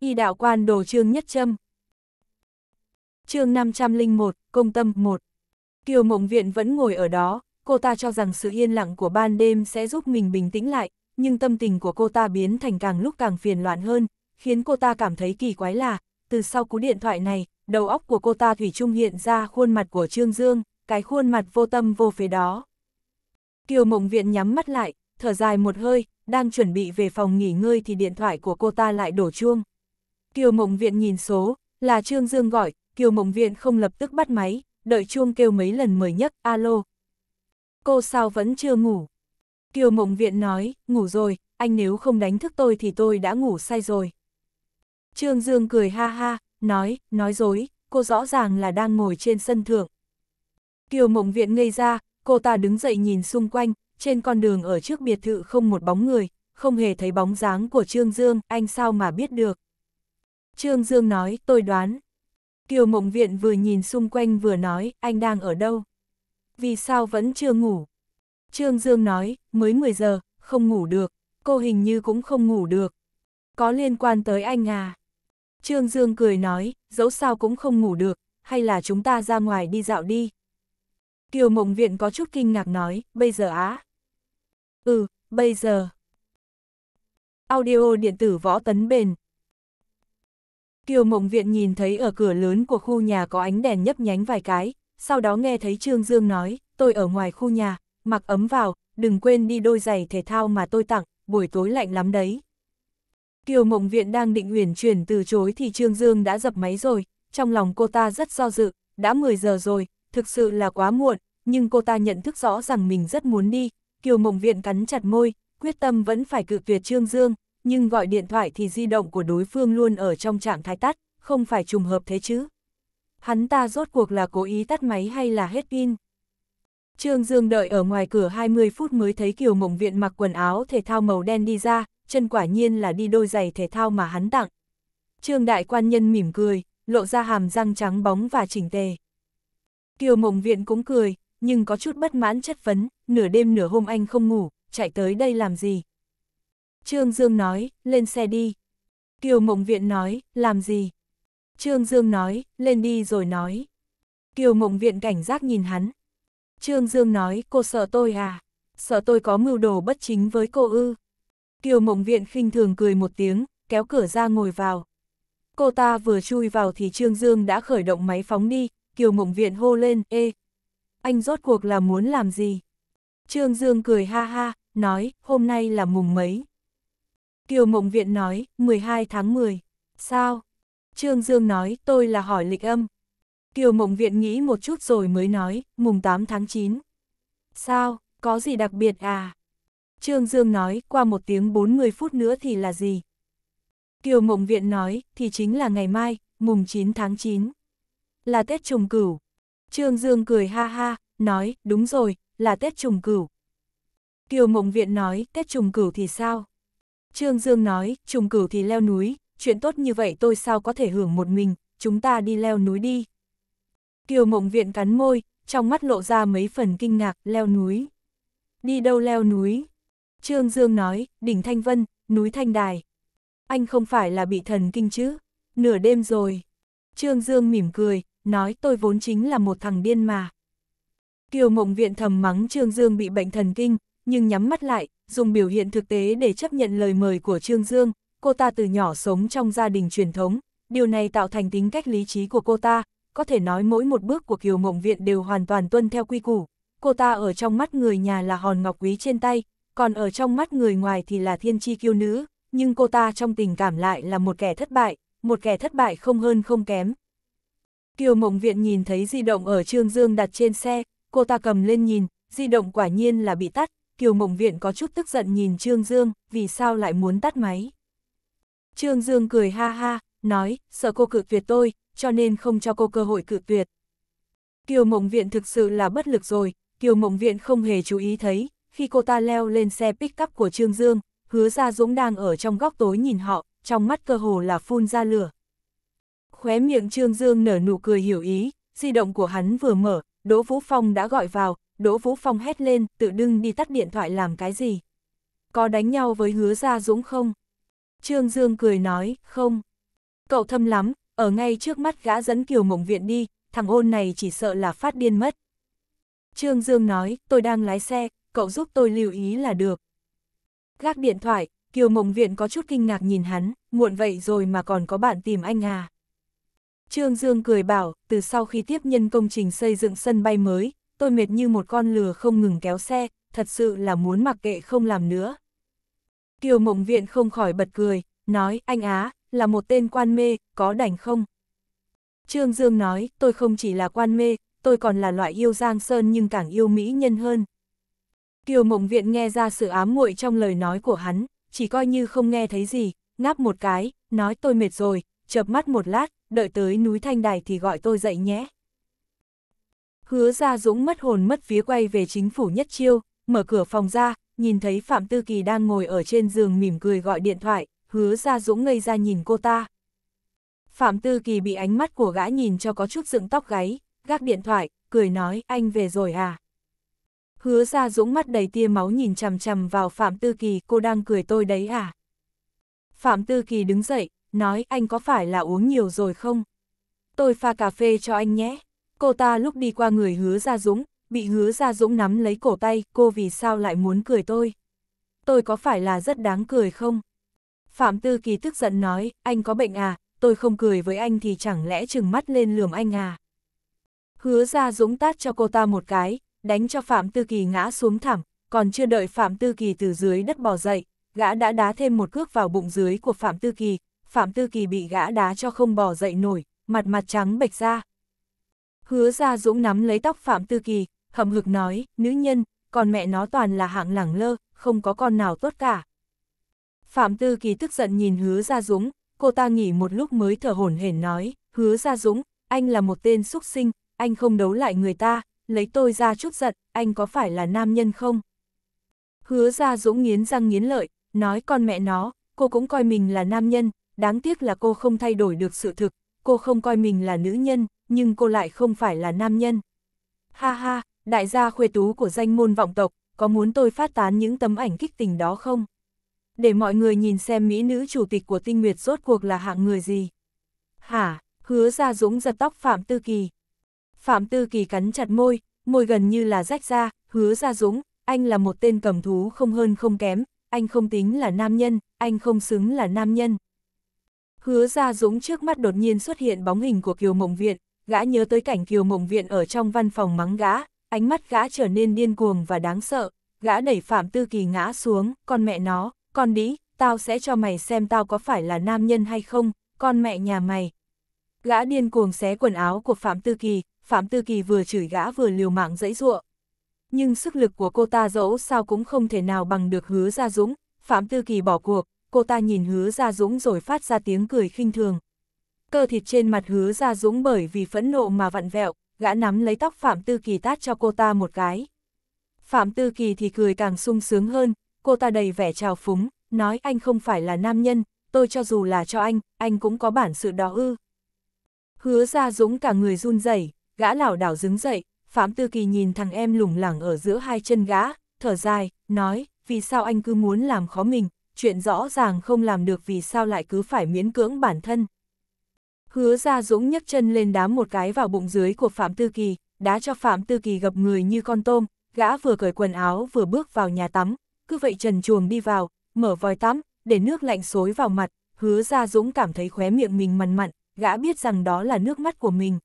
Y đạo quan đồ trương nhất châm. chương 501, công tâm 1. Kiều Mộng Viện vẫn ngồi ở đó, cô ta cho rằng sự yên lặng của ban đêm sẽ giúp mình bình tĩnh lại, nhưng tâm tình của cô ta biến thành càng lúc càng phiền loạn hơn, khiến cô ta cảm thấy kỳ quái là, từ sau cú điện thoại này, đầu óc của cô ta thủy chung hiện ra khuôn mặt của Trương Dương, cái khuôn mặt vô tâm vô phế đó. Kiều Mộng Viện nhắm mắt lại, thở dài một hơi, đang chuẩn bị về phòng nghỉ ngơi thì điện thoại của cô ta lại đổ chuông. Kiều Mộng Viện nhìn số, là Trương Dương gọi, Kiều Mộng Viện không lập tức bắt máy, đợi chuông kêu mấy lần mới nhấc, alo. Cô sao vẫn chưa ngủ? Kiều Mộng Viện nói, ngủ rồi, anh nếu không đánh thức tôi thì tôi đã ngủ say rồi. Trương Dương cười ha ha, nói, nói dối, cô rõ ràng là đang ngồi trên sân thượng. Kiều Mộng Viện ngây ra, cô ta đứng dậy nhìn xung quanh, trên con đường ở trước biệt thự không một bóng người, không hề thấy bóng dáng của Trương Dương, anh sao mà biết được. Trương Dương nói, tôi đoán. Kiều Mộng Viện vừa nhìn xung quanh vừa nói, anh đang ở đâu? Vì sao vẫn chưa ngủ? Trương Dương nói, mới 10 giờ, không ngủ được, cô hình như cũng không ngủ được. Có liên quan tới anh à? Trương Dương cười nói, dẫu sao cũng không ngủ được, hay là chúng ta ra ngoài đi dạo đi. Kiều Mộng Viện có chút kinh ngạc nói, bây giờ á? Ừ, bây giờ. Audio điện tử võ tấn bền. Kiều Mộng Viện nhìn thấy ở cửa lớn của khu nhà có ánh đèn nhấp nhánh vài cái, sau đó nghe thấy Trương Dương nói, tôi ở ngoài khu nhà, mặc ấm vào, đừng quên đi đôi giày thể thao mà tôi tặng, buổi tối lạnh lắm đấy. Kiều Mộng Viện đang định uyển chuyển từ chối thì Trương Dương đã dập máy rồi, trong lòng cô ta rất do dự, đã 10 giờ rồi, thực sự là quá muộn, nhưng cô ta nhận thức rõ rằng mình rất muốn đi, Kiều Mộng Viện cắn chặt môi, quyết tâm vẫn phải cự tuyệt Trương Dương, nhưng gọi điện thoại thì di động của đối phương luôn ở trong trạng thái tắt, không phải trùng hợp thế chứ. Hắn ta rốt cuộc là cố ý tắt máy hay là hết pin. Trương Dương đợi ở ngoài cửa 20 phút mới thấy Kiều Mộng Viện mặc quần áo thể thao màu đen đi ra, chân quả nhiên là đi đôi giày thể thao mà hắn tặng. Trương Đại Quan Nhân mỉm cười, lộ ra hàm răng trắng bóng và chỉnh tề. Kiều Mộng Viện cũng cười, nhưng có chút bất mãn chất vấn, nửa đêm nửa hôm anh không ngủ, chạy tới đây làm gì? Trương Dương nói, lên xe đi. Kiều Mộng Viện nói, làm gì? Trương Dương nói, lên đi rồi nói. Kiều Mộng Viện cảnh giác nhìn hắn. Trương Dương nói, cô sợ tôi à? Sợ tôi có mưu đồ bất chính với cô ư? Kiều Mộng Viện khinh thường cười một tiếng, kéo cửa ra ngồi vào. Cô ta vừa chui vào thì Trương Dương đã khởi động máy phóng đi, Kiều Mộng Viện hô lên, ê, anh rốt cuộc là muốn làm gì? Trương Dương cười ha ha, nói, hôm nay là mùng mấy? Kiều Mộng Viện nói, 12 tháng 10. Sao? Trương Dương nói, tôi là hỏi lịch âm. Kiều Mộng Viện nghĩ một chút rồi mới nói, mùng 8 tháng 9. Sao, có gì đặc biệt à? Trương Dương nói, qua một tiếng 40 phút nữa thì là gì? Kiều Mộng Viện nói, thì chính là ngày mai, mùng 9 tháng 9. Là Tết trùng cửu. Trương Dương cười ha ha, nói, đúng rồi, là Tết trùng cửu. Kiều Mộng Viện nói, Tết trùng cửu thì sao? Trương Dương nói, trùng cửu thì leo núi, chuyện tốt như vậy tôi sao có thể hưởng một mình, chúng ta đi leo núi đi. Kiều Mộng Viện cắn môi, trong mắt lộ ra mấy phần kinh ngạc, leo núi. Đi đâu leo núi? Trương Dương nói, đỉnh Thanh Vân, núi Thanh Đài. Anh không phải là bị thần kinh chứ? Nửa đêm rồi. Trương Dương mỉm cười, nói tôi vốn chính là một thằng điên mà. Kiều Mộng Viện thầm mắng Trương Dương bị bệnh thần kinh, nhưng nhắm mắt lại, dùng biểu hiện thực tế để chấp nhận lời mời của Trương Dương, cô ta từ nhỏ sống trong gia đình truyền thống, điều này tạo thành tính cách lý trí của cô ta, có thể nói mỗi một bước của Kiều Mộng Viện đều hoàn toàn tuân theo quy củ. Cô ta ở trong mắt người nhà là hòn ngọc quý trên tay, còn ở trong mắt người ngoài thì là thiên chi kiêu nữ, nhưng cô ta trong tình cảm lại là một kẻ thất bại, một kẻ thất bại không hơn không kém. Kiều Mộng Viện nhìn thấy di động ở Trương Dương đặt trên xe, cô ta cầm lên nhìn, di động quả nhiên là bị tắt, Kiều Mộng Viện có chút tức giận nhìn Trương Dương, vì sao lại muốn tắt máy. Trương Dương cười ha ha, nói, sợ cô cự tuyệt tôi, cho nên không cho cô cơ hội cự tuyệt. Kiều Mộng Viện thực sự là bất lực rồi, Kiều Mộng Viện không hề chú ý thấy, khi cô ta leo lên xe pick-up của Trương Dương, hứa ra Dũng đang ở trong góc tối nhìn họ, trong mắt cơ hồ là phun ra lửa. Khóe miệng Trương Dương nở nụ cười hiểu ý, di động của hắn vừa mở, Đỗ Vũ Phong đã gọi vào, Đỗ Vũ Phong hét lên, tự đưng đi tắt điện thoại làm cái gì? Có đánh nhau với hứa Gia Dũng không? Trương Dương cười nói, không. Cậu thâm lắm, ở ngay trước mắt gã dẫn Kiều Mộng Viện đi, thằng ôn này chỉ sợ là phát điên mất. Trương Dương nói, tôi đang lái xe, cậu giúp tôi lưu ý là được. Gác điện thoại, Kiều Mộng Viện có chút kinh ngạc nhìn hắn, muộn vậy rồi mà còn có bạn tìm anh à. Trương Dương cười bảo, từ sau khi tiếp nhân công trình xây dựng sân bay mới, tôi mệt như một con lừa không ngừng kéo xe, thật sự là muốn mặc kệ không làm nữa. Kiều Mộng Viện không khỏi bật cười, nói, anh Á, là một tên quan mê, có đành không? Trương Dương nói, tôi không chỉ là quan mê, tôi còn là loại yêu Giang Sơn nhưng càng yêu mỹ nhân hơn. Kiều Mộng Viện nghe ra sự ám muội trong lời nói của hắn, chỉ coi như không nghe thấy gì, ngáp một cái, nói tôi mệt rồi, chợp mắt một lát, đợi tới núi Thanh Đài thì gọi tôi dậy nhé. Hứa ra Dũng mất hồn mất vía quay về chính phủ nhất chiêu, mở cửa phòng ra, nhìn thấy Phạm Tư Kỳ đang ngồi ở trên giường mỉm cười gọi điện thoại, hứa ra Dũng ngây ra nhìn cô ta. Phạm Tư Kỳ bị ánh mắt của gã nhìn cho có chút dựng tóc gáy, gác điện thoại, cười nói, anh về rồi à? Hứa ra Dũng mắt đầy tia máu nhìn chằm chằm vào Phạm Tư Kỳ, cô đang cười tôi đấy à? Phạm Tư Kỳ đứng dậy, nói, anh có phải là uống nhiều rồi không? Tôi pha cà phê cho anh nhé. Cô ta lúc đi qua người hứa ra Dũng, bị hứa ra Dũng nắm lấy cổ tay, cô vì sao lại muốn cười tôi? Tôi có phải là rất đáng cười không? Phạm Tư Kỳ tức giận nói, anh có bệnh à, tôi không cười với anh thì chẳng lẽ trừng mắt lên lườm anh à? Hứa ra Dũng tát cho cô ta một cái, đánh cho Phạm Tư Kỳ ngã xuống thẳm, còn chưa đợi Phạm Tư Kỳ từ dưới đất bò dậy, gã đã đá thêm một cước vào bụng dưới của Phạm Tư Kỳ, Phạm Tư Kỳ bị gã đá cho không bò dậy nổi, mặt mặt trắng bệch ra. Hứa ra Dũng nắm lấy tóc Phạm Tư Kỳ, hầm hực nói, nữ nhân, còn mẹ nó toàn là hạng lẳng lơ, không có con nào tốt cả. Phạm Tư Kỳ tức giận nhìn hứa ra Dũng, cô ta nghỉ một lúc mới thở hổn hển nói, hứa ra Dũng, anh là một tên xúc sinh, anh không đấu lại người ta, lấy tôi ra chút giận, anh có phải là nam nhân không? Hứa ra Dũng nghiến răng nghiến lợi, nói con mẹ nó, cô cũng coi mình là nam nhân, đáng tiếc là cô không thay đổi được sự thực, cô không coi mình là nữ nhân, nhưng cô lại không phải là nam nhân. Ha ha, đại gia khuê tú của danh môn vọng tộc, có muốn tôi phát tán những tấm ảnh kích tình đó không? Để mọi người nhìn xem mỹ nữ chủ tịch của tinh nguyệt rốt cuộc là hạng người gì. Hả, hứa ra dũng giật tóc Phạm Tư Kỳ. Phạm Tư Kỳ cắn chặt môi, môi gần như là rách ra, hứa ra dũng, anh là một tên cầm thú không hơn không kém, anh không tính là nam nhân, anh không xứng là nam nhân. Hứa ra dũng trước mắt đột nhiên xuất hiện bóng hình của Kiều Mộng Viện, gã nhớ tới cảnh Kiều Mộng Viện ở trong văn phòng mắng gã, ánh mắt gã trở nên điên cuồng và đáng sợ, gã đẩy Phạm Tư Kỳ ngã xuống, con mẹ nó, con đĩ, tao sẽ cho mày xem tao có phải là nam nhân hay không, con mẹ nhà mày. Gã điên cuồng xé quần áo của Phạm Tư Kỳ, Phạm Tư Kỳ vừa chửi gã vừa liều mạng dẫy ruộng. Nhưng sức lực của cô ta dẫu sao cũng không thể nào bằng được hứa ra dũng, Phạm Tư Kỳ bỏ cuộc, cô ta nhìn hứa ra dũng rồi phát ra tiếng cười khinh thường. Cơ thịt trên mặt hứa ra dũng bởi vì phẫn nộ mà vặn vẹo, gã nắm lấy tóc Phạm Tư Kỳ tát cho cô ta một cái. Phạm Tư Kỳ thì cười càng sung sướng hơn, cô ta đầy vẻ trào phúng, nói anh không phải là nam nhân, tôi cho dù là cho anh, anh cũng có bản sự đó ư. Hứa ra dũng cả người run rẩy, gã lảo đảo đứng dậy, Phạm Tư Kỳ nhìn thằng em lủng lẳng ở giữa hai chân gã, thở dài, nói, vì sao anh cứ muốn làm khó mình, chuyện rõ ràng không làm được vì sao lại cứ phải miễn cưỡng bản thân. Hứa ra dũng nhấc chân lên đá một cái vào bụng dưới của Phạm Tư Kỳ, đá cho Phạm Tư Kỳ gập người như con tôm, gã vừa cởi quần áo vừa bước vào nhà tắm, cứ vậy trần chuồng đi vào, mở vòi tắm, để nước lạnh xối vào mặt, hứa ra dũng cảm thấy khóe miệng mình mằn mặn, gã biết rằng đó là nước mắt của mình.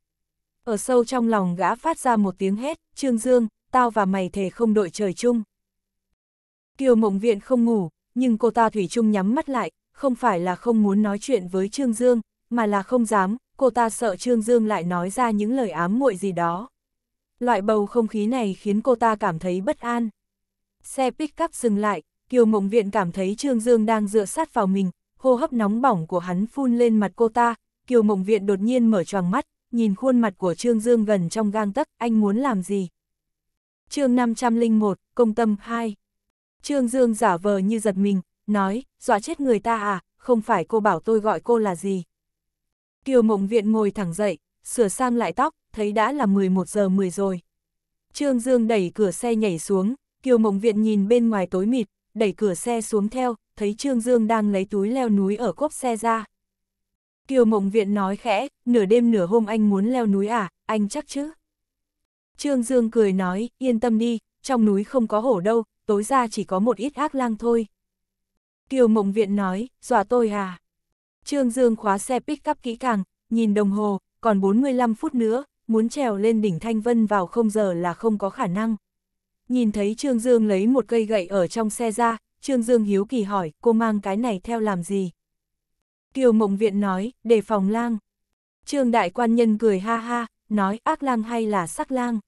Ở sâu trong lòng gã phát ra một tiếng hét, Trương Dương, tao và mày thề không đội trời chung. Kiều mộng viện không ngủ, nhưng cô ta thủy chung nhắm mắt lại, không phải là không muốn nói chuyện với Trương Dương, mà là không dám, cô ta sợ Trương Dương lại nói ra những lời ám muội gì đó. Loại bầu không khí này khiến cô ta cảm thấy bất an. Xe pick-up dừng lại, Kiều Mộng Viện cảm thấy Trương Dương đang dựa sát vào mình, hô hấp nóng bỏng của hắn phun lên mặt cô ta, Kiều Mộng Viện đột nhiên mở choàng mắt, nhìn khuôn mặt của Trương Dương gần trong gang tấc, anh muốn làm gì? chương 501, Công tâm 2 Trương Dương giả vờ như giật mình, nói, dọa chết người ta à, không phải cô bảo tôi gọi cô là gì. Kiều Mộng Viện ngồi thẳng dậy, sửa sang lại tóc, thấy đã là 11 giờ 10 rồi. Trương Dương đẩy cửa xe nhảy xuống, Kiều Mộng Viện nhìn bên ngoài tối mịt, đẩy cửa xe xuống theo, thấy Trương Dương đang lấy túi leo núi ở cốp xe ra. Kiều Mộng Viện nói khẽ, nửa đêm nửa hôm anh muốn leo núi à, anh chắc chứ? Trương Dương cười nói, yên tâm đi, trong núi không có hổ đâu, tối ra chỉ có một ít ác lang thôi. Kiều Mộng Viện nói, dọa tôi à? Trương Dương khóa xe pick up kỹ càng, nhìn đồng hồ, còn 45 phút nữa, muốn trèo lên đỉnh Thanh Vân vào không giờ là không có khả năng. Nhìn thấy Trương Dương lấy một cây gậy ở trong xe ra, Trương Dương hiếu kỳ hỏi, cô mang cái này theo làm gì? Kiều Mộng Viện nói, để phòng lang. Trương Đại Quan Nhân cười ha ha, nói ác lang hay là sắc lang.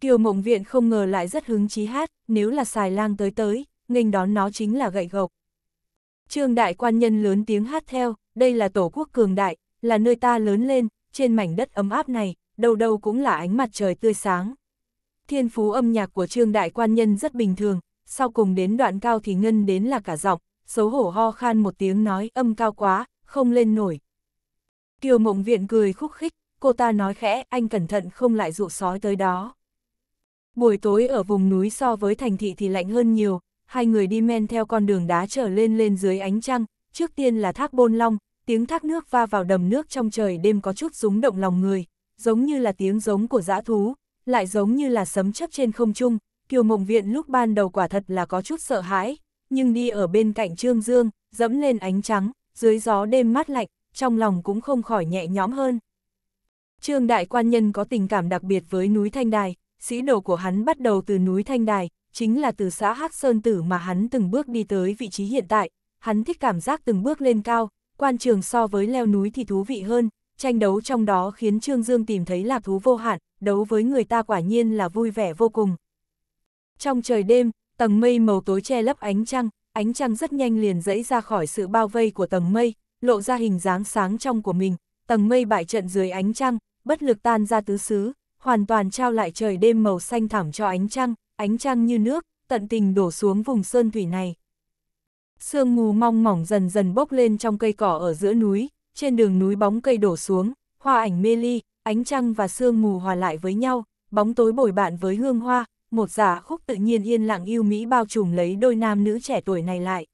Kiều Mộng Viện không ngờ lại rất hứng chí hát, nếu là xài lang tới tới, nghênh đón nó chính là gậy gộc. Trương Đại Quan Nhân lớn tiếng hát theo, đây là tổ quốc cường đại, là nơi ta lớn lên, trên mảnh đất ấm áp này, đâu đâu cũng là ánh mặt trời tươi sáng. Thiên phú âm nhạc của Trương Đại Quan Nhân rất bình thường, sau cùng đến đoạn cao thì ngân đến là cả giọng, xấu hổ ho khan một tiếng nói âm cao quá, không lên nổi. Kiều Mộng Viện cười khúc khích, cô ta nói khẽ anh cẩn thận không lại dụ sói tới đó. Buổi tối ở vùng núi so với thành thị thì lạnh hơn nhiều, hai người đi men theo con đường đá trở lên lên dưới ánh trăng, trước tiên là thác bôn long, tiếng thác nước va vào đầm nước trong trời đêm có chút rúng động lòng người, giống như là tiếng giống của dã thú, lại giống như là sấm chấp trên không trung, Kiều Mộng Viện lúc ban đầu quả thật là có chút sợ hãi, nhưng đi ở bên cạnh Trương Dương, dẫm lên ánh trắng, dưới gió đêm mát lạnh, trong lòng cũng không khỏi nhẹ nhõm hơn. Trương Đại Quan Nhân có tình cảm đặc biệt với núi Thanh Đài, sĩ đồ của hắn bắt đầu từ núi Thanh Đài, chính là từ xã Hắc Sơn Tử mà hắn từng bước đi tới vị trí hiện tại, hắn thích cảm giác từng bước lên cao, quan trường so với leo núi thì thú vị hơn, tranh đấu trong đó khiến Trương Dương tìm thấy lạc thú vô hạn, đấu với người ta quả nhiên là vui vẻ vô cùng. Trong trời đêm, tầng mây màu tối che lấp ánh trăng, ánh trăng rất nhanh liền dẫy ra khỏi sự bao vây của tầng mây, lộ ra hình dáng sáng trong của mình, tầng mây bại trận dưới ánh trăng, bất lực tan ra tứ xứ, hoàn toàn trao lại trời đêm màu xanh thẳm cho ánh trăng, ánh trăng như nước, tận tình đổ xuống vùng sơn thủy này. Sương mù mong mỏng dần dần bốc lên trong cây cỏ ở giữa núi, trên đường núi bóng cây đổ xuống, hoa ảnh mê ly, ánh trăng và sương mù hòa lại với nhau, bóng tối bồi bạn với hương hoa, một giả khúc tự nhiên yên lặng yêu mỹ bao trùm lấy đôi nam nữ trẻ tuổi này lại.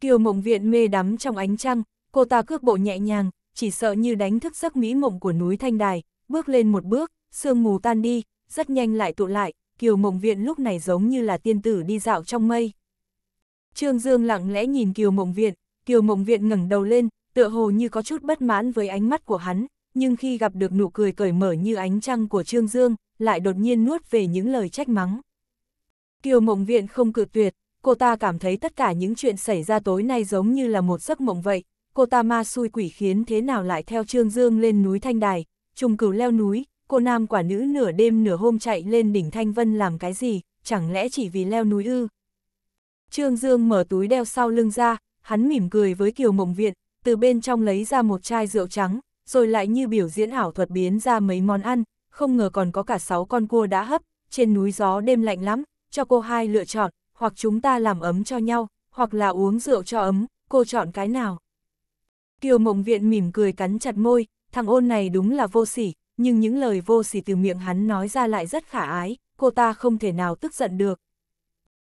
Kiều mộng viện mê đắm trong ánh trăng, cô ta cước bộ nhẹ nhàng, chỉ sợ như đánh thức giấc mỹ mộng của núi Thanh Đài, bước lên một bước, sương mù tan đi, rất nhanh lại tụ lại, Kiều Mộng Viện lúc này giống như là tiên tử đi dạo trong mây. Trương Dương lặng lẽ nhìn Kiều Mộng Viện, Kiều Mộng Viện ngẩng đầu lên, tựa hồ như có chút bất mãn với ánh mắt của hắn, nhưng khi gặp được nụ cười cởi mở như ánh trăng của Trương Dương, lại đột nhiên nuốt về những lời trách mắng. Kiều Mộng Viện không cự tuyệt, cô ta cảm thấy tất cả những chuyện xảy ra tối nay giống như là một giấc mộng vậy, cô ta ma xui quỷ khiến thế nào lại theo Trương Dương lên núi Thanh Đài, trùng cửu leo núi, cô nam quả nữ nửa đêm nửa hôm chạy lên đỉnh Thanh Vân làm cái gì, chẳng lẽ chỉ vì leo núi ư? Trương Dương mở túi đeo sau lưng ra, hắn mỉm cười với Kiều Mộng Viện, từ bên trong lấy ra một chai rượu trắng, rồi lại như biểu diễn ảo thuật biến ra mấy món ăn, không ngờ còn có cả sáu con cua đã hấp, trên núi gió đêm lạnh lắm, cho cô hai lựa chọn, hoặc chúng ta làm ấm cho nhau, hoặc là uống rượu cho ấm, cô chọn cái nào. Kiều Mộng Viện mỉm cười cắn chặt môi, thằng ôn này đúng là vô sỉ, nhưng những lời vô sỉ từ miệng hắn nói ra lại rất khả ái, cô ta không thể nào tức giận được.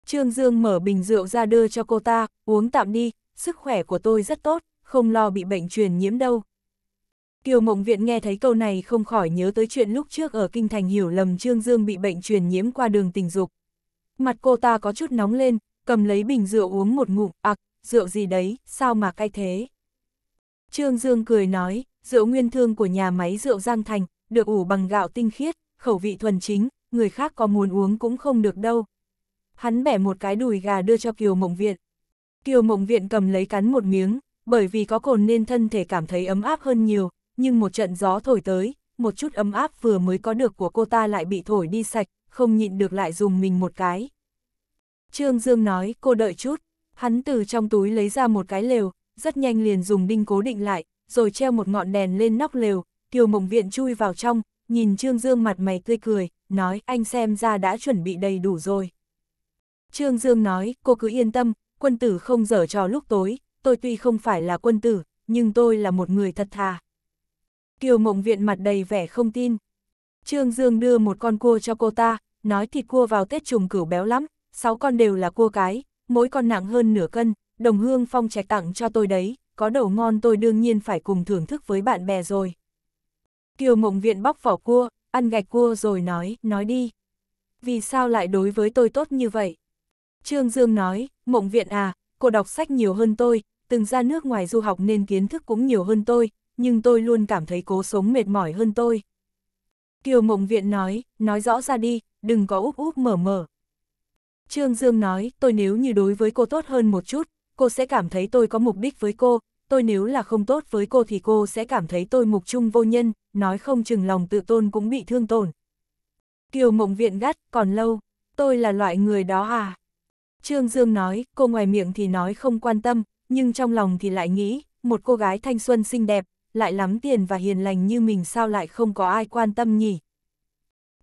Trương Dương mở bình rượu ra đưa cho cô ta, uống tạm đi, sức khỏe của tôi rất tốt, không lo bị bệnh truyền nhiễm đâu. Kiều Mộng Viện nghe thấy câu này không khỏi nhớ tới chuyện lúc trước ở Kinh Thành hiểu lầm Trương Dương bị bệnh truyền nhiễm qua đường tình dục. Mặt cô ta có chút nóng lên, cầm lấy bình rượu uống một ngụm, ạc, rượu gì đấy, sao mà cay thế? Trương Dương cười nói, rượu nguyên thương của nhà máy rượu Giang Thành, được ủ bằng gạo tinh khiết, khẩu vị thuần chính, người khác có muốn uống cũng không được đâu. Hắn bẻ một cái đùi gà đưa cho Kiều Mộng Viện. Kiều Mộng Viện cầm lấy cắn một miếng, bởi vì có cồn nên thân thể cảm thấy ấm áp hơn nhiều, nhưng một trận gió thổi tới, một chút ấm áp vừa mới có được của cô ta lại bị thổi đi sạch, không nhịn được lại dùng mình một cái. Trương Dương nói, cô đợi chút, hắn từ trong túi lấy ra một cái lều, rất nhanh liền dùng đinh cố định lại, rồi treo một ngọn đèn lên nóc lều, Kiều Mộng Viện chui vào trong, nhìn Trương Dương mặt mày tươi cười, nói anh xem ra đã chuẩn bị đầy đủ rồi. Trương Dương nói, cô cứ yên tâm, quân tử không dở trò lúc tối, tôi tuy không phải là quân tử, nhưng tôi là một người thật thà. Kiều Mộng Viện mặt đầy vẻ không tin. Trương Dương đưa một con cua cho cô ta, nói thịt cua vào Tết trùng cửu béo lắm, sáu con đều là cua cái, mỗi con nặng hơn nửa cân, đồng hương phong trạch tặng cho tôi đấy, có đầu ngon tôi đương nhiên phải cùng thưởng thức với bạn bè rồi. Kiều Mộng Viện bóc vỏ cua, ăn gạch cua rồi nói, nói đi. Vì sao lại đối với tôi tốt như vậy? Trương Dương nói, Mộng Viện à, cô đọc sách nhiều hơn tôi, từng ra nước ngoài du học nên kiến thức cũng nhiều hơn tôi, nhưng tôi luôn cảm thấy cố sống mệt mỏi hơn tôi. Kiều Mộng Viện nói, nói rõ ra đi, đừng có úp úp mở mở. Trương Dương nói, tôi nếu như đối với cô tốt hơn một chút, cô sẽ cảm thấy tôi có mục đích với cô, tôi nếu là không tốt với cô thì cô sẽ cảm thấy tôi mục trung vô nhân, nói không chừng lòng tự tôn cũng bị thương tổn. Kiều Mộng Viện gắt, còn lâu, tôi là loại người đó à? Trương Dương nói, cô ngoài miệng thì nói không quan tâm, nhưng trong lòng thì lại nghĩ, một cô gái thanh xuân xinh đẹp, lại lắm tiền và hiền lành như mình sao lại không có ai quan tâm nhỉ?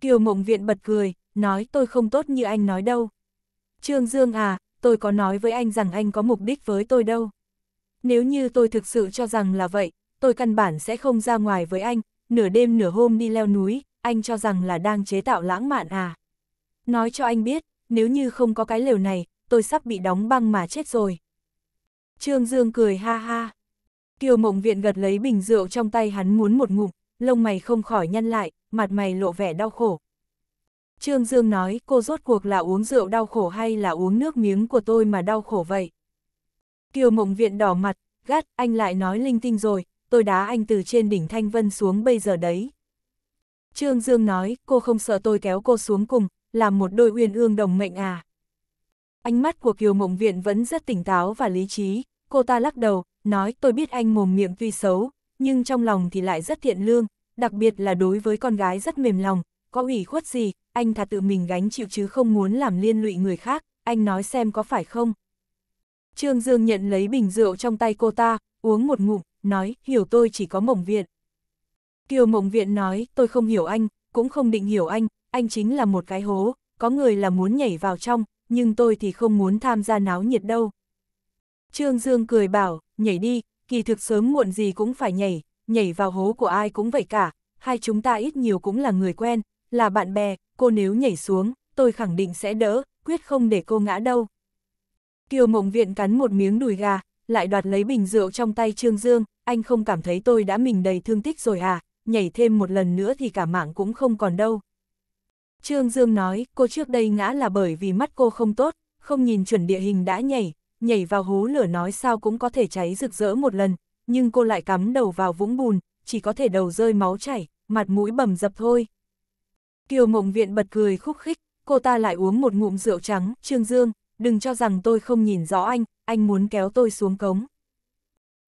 Kiều Mộng Viện bật cười, nói tôi không tốt như anh nói đâu. Trương Dương à, tôi có nói với anh rằng anh có mục đích với tôi đâu. Nếu như tôi thực sự cho rằng là vậy, tôi căn bản sẽ không ra ngoài với anh, nửa đêm nửa hôm đi leo núi, anh cho rằng là đang chế tạo lãng mạn à. Nói cho anh biết, nếu như không có cái lều này, tôi sắp bị đóng băng mà chết rồi. Trương Dương cười ha ha. Kiều Mộng Viện gật lấy bình rượu trong tay hắn muốn một ngụm, lông mày không khỏi nhăn lại, mặt mày lộ vẻ đau khổ. Trương Dương nói cô rốt cuộc là uống rượu đau khổ hay là uống nước miếng của tôi mà đau khổ vậy? Kiều Mộng Viện đỏ mặt, gắt, anh lại nói linh tinh rồi, tôi đá anh từ trên đỉnh Thanh Vân xuống bây giờ đấy. Trương Dương nói, cô không sợ tôi kéo cô xuống cùng, làm một đôi uyên ương đồng mệnh à. Ánh mắt của Kiều Mộng Viện vẫn rất tỉnh táo và lý trí, cô ta lắc đầu, nói tôi biết anh mồm miệng tuy xấu, nhưng trong lòng thì lại rất thiện lương, đặc biệt là đối với con gái rất mềm lòng, có ủy khuất gì, anh thà tự mình gánh chịu chứ không muốn làm liên lụy người khác, anh nói xem có phải không. Trương Dương nhận lấy bình rượu trong tay cô ta, uống một ngụm, nói, hiểu tôi chỉ có mộng viện. Kiều mộng viện nói, tôi không hiểu anh, cũng không định hiểu anh, anh chính là một cái hố, có người là muốn nhảy vào trong, nhưng tôi thì không muốn tham gia náo nhiệt đâu. Trương Dương cười bảo, nhảy đi, kỳ thực sớm muộn gì cũng phải nhảy, nhảy vào hố của ai cũng vậy cả, hai chúng ta ít nhiều cũng là người quen, là bạn bè, cô nếu nhảy xuống, tôi khẳng định sẽ đỡ, quyết không để cô ngã đâu. Kiều Mộng Viện cắn một miếng đùi gà, lại đoạt lấy bình rượu trong tay Trương Dương, anh không cảm thấy tôi đã mình đầy thương tích rồi à, nhảy thêm một lần nữa thì cả mạng cũng không còn đâu. Trương Dương nói, cô trước đây ngã là bởi vì mắt cô không tốt, không nhìn chuẩn địa hình đã nhảy, nhảy vào hố lửa nói sao cũng có thể cháy rực rỡ một lần, nhưng cô lại cắm đầu vào vũng bùn, chỉ có thể đầu rơi máu chảy, mặt mũi bầm dập thôi. Kiều Mộng Viện bật cười khúc khích, cô ta lại uống một ngụm rượu trắng, Trương Dương, đừng cho rằng tôi không nhìn rõ anh, anh muốn kéo tôi xuống cống.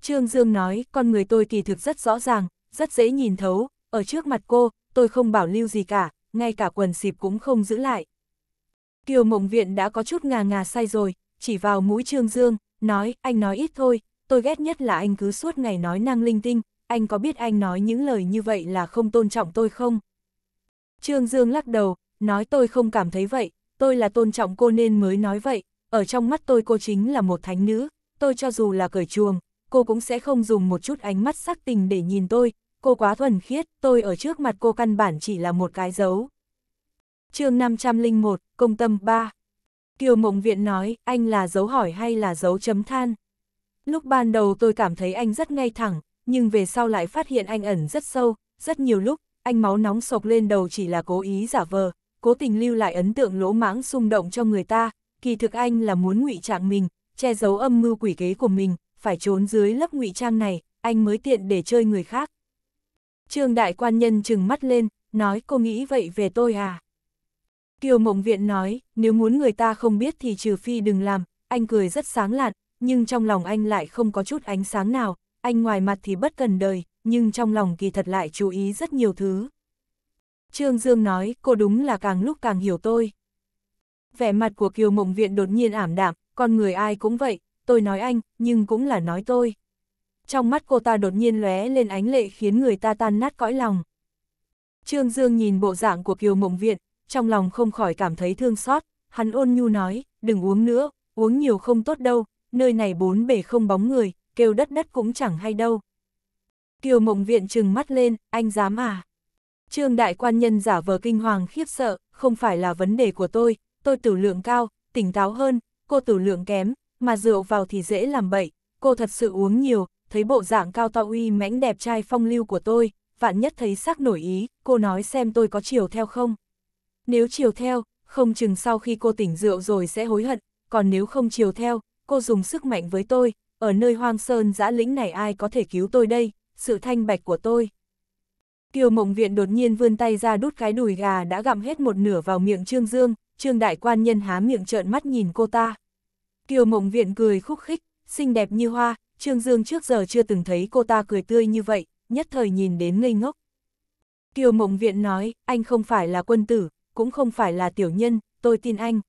Trương Dương nói, con người tôi kỳ thực rất rõ ràng, rất dễ nhìn thấu, ở trước mặt cô, tôi không bảo lưu gì cả, ngay cả quần xịp cũng không giữ lại. Kiều Mộng Viện đã có chút ngà ngà say rồi, chỉ vào mũi Trương Dương, nói, anh nói ít thôi, tôi ghét nhất là anh cứ suốt ngày nói năng linh tinh, anh có biết anh nói những lời như vậy là không tôn trọng tôi không? Trương Dương lắc đầu, nói tôi không cảm thấy vậy, tôi là tôn trọng cô nên mới nói vậy, ở trong mắt tôi cô chính là một thánh nữ, tôi cho dù là cởi chuồng, cô cũng sẽ không dùng một chút ánh mắt sắc tình để nhìn tôi, cô quá thuần khiết, tôi ở trước mặt cô căn bản chỉ là một cái dấu. chương 501, Công tâm 3 Kiều Mộng Viện nói, anh là dấu hỏi hay là dấu chấm than? Lúc ban đầu tôi cảm thấy anh rất ngay thẳng, nhưng về sau lại phát hiện anh ẩn rất sâu, rất nhiều lúc, anh máu nóng sộc lên đầu chỉ là cố ý giả vờ, cố tình lưu lại ấn tượng lỗ mãng xung động cho người ta, kỳ thực anh là muốn ngụy trang mình, che giấu âm mưu quỷ kế của mình, phải trốn dưới lớp ngụy trang này, anh mới tiện để chơi người khác. Trương đại quan nhân trừng mắt lên, nói cô nghĩ vậy về tôi à? Kiều Mộng Viện nói, nếu muốn người ta không biết thì trừ phi đừng làm, anh cười rất sáng lạn, nhưng trong lòng anh lại không có chút ánh sáng nào, anh ngoài mặt thì bất cần đời, nhưng trong lòng kỳ thật lại chú ý rất nhiều thứ. Trương Dương nói, cô đúng là càng lúc càng hiểu tôi. Vẻ mặt của Kiều Mộng Viện đột nhiên ảm đạm, con người ai cũng vậy, tôi nói anh, nhưng cũng là nói tôi. Trong mắt cô ta đột nhiên lóe lên ánh lệ khiến người ta tan nát cõi lòng. Trương Dương nhìn bộ dạng của Kiều Mộng Viện, trong lòng không khỏi cảm thấy thương xót, hắn ôn nhu nói, đừng uống nữa, uống nhiều không tốt đâu, nơi này bốn bể không bóng người, kêu đất đất cũng chẳng hay đâu. Kiều Mộng Viện trừng mắt lên, anh dám à? Trương đại quan nhân giả vờ kinh hoàng khiếp sợ, không phải là vấn đề của tôi, tôi tử lượng cao, tỉnh táo hơn, cô tử lượng kém, mà rượu vào thì dễ làm bậy, cô thật sự uống nhiều, thấy bộ dạng cao to uy mãnh đẹp trai phong lưu của tôi, vạn nhất thấy sắc nổi ý, cô nói xem tôi có chiều theo không. Nếu chiều theo, không chừng sau khi cô tỉnh rượu rồi sẽ hối hận, còn nếu không chiều theo, cô dùng sức mạnh với tôi, ở nơi hoang sơn dã lĩnh này ai có thể cứu tôi đây, sự thanh bạch của tôi. Kiều Mộng Viện đột nhiên vươn tay ra đút cái đùi gà đã gặm hết một nửa vào miệng Trương Dương, Trương Đại Quan Nhân há miệng trợn mắt nhìn cô ta. Kiều Mộng Viện cười khúc khích, xinh đẹp như hoa, Trương Dương trước giờ chưa từng thấy cô ta cười tươi như vậy, nhất thời nhìn đến ngây ngốc. Kiều Mộng Viện nói, anh không phải là quân tử, cũng không phải là tiểu nhân, tôi tin anh.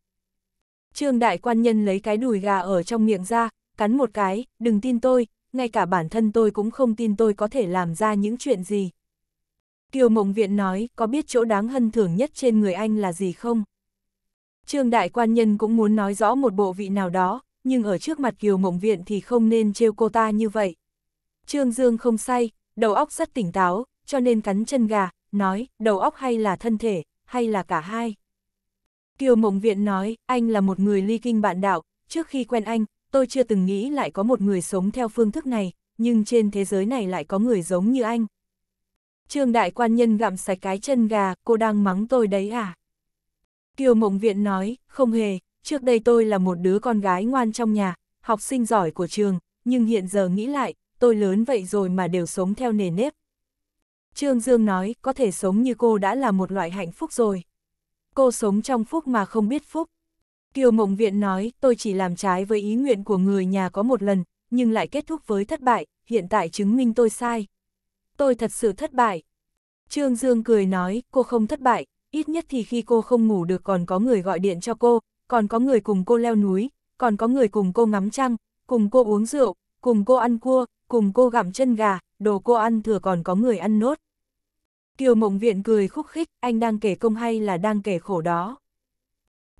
Trương Đại Quan Nhân lấy cái đùi gà ở trong miệng ra, cắn một cái, đừng tin tôi, ngay cả bản thân tôi cũng không tin tôi có thể làm ra những chuyện gì. Kiều Mộng Viện nói, có biết chỗ đáng hân thưởng nhất trên người anh là gì không? Trương Đại Quan Nhân cũng muốn nói rõ một bộ vị nào đó, nhưng ở trước mặt Kiều Mộng Viện thì không nên trêu cô ta như vậy. Trương Dương không say, đầu óc rất tỉnh táo, cho nên cắn chân gà, nói, đầu óc hay là thân thể, hay là cả hai. Kiều Mộng Viện nói, anh là một người ly kinh bạn đạo, trước khi quen anh, tôi chưa từng nghĩ lại có một người sống theo phương thức này, nhưng trên thế giới này lại có người giống như anh. Trương Đại Quan Nhân gặm sạch cái chân gà, cô đang mắng tôi đấy à? Kiều Mộng Viện nói, không hề, trước đây tôi là một đứa con gái ngoan trong nhà, học sinh giỏi của trường, nhưng hiện giờ nghĩ lại, tôi lớn vậy rồi mà đều sống theo nề nếp. Trương Dương nói, có thể sống như cô đã là một loại hạnh phúc rồi. Cô sống trong phúc mà không biết phúc. Kiều Mộng Viện nói, tôi chỉ làm trái với ý nguyện của người nhà có một lần, nhưng lại kết thúc với thất bại, hiện tại chứng minh tôi sai. Tôi thật sự thất bại. Trương Dương cười nói, cô không thất bại, ít nhất thì khi cô không ngủ được còn có người gọi điện cho cô, còn có người cùng cô leo núi, còn có người cùng cô ngắm trăng, cùng cô uống rượu, cùng cô ăn cua, cùng cô gặm chân gà, đồ cô ăn thừa còn có người ăn nốt. Kiều Mộng Viện cười khúc khích, anh đang kể công hay là đang kể khổ đó.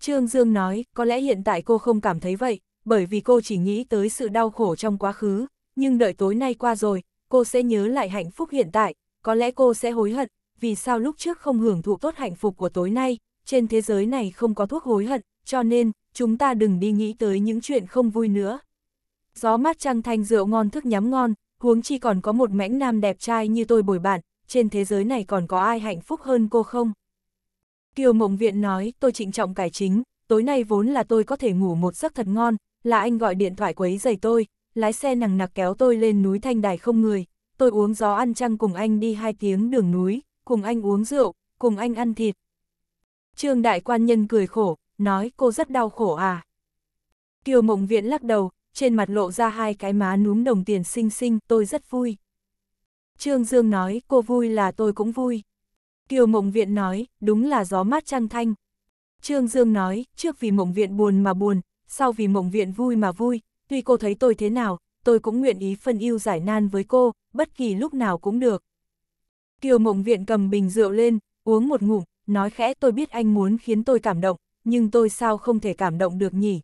Trương Dương nói, có lẽ hiện tại cô không cảm thấy vậy, bởi vì cô chỉ nghĩ tới sự đau khổ trong quá khứ, nhưng đợi tối nay qua rồi, cô sẽ nhớ lại hạnh phúc hiện tại, có lẽ cô sẽ hối hận, vì sao lúc trước không hưởng thụ tốt hạnh phúc của tối nay, trên thế giới này không có thuốc hối hận, cho nên, chúng ta đừng đi nghĩ tới những chuyện không vui nữa. Gió mát trăng thanh rượu ngon thức nhắm ngon, huống chi còn có một mãnh nam đẹp trai như tôi bồi bạn, trên thế giới này còn có ai hạnh phúc hơn cô không? Kiều Mộng Viện nói, tôi trịnh trọng cải chính, tối nay vốn là tôi có thể ngủ một giấc thật ngon, là anh gọi điện thoại quấy giày tôi, lái xe nằng nặc kéo tôi lên núi thanh đài không người, tôi uống gió ăn trăng cùng anh đi hai tiếng đường núi, cùng anh uống rượu, cùng anh ăn thịt. Trương Đại Quan Nhân cười khổ, nói cô rất đau khổ à. Kiều Mộng Viễn lắc đầu, trên mặt lộ ra hai cái má núm đồng tiền xinh xinh, tôi rất vui. Trương Dương nói, cô vui là tôi cũng vui. Kiều Mộng Viện nói, đúng là gió mát trăng thanh. Trương Dương nói, trước vì Mộng Viện buồn mà buồn, sau vì Mộng Viện vui mà vui, tuy cô thấy tôi thế nào, tôi cũng nguyện ý phân ưu giải nan với cô, bất kỳ lúc nào cũng được. Kiều Mộng Viện cầm bình rượu lên, uống một ngụm, nói khẽ tôi biết anh muốn khiến tôi cảm động, nhưng tôi sao không thể cảm động được nhỉ?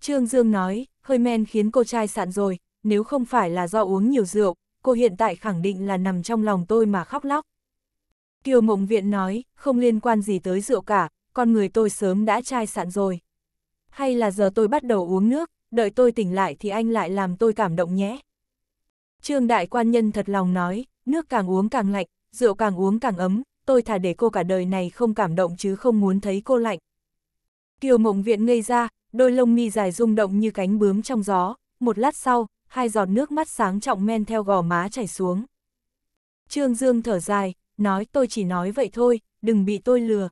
Trương Dương nói, hơi men khiến cô trai sạn rồi, nếu không phải là do uống nhiều rượu, cô hiện tại khẳng định là nằm trong lòng tôi mà khóc lóc. Kiều Mộng Viện nói, không liên quan gì tới rượu cả, con người tôi sớm đã chai sạn rồi. Hay là giờ tôi bắt đầu uống nước, đợi tôi tỉnh lại thì anh lại làm tôi cảm động nhé. Trương Đại Quan Nhân thật lòng nói, nước càng uống càng lạnh, rượu càng uống càng ấm, tôi thà để cô cả đời này không cảm động chứ không muốn thấy cô lạnh. Kiều Mộng Viện ngây ra, đôi lông mi dài rung động như cánh bướm trong gió, một lát sau, hai giọt nước mắt sáng trọng men theo gò má chảy xuống. Trương Dương thở dài, nói tôi chỉ nói vậy thôi, đừng bị tôi lừa.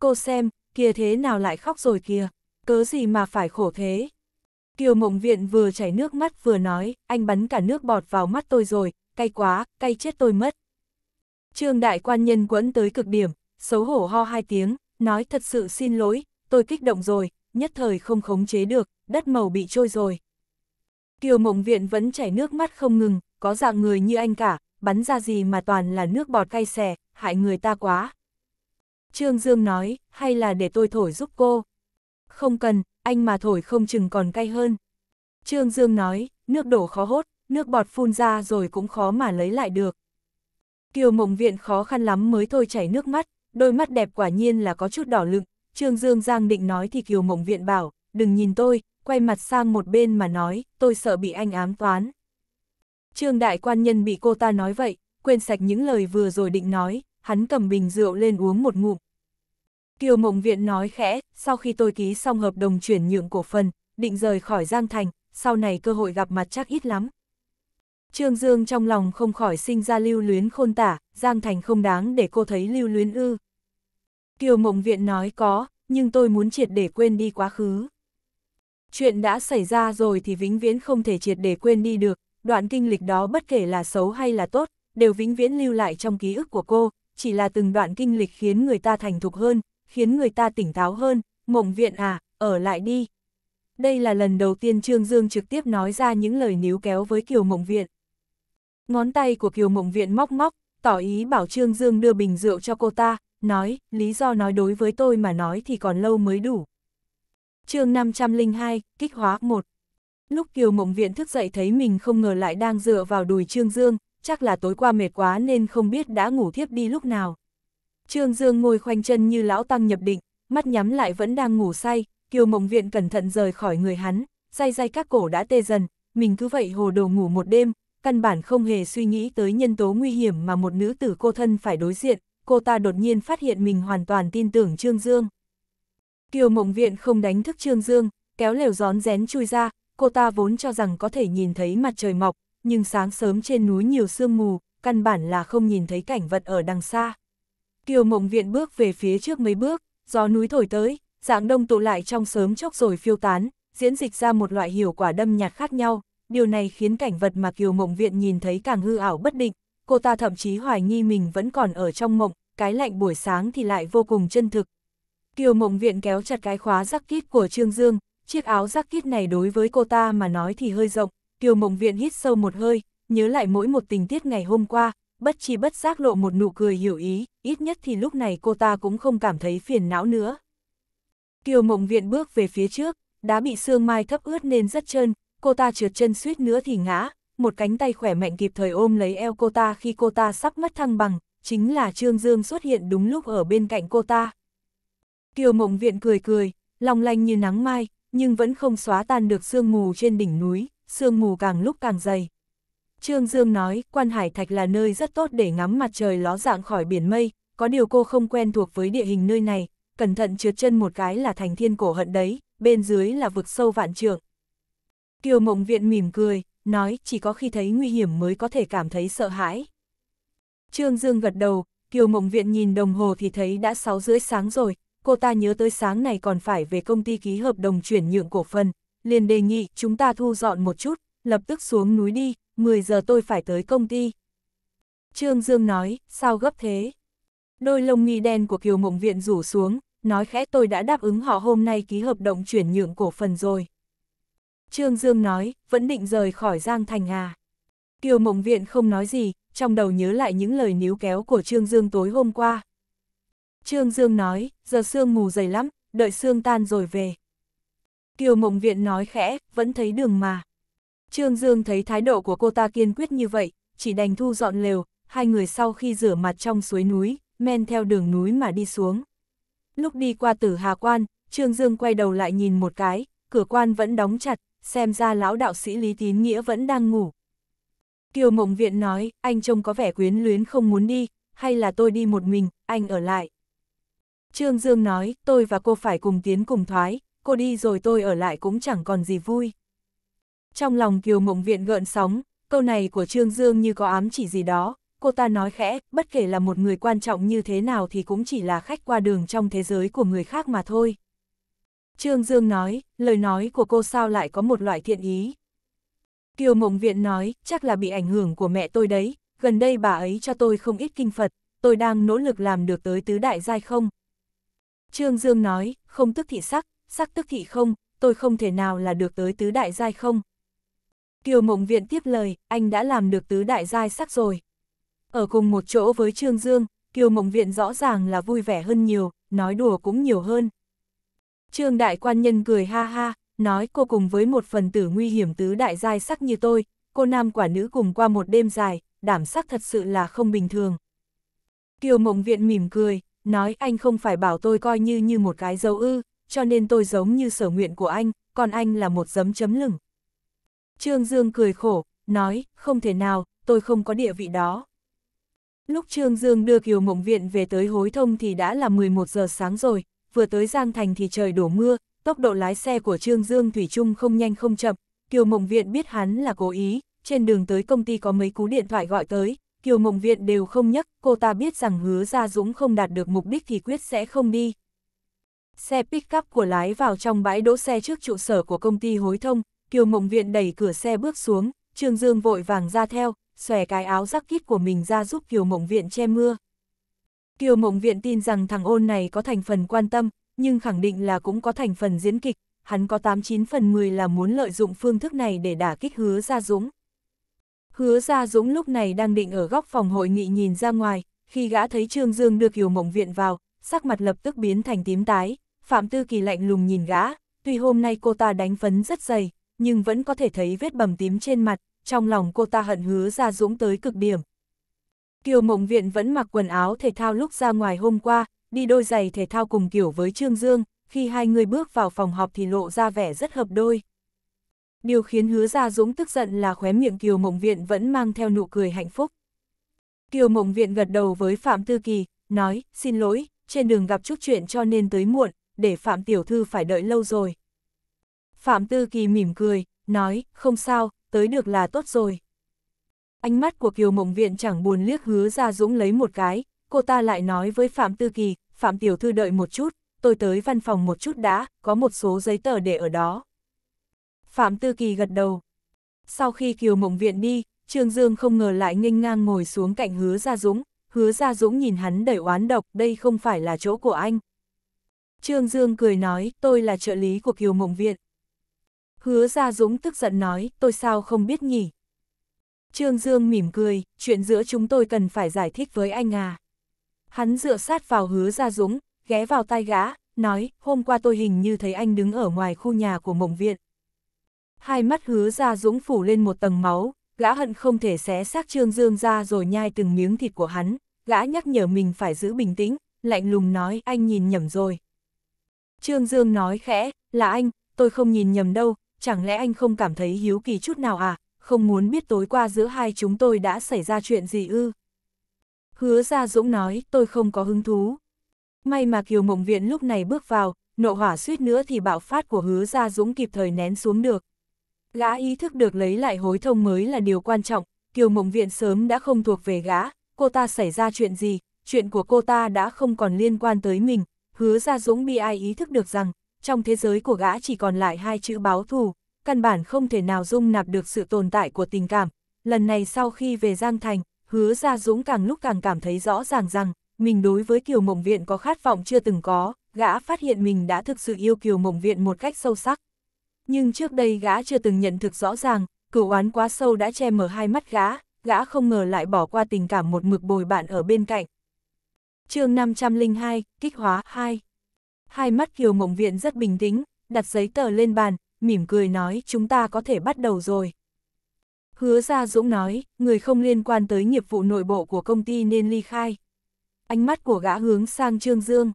Cô xem, kia thế nào lại khóc rồi kìa, cớ gì mà phải khổ thế. Kiều Mộng Viện vừa chảy nước mắt vừa nói, anh bắn cả nước bọt vào mắt tôi rồi, cay quá, cay chết tôi mất. Trương Đại Quan Nhân quẫn tới cực điểm, xấu hổ ho hai tiếng, nói thật sự xin lỗi, tôi kích động rồi, nhất thời không khống chế được, đất màu bị trôi rồi. Kiều Mộng Viện vẫn chảy nước mắt không ngừng, có dạng người như anh cả, bắn ra gì mà toàn là nước bọt cay xè, hại người ta quá. Trương Dương nói, hay là để tôi thổi giúp cô? Không cần, anh mà thổi không chừng còn cay hơn. Trương Dương nói, nước đổ khó hốt, nước bọt phun ra rồi cũng khó mà lấy lại được. Kiều Mộng Viện khó khăn lắm mới thôi chảy nước mắt, đôi mắt đẹp quả nhiên là có chút đỏ lựng. Trương Dương Giang định nói thì Kiều Mộng Viện bảo, đừng nhìn tôi, quay mặt sang một bên mà nói, tôi sợ bị anh ám toán. Trương đại quan nhân bị cô ta nói vậy, quên sạch những lời vừa rồi định nói, hắn cầm bình rượu lên uống một ngụm. Kiều Mộng Viện nói khẽ, sau khi tôi ký xong hợp đồng chuyển nhượng cổ phần, định rời khỏi Giang Thành, sau này cơ hội gặp mặt chắc ít lắm. Trương Dương trong lòng không khỏi sinh ra lưu luyến khôn tả, Giang Thành không đáng để cô thấy lưu luyến ư. Kiều Mộng Viện nói có, nhưng tôi muốn triệt để quên đi quá khứ. Chuyện đã xảy ra rồi thì vĩnh viễn không thể triệt để quên đi được, đoạn kinh lịch đó bất kể là xấu hay là tốt, đều vĩnh viễn lưu lại trong ký ức của cô, chỉ là từng đoạn kinh lịch khiến người ta thành thục hơn, khiến người ta tỉnh táo hơn, mộng viện à, ở lại đi. Đây là lần đầu tiên Trương Dương trực tiếp nói ra những lời níu kéo với Kiều Mộng Viện. Ngón tay của Kiều Mộng Viện móc móc, tỏ ý bảo Trương Dương đưa bình rượu cho cô ta, nói, lý do nói đối với tôi mà nói thì còn lâu mới đủ. chương 502, kích hóa 1 Lúc Kiều Mộng Viện thức dậy thấy mình không ngờ lại đang dựa vào đùi Trương Dương, chắc là tối qua mệt quá nên không biết đã ngủ thiếp đi lúc nào. Trương Dương ngồi khoanh chân như lão tăng nhập định, mắt nhắm lại vẫn đang ngủ say, Kiều Mộng Viện cẩn thận rời khỏi người hắn, dây dây các cổ đã tê dần, mình cứ vậy hồ đồ ngủ một đêm, căn bản không hề suy nghĩ tới nhân tố nguy hiểm mà một nữ tử cô thân phải đối diện, cô ta đột nhiên phát hiện mình hoàn toàn tin tưởng Trương Dương. Kiều Mộng Viện không đánh thức Trương Dương, kéo lều gión rén chui ra, cô ta vốn cho rằng có thể nhìn thấy mặt trời mọc, nhưng sáng sớm trên núi nhiều sương mù, căn bản là không nhìn thấy cảnh vật ở đằng xa. Kiều Mộng Viện bước về phía trước mấy bước, gió núi thổi tới, dạng đông tụ lại trong sớm chốc rồi phiêu tán, diễn dịch ra một loại hiệu quả đâm nhạt khác nhau, điều này khiến cảnh vật mà Kiều Mộng Viện nhìn thấy càng hư ảo bất định, cô ta thậm chí hoài nghi mình vẫn còn ở trong mộng, cái lạnh buổi sáng thì lại vô cùng chân thực. Kiều Mộng Viện kéo chặt cái khóa rắc kít của Trương Dương, chiếc áo rắc kít này đối với cô ta mà nói thì hơi rộng, Kiều Mộng Viện hít sâu một hơi, nhớ lại mỗi một tình tiết ngày hôm qua, bất chi bất giác lộ một nụ cười hiểu ý, ít nhất thì lúc này cô ta cũng không cảm thấy phiền não nữa. Kiều Mộng Viện bước về phía trước, đá bị sương mai thấp ướt nên rất trơn, cô ta trượt chân suýt nữa thì ngã, một cánh tay khỏe mạnh kịp thời ôm lấy eo cô ta khi cô ta sắp mất thăng bằng, chính là Trương Dương xuất hiện đúng lúc ở bên cạnh cô ta. Kiều Mộng Viện cười cười, long lanh như nắng mai, nhưng vẫn không xóa tan được sương mù trên đỉnh núi, sương mù càng lúc càng dày. Trương Dương nói, quan hải thạch là nơi rất tốt để ngắm mặt trời ló dạng khỏi biển mây, có điều cô không quen thuộc với địa hình nơi này, cẩn thận trượt chân một cái là thành thiên cổ hận đấy, bên dưới là vực sâu vạn trượng. Kiều Mộng Viện mỉm cười, nói chỉ có khi thấy nguy hiểm mới có thể cảm thấy sợ hãi. Trương Dương gật đầu, Kiều Mộng Viện nhìn đồng hồ thì thấy đã 6 rưỡi sáng rồi, cô ta nhớ tới sáng này còn phải về công ty ký hợp đồng chuyển nhượng cổ phần, liền đề nghị chúng ta thu dọn một chút, lập tức xuống núi đi, 10 giờ tôi phải tới công ty. Trương Dương nói, sao gấp thế? Đôi lông mi đen của Kiều Mộng Viện rủ xuống, nói khẽ tôi đã đáp ứng họ hôm nay ký hợp đồng chuyển nhượng cổ phần rồi. Trương Dương nói, vẫn định rời khỏi Giang Thành à. Kiều Mộng Viện không nói gì, trong đầu nhớ lại những lời níu kéo của Trương Dương tối hôm qua. Trương Dương nói, giờ sương mù dày lắm, đợi sương tan rồi về. Kiều Mộng Viện nói khẽ, vẫn thấy đường mà. Trương Dương thấy thái độ của cô ta kiên quyết như vậy, chỉ đành thu dọn lều, hai người sau khi rửa mặt trong suối núi, men theo đường núi mà đi xuống. Lúc đi qua tử Hà Quan, Trương Dương quay đầu lại nhìn một cái, cửa quan vẫn đóng chặt, xem ra lão đạo sĩ Lý Tín Nghĩa vẫn đang ngủ. Kiều Mộng Viện nói, anh trông có vẻ quyến luyến không muốn đi, hay là tôi đi một mình, anh ở lại. Trương Dương nói, tôi và cô phải cùng tiến cùng thoái, cô đi rồi tôi ở lại cũng chẳng còn gì vui. Trong lòng Kiều Mộng Viện gợn sóng, câu này của Trương Dương như có ám chỉ gì đó, cô ta nói khẽ, bất kể là một người quan trọng như thế nào thì cũng chỉ là khách qua đường trong thế giới của người khác mà thôi. Trương Dương nói, lời nói của cô sao lại có một loại thiện ý. Kiều Mộng Viện nói, chắc là bị ảnh hưởng của mẹ tôi đấy, gần đây bà ấy cho tôi không ít kinh Phật, tôi đang nỗ lực làm được tới tứ đại giai không. Trương Dương nói, không tức thị sắc, sắc tức thị không, tôi không thể nào là được tới tứ đại giai không. Kiều Mộng Viện tiếp lời, anh đã làm được tứ đại giai sắc rồi. Ở cùng một chỗ với Trương Dương, Kiều Mộng Viện rõ ràng là vui vẻ hơn nhiều, nói đùa cũng nhiều hơn. Trương Đại Quan Nhân cười ha ha, nói cô cùng với một phần tử nguy hiểm tứ đại giai sắc như tôi, cô nam quả nữ cùng qua một đêm dài, đảm sắc thật sự là không bình thường. Kiều Mộng Viện mỉm cười, nói anh không phải bảo tôi coi như như một cái dấu ư, cho nên tôi giống như sở nguyện của anh, còn anh là một giấm chấm lửng. Trương Dương cười khổ, nói, không thể nào, tôi không có địa vị đó. Lúc Trương Dương đưa Kiều Mộng Viện về tới hối thông thì đã là 11 giờ sáng rồi, vừa tới Giang Thành thì trời đổ mưa, tốc độ lái xe của Trương Dương Thủy Trung không nhanh không chậm, Kiều Mộng Viện biết hắn là cố ý, trên đường tới công ty có mấy cú điện thoại gọi tới, Kiều Mộng Viện đều không nhắc, cô ta biết rằng hứa Gia Dũng không đạt được mục đích thì quyết sẽ không đi. Xe pick-up của lái vào trong bãi đỗ xe trước trụ sở của công ty hối thông, Kiều Mộng Viện đẩy cửa xe bước xuống, Trương Dương vội vàng ra theo, xòe cái áo rắc kít của mình ra giúp Kiều Mộng Viện che mưa. Kiều Mộng Viện tin rằng thằng ôn này có thành phần quan tâm, nhưng khẳng định là cũng có thành phần diễn kịch, hắn có 89 phần 10 là muốn lợi dụng phương thức này để đả kích hứa Gia Dũng. Hứa Gia Dũng lúc này đang định ở góc phòng hội nghị nhìn ra ngoài, khi gã thấy Trương Dương đưa Kiều Mộng Viện vào, sắc mặt lập tức biến thành tím tái, Phạm Tư Kỳ lạnh lùng nhìn gã, tuy hôm nay cô ta đánh phấn rất dày, nhưng vẫn có thể thấy vết bầm tím trên mặt, trong lòng cô ta hận hứa Gia Dũng tới cực điểm. Kiều Mộng Viện vẫn mặc quần áo thể thao lúc ra ngoài hôm qua, đi đôi giày thể thao cùng kiểu với Trương Dương, khi hai người bước vào phòng họp thì lộ ra vẻ rất hợp đôi. Điều khiến hứa Gia Dũng tức giận là khóe miệng Kiều Mộng Viện vẫn mang theo nụ cười hạnh phúc. Kiều Mộng Viện gật đầu với Phạm Tư Kỳ, nói, xin lỗi, trên đường gặp chút chuyện cho nên tới muộn, để Phạm Tiểu Thư phải đợi lâu rồi. Phạm Tư Kỳ mỉm cười, nói, không sao, tới được là tốt rồi. Ánh mắt của Kiều Mộng Viện chẳng buồn liếc hứa ra Dũng lấy một cái, cô ta lại nói với Phạm Tư Kỳ, Phạm Tiểu Thư đợi một chút, tôi tới văn phòng một chút đã, có một số giấy tờ để ở đó. Phạm Tư Kỳ gật đầu. Sau khi Kiều Mộng Viện đi, Trương Dương không ngờ lại nghênh ngang ngồi xuống cạnh hứa Gia Dũng, hứa Gia Dũng nhìn hắn đầy oán độc, đây không phải là chỗ của anh. Trương Dương cười nói, tôi là trợ lý của Kiều Mộng Viện. Hứa Gia Dũng tức giận nói, tôi sao không biết nhỉ? Trương Dương mỉm cười, chuyện giữa chúng tôi cần phải giải thích với anh à. Hắn dựa sát vào hứa Gia Dũng, ghé vào tai gã, nói, hôm qua tôi hình như thấy anh đứng ở ngoài khu nhà của mộng viện. Hai mắt hứa Gia Dũng phủ lên một tầng máu, gã hận không thể xé xác Trương Dương ra rồi nhai từng miếng thịt của hắn, gã nhắc nhở mình phải giữ bình tĩnh, lạnh lùng nói, anh nhìn nhầm rồi. Trương Dương nói khẽ, là anh, tôi không nhìn nhầm đâu, chẳng lẽ anh không cảm thấy hiếu kỳ chút nào à, không muốn biết tối qua giữa hai chúng tôi đã xảy ra chuyện gì ư? Hứa Gia Dũng nói, tôi không có hứng thú. May mà Kiều Mộng Viện lúc này bước vào, nộ hỏa suýt nữa thì bạo phát của hứa Gia Dũng kịp thời nén xuống được. Gã ý thức được lấy lại hối thông mới là điều quan trọng, Kiều Mộng Viện sớm đã không thuộc về gã, cô ta xảy ra chuyện gì, chuyện của cô ta đã không còn liên quan tới mình, hứa Gia Dũng bị ai ý thức được rằng, trong thế giới của gã chỉ còn lại hai chữ báo thù, căn bản không thể nào dung nạp được sự tồn tại của tình cảm. Lần này sau khi về Giang Thành, hứa Gia Dũng càng lúc càng cảm thấy rõ ràng rằng, mình đối với Kiều Mộng Viện có khát vọng chưa từng có, gã phát hiện mình đã thực sự yêu Kiều Mộng Viện một cách sâu sắc. Nhưng trước đây gã chưa từng nhận thực rõ ràng, cửu oán quá sâu đã che mở hai mắt gã, gã không ngờ lại bỏ qua tình cảm một mực bồi bạn ở bên cạnh. chương 502, Kích hóa 2 Hai mắt Kiều Mộng Viện rất bình tĩnh, đặt giấy tờ lên bàn, mỉm cười nói chúng ta có thể bắt đầu rồi. Hứa Gia Dũng nói, người không liên quan tới nghiệp vụ nội bộ của công ty nên ly khai. Ánh mắt của gã hướng sang Trương Dương.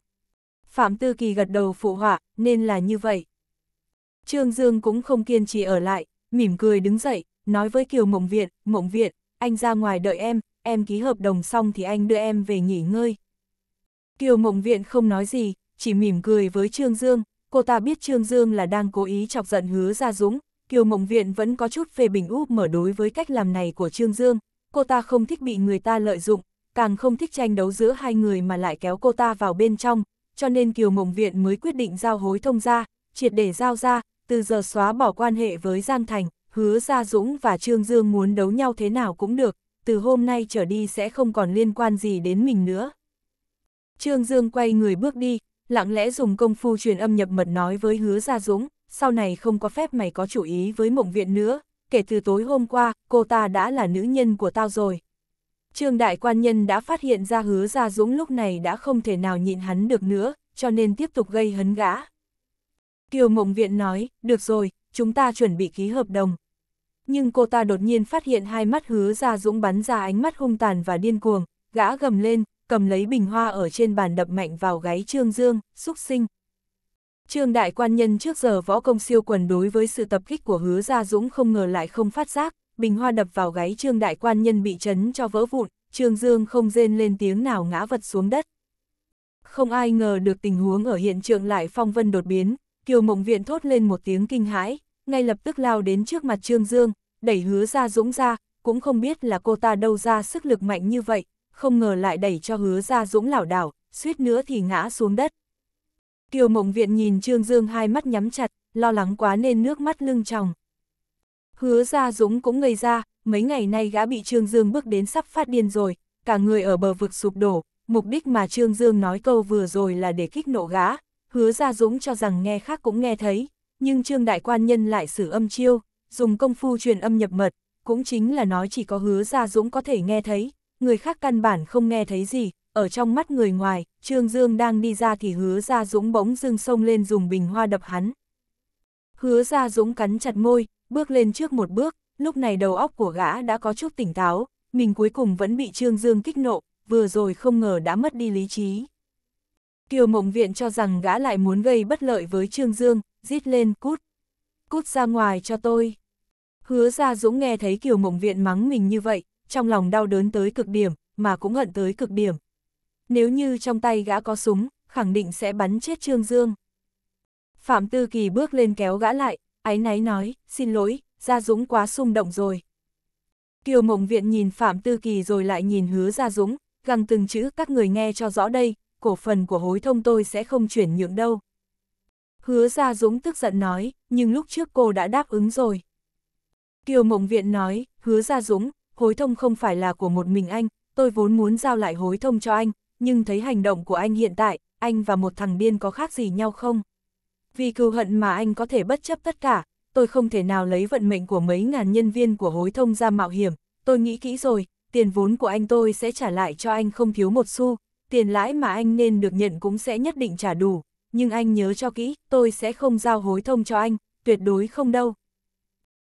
Phạm Tư Kỳ gật đầu phụ họa, nên là như vậy. Trương Dương cũng không kiên trì ở lại, mỉm cười đứng dậy, nói với Kiều Mộng Viện, Mộng Viện, anh ra ngoài đợi em, em ký hợp đồng xong thì anh đưa em về nghỉ ngơi. Kiều Mộng Viện không nói gì, chỉ mỉm cười với Trương Dương, cô ta biết Trương Dương là đang cố ý chọc giận hứa ra dũng, Kiều Mộng Viện vẫn có chút phê bình úp mở đối với cách làm này của Trương Dương, cô ta không thích bị người ta lợi dụng, càng không thích tranh đấu giữa hai người mà lại kéo cô ta vào bên trong, cho nên Kiều Mộng Viện mới quyết định giao hối thông ra, triệt để giao ra, từ giờ xóa bỏ quan hệ với Giang Thành, hứa Gia Dũng và Trương Dương muốn đấu nhau thế nào cũng được, từ hôm nay trở đi sẽ không còn liên quan gì đến mình nữa. Trương Dương quay người bước đi, lặng lẽ dùng công phu truyền âm nhập mật nói với hứa Gia Dũng, sau này không có phép mày có chủ ý với mộng viện nữa, kể từ tối hôm qua, cô ta đã là nữ nhân của tao rồi. Trương đại quan nhân đã phát hiện ra hứa Gia Dũng lúc này đã không thể nào nhịn hắn được nữa, cho nên tiếp tục gây hấn gã. Kiều Mộng Viện nói, được rồi, chúng ta chuẩn bị ký hợp đồng. Nhưng cô ta đột nhiên phát hiện hai mắt hứa Gia Dũng bắn ra ánh mắt hung tàn và điên cuồng, gã gầm lên, cầm lấy bình hoa ở trên bàn đập mạnh vào gáy Trương Dương, xúc sinh. Trương đại quan nhân trước giờ võ công siêu quần đối với sự tập kích của hứa Gia Dũng không ngờ lại không phát giác, bình hoa đập vào gáy Trương Đại Quan Nhân bị chấn cho vỡ vụn, Trương Dương không rên lên tiếng nào ngã vật xuống đất. Không ai ngờ được tình huống ở hiện trường lại phong vân đột biến, Kiều Mộng Viện thốt lên một tiếng kinh hãi, ngay lập tức lao đến trước mặt Trương Dương, đẩy hứa gia dũng ra, cũng không biết là cô ta đâu ra sức lực mạnh như vậy, không ngờ lại đẩy cho hứa ra dũng lảo đảo, suýt nữa thì ngã xuống đất. Kiều Mộng Viện nhìn Trương Dương hai mắt nhắm chặt, lo lắng quá nên nước mắt lưng tròng. Hứa ra dũng cũng ngây ra, mấy ngày nay gã bị Trương Dương bước đến sắp phát điên rồi, cả người ở bờ vực sụp đổ, mục đích mà Trương Dương nói câu vừa rồi là để kích nộ gã, hứa ra dũng cho rằng nghe khác cũng nghe thấy, nhưng Trương Đại Quan Nhân lại sử âm chiêu, dùng công phu truyền âm nhập mật, cũng chính là nói chỉ có hứa ra dũng có thể nghe thấy, người khác căn bản không nghe thấy gì, ở trong mắt người ngoài, Trương Dương đang đi ra thì hứa ra dũng bỗng dưng sông lên dùng bình hoa đập hắn. Hứa ra dũng cắn chặt môi, bước lên trước một bước, lúc này đầu óc của gã đã có chút tỉnh táo, mình cuối cùng vẫn bị Trương Dương kích nộ, vừa rồi không ngờ đã mất đi lý trí. Kiều Mộng Viện cho rằng gã lại muốn gây bất lợi với Trương Dương, rít lên cút. Cút ra ngoài cho tôi. Hứa ra Dũng nghe thấy Kiều Mộng Viện mắng mình như vậy, trong lòng đau đớn tới cực điểm, mà cũng hận tới cực điểm. Nếu như trong tay gã có súng, khẳng định sẽ bắn chết Trương Dương. Phạm Tư Kỳ bước lên kéo gã lại, ái náy nói, xin lỗi, Gia Dũng quá xung động rồi. Kiều Mộng Viện nhìn Phạm Tư Kỳ rồi lại nhìn hứa Gia Dũng, găng từng chữ các người nghe cho rõ đây, cổ phần của hối thông tôi sẽ không chuyển nhượng đâu. Hứa Gia Dũng tức giận nói, nhưng lúc trước cô đã đáp ứng rồi. Kiều Mộng Viện nói, hứa Gia Dũng, hối thông không phải là của một mình anh, tôi vốn muốn giao lại hối thông cho anh, nhưng thấy hành động của anh hiện tại, anh và một thằng điên có khác gì nhau không? Vì cừu hận mà anh có thể bất chấp tất cả, tôi không thể nào lấy vận mệnh của mấy ngàn nhân viên của hối thông ra mạo hiểm, tôi nghĩ kỹ rồi, tiền vốn của anh tôi sẽ trả lại cho anh không thiếu một xu, tiền lãi mà anh nên được nhận cũng sẽ nhất định trả đủ, nhưng anh nhớ cho kỹ, tôi sẽ không giao hối thông cho anh, tuyệt đối không đâu.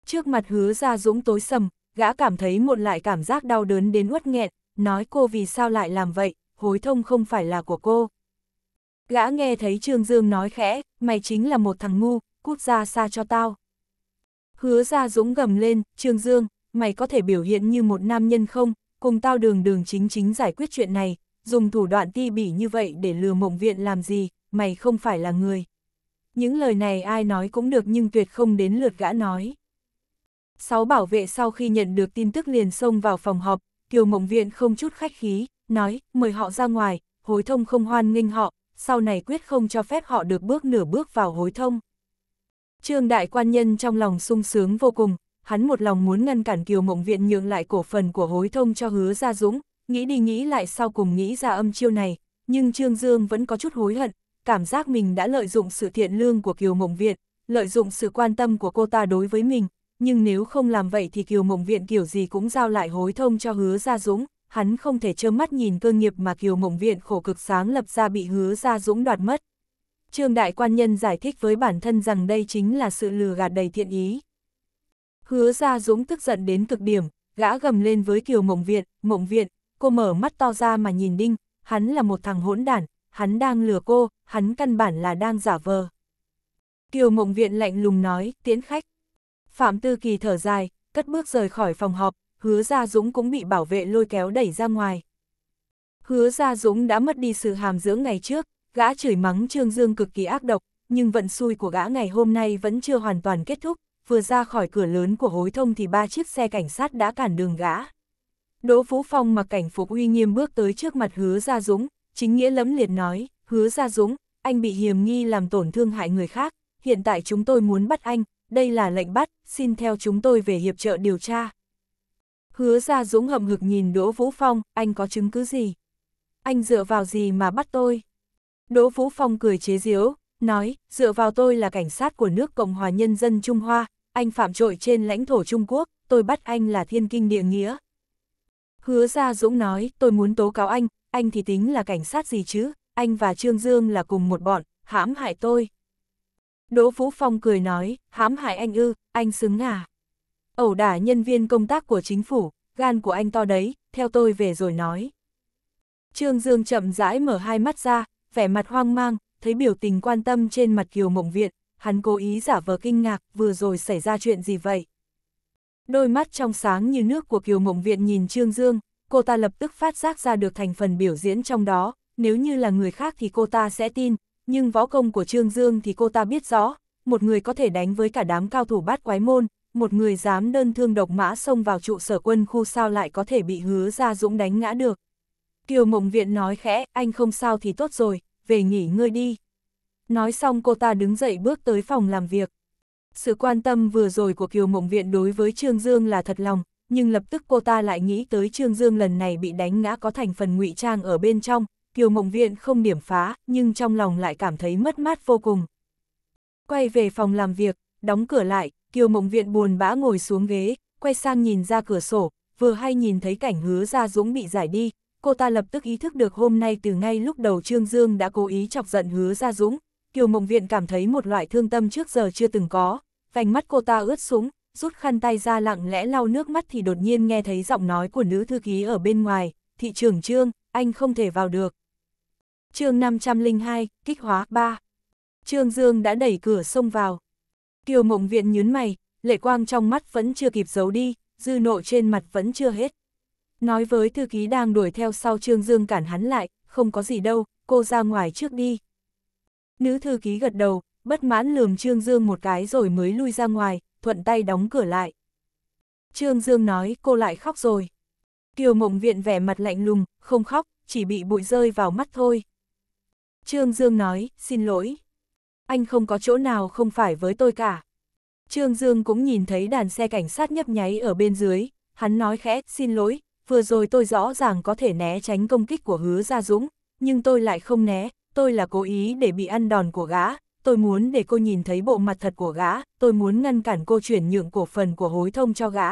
Trước mặt hứa ra dũng tối sầm, gã cảm thấy một lại cảm giác đau đớn đến uất nghẹn, nói cô vì sao lại làm vậy, hối thông không phải là của cô. Gã nghe thấy Trương Dương nói khẽ, mày chính là một thằng ngu, cút ra xa cho tao. Hứa ra dũng gầm lên, Trương Dương, mày có thể biểu hiện như một nam nhân không, cùng tao đường đường chính chính giải quyết chuyện này, dùng thủ đoạn ti bỉ như vậy để lừa mộng viện làm gì, mày không phải là người. Những lời này ai nói cũng được nhưng tuyệt không đến lượt gã nói. Sáu bảo vệ sau khi nhận được tin tức liền xông vào phòng họp, Kiều Mộng Viện không chút khách khí, nói, mời họ ra ngoài, hối thông không hoan nghênh họ, sau này quyết không cho phép họ được bước nửa bước vào hối thông. Trương Đại Quan Nhân trong lòng sung sướng vô cùng, hắn một lòng muốn ngăn cản Kiều Mộng Viện nhượng lại cổ phần của hối thông cho hứa Gia Dũng, nghĩ đi nghĩ lại sau cùng nghĩ ra âm chiêu này, nhưng Trương Dương vẫn có chút hối hận, cảm giác mình đã lợi dụng sự thiện lương của Kiều Mộng Viện, lợi dụng sự quan tâm của cô ta đối với mình, nhưng nếu không làm vậy thì Kiều Mộng Viện kiểu gì cũng giao lại hối thông cho hứa Gia Dũng, hắn không thể trơ mắt nhìn cơ nghiệp mà Kiều Mộng Viện khổ cực sáng lập ra bị hứa Gia Dũng đoạt mất. Trương Đại Quan Nhân giải thích với bản thân rằng đây chính là sự lừa gạt đầy thiện ý. Hứa Gia Dũng tức giận đến cực điểm, gã gầm lên với Kiều Mộng Viện, Mộng Viện, cô mở mắt to ra mà nhìn Đinh, hắn là một thằng hỗn đản, hắn đang lừa cô, hắn căn bản là đang giả vờ. Kiều Mộng Viện lạnh lùng nói, tiễn khách. Phạm Tư Kỳ thở dài, cất bước rời khỏi phòng họp, hứa Gia Dũng cũng bị bảo vệ lôi kéo đẩy ra ngoài. Hứa Gia Dũng đã mất đi sự hàm dưỡng ngày trước, gã chửi mắng Trương Dương cực kỳ ác độc, nhưng vận xui của gã ngày hôm nay vẫn chưa hoàn toàn kết thúc, vừa ra khỏi cửa lớn của hối thông thì ba chiếc xe cảnh sát đã cản đường gã. Đỗ Phú Phong mặc cảnh phục uy nghiêm bước tới trước mặt hứa Gia Dũng, chính nghĩa lẫm liệt nói, hứa Gia Dũng, anh bị hiềm nghi làm tổn thương hại người khác, hiện tại chúng tôi muốn bắt anh, đây là lệnh bắt, xin theo chúng tôi về hiệp trợ điều tra. Hứa Gia Dũng hậm hực nhìn Đỗ Vũ Phong, anh có chứng cứ gì? Anh dựa vào gì mà bắt tôi? Đỗ Vũ Phong cười chế giễu, nói, dựa vào tôi là cảnh sát của nước Cộng hòa Nhân dân Trung Hoa, anh phạm trội trên lãnh thổ Trung Quốc, tôi bắt anh là thiên kinh địa nghĩa. Hứa Gia Dũng nói, tôi muốn tố cáo anh, anh thì tính là cảnh sát gì chứ, anh và Trương Dương là cùng một bọn, hãm hại tôi. Đỗ Vũ Phong cười nói, hãm hại anh ư, anh xứng à. Ẩu đả nhân viên công tác của chính phủ, gan của anh to đấy, theo tôi về rồi nói. Trương Dương chậm rãi mở hai mắt ra, vẻ mặt hoang mang, thấy biểu tình quan tâm trên mặt Kiều Mộng Viện, hắn cố ý giả vờ kinh ngạc, vừa rồi xảy ra chuyện gì vậy? Đôi mắt trong sáng như nước của Kiều Mộng Viện nhìn Trương Dương, cô ta lập tức phát giác ra được thành phần biểu diễn trong đó, nếu như là người khác thì cô ta sẽ tin, nhưng võ công của Trương Dương thì cô ta biết rõ, một người có thể đánh với cả đám cao thủ bát quái môn, một người dám đơn thương độc mã xông vào trụ sở quân khu sao lại có thể bị hứa ra dũng đánh ngã được. Kiều Mộng Viện nói khẽ, anh không sao thì tốt rồi, về nghỉ ngơi đi. Nói xong cô ta đứng dậy bước tới phòng làm việc. Sự quan tâm vừa rồi của Kiều Mộng Viện đối với Trương Dương là thật lòng, nhưng lập tức cô ta lại nghĩ tới Trương Dương lần này bị đánh ngã có thành phần ngụy trang ở bên trong, Kiều Mộng Viện không điểm phá, nhưng trong lòng lại cảm thấy mất mát vô cùng. Quay về phòng làm việc, đóng cửa lại, Kiều Mộng Viện buồn bã ngồi xuống ghế, quay sang nhìn ra cửa sổ, vừa hay nhìn thấy cảnh hứa ra dũng bị giải đi, cô ta lập tức ý thức được hôm nay từ ngay lúc đầu Trương Dương đã cố ý chọc giận hứa ra dũng, Kiều Mộng Viện cảm thấy một loại thương tâm trước giờ chưa từng có, vành mắt cô ta ướt súng, rút khăn tay ra lặng lẽ lau nước mắt thì đột nhiên nghe thấy giọng nói của nữ thư ký ở bên ngoài, thị trưởng Trương, anh không thể vào được chương 502, kích hóa 3. Trương Dương đã đẩy cửa xông vào. Kiều Mộng Viện nhướn mày, lệ quang trong mắt vẫn chưa kịp giấu đi, dư nộ trên mặt vẫn chưa hết. Nói với thư ký đang đuổi theo sau Trương Dương cản hắn lại, không có gì đâu, cô ra ngoài trước đi. Nữ thư ký gật đầu, bất mãn lườm Trương Dương một cái rồi mới lui ra ngoài, thuận tay đóng cửa lại. Trương Dương nói cô lại khóc rồi. Kiều Mộng Viện vẻ mặt lạnh lùng, không khóc, chỉ bị bụi rơi vào mắt thôi. Trương Dương nói, xin lỗi. Anh không có chỗ nào không phải với tôi cả. Trương Dương cũng nhìn thấy đàn xe cảnh sát nhấp nháy ở bên dưới, hắn nói khẽ, xin lỗi, vừa rồi tôi rõ ràng có thể né tránh công kích của hứa Gia Dũng, nhưng tôi lại không né, tôi là cố ý để bị ăn đòn của gã, tôi muốn để cô nhìn thấy bộ mặt thật của gã, tôi muốn ngăn cản cô chuyển nhượng cổ phần của hối thông cho gã.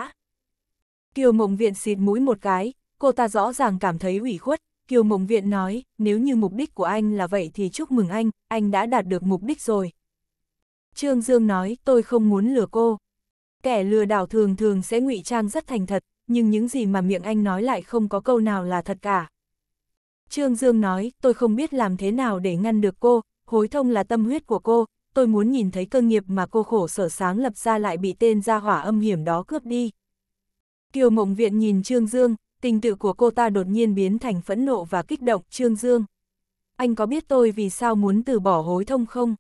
Kiều Mộng Viện xịt mũi một cái, cô ta rõ ràng cảm thấy ủy khuất, Kiều Mộng Viện nói, nếu như mục đích của anh là vậy thì chúc mừng anh, anh đã đạt được mục đích rồi. Trương Dương nói, tôi không muốn lừa cô. Kẻ lừa đảo thường thường sẽ ngụy trang rất thành thật, nhưng những gì mà miệng anh nói lại không có câu nào là thật cả. Trương Dương nói, tôi không biết làm thế nào để ngăn được cô, hối thông là tâm huyết của cô, tôi muốn nhìn thấy cơ nghiệp mà cô khổ sở sáng lập ra lại bị tên gia hỏa âm hiểm đó cướp đi. Kiều Mộng Viện nhìn Trương Dương, tình tự của cô ta đột nhiên biến thành phẫn nộ và kích động, Trương Dương. Anh có biết tôi vì sao muốn từ bỏ hối thông không?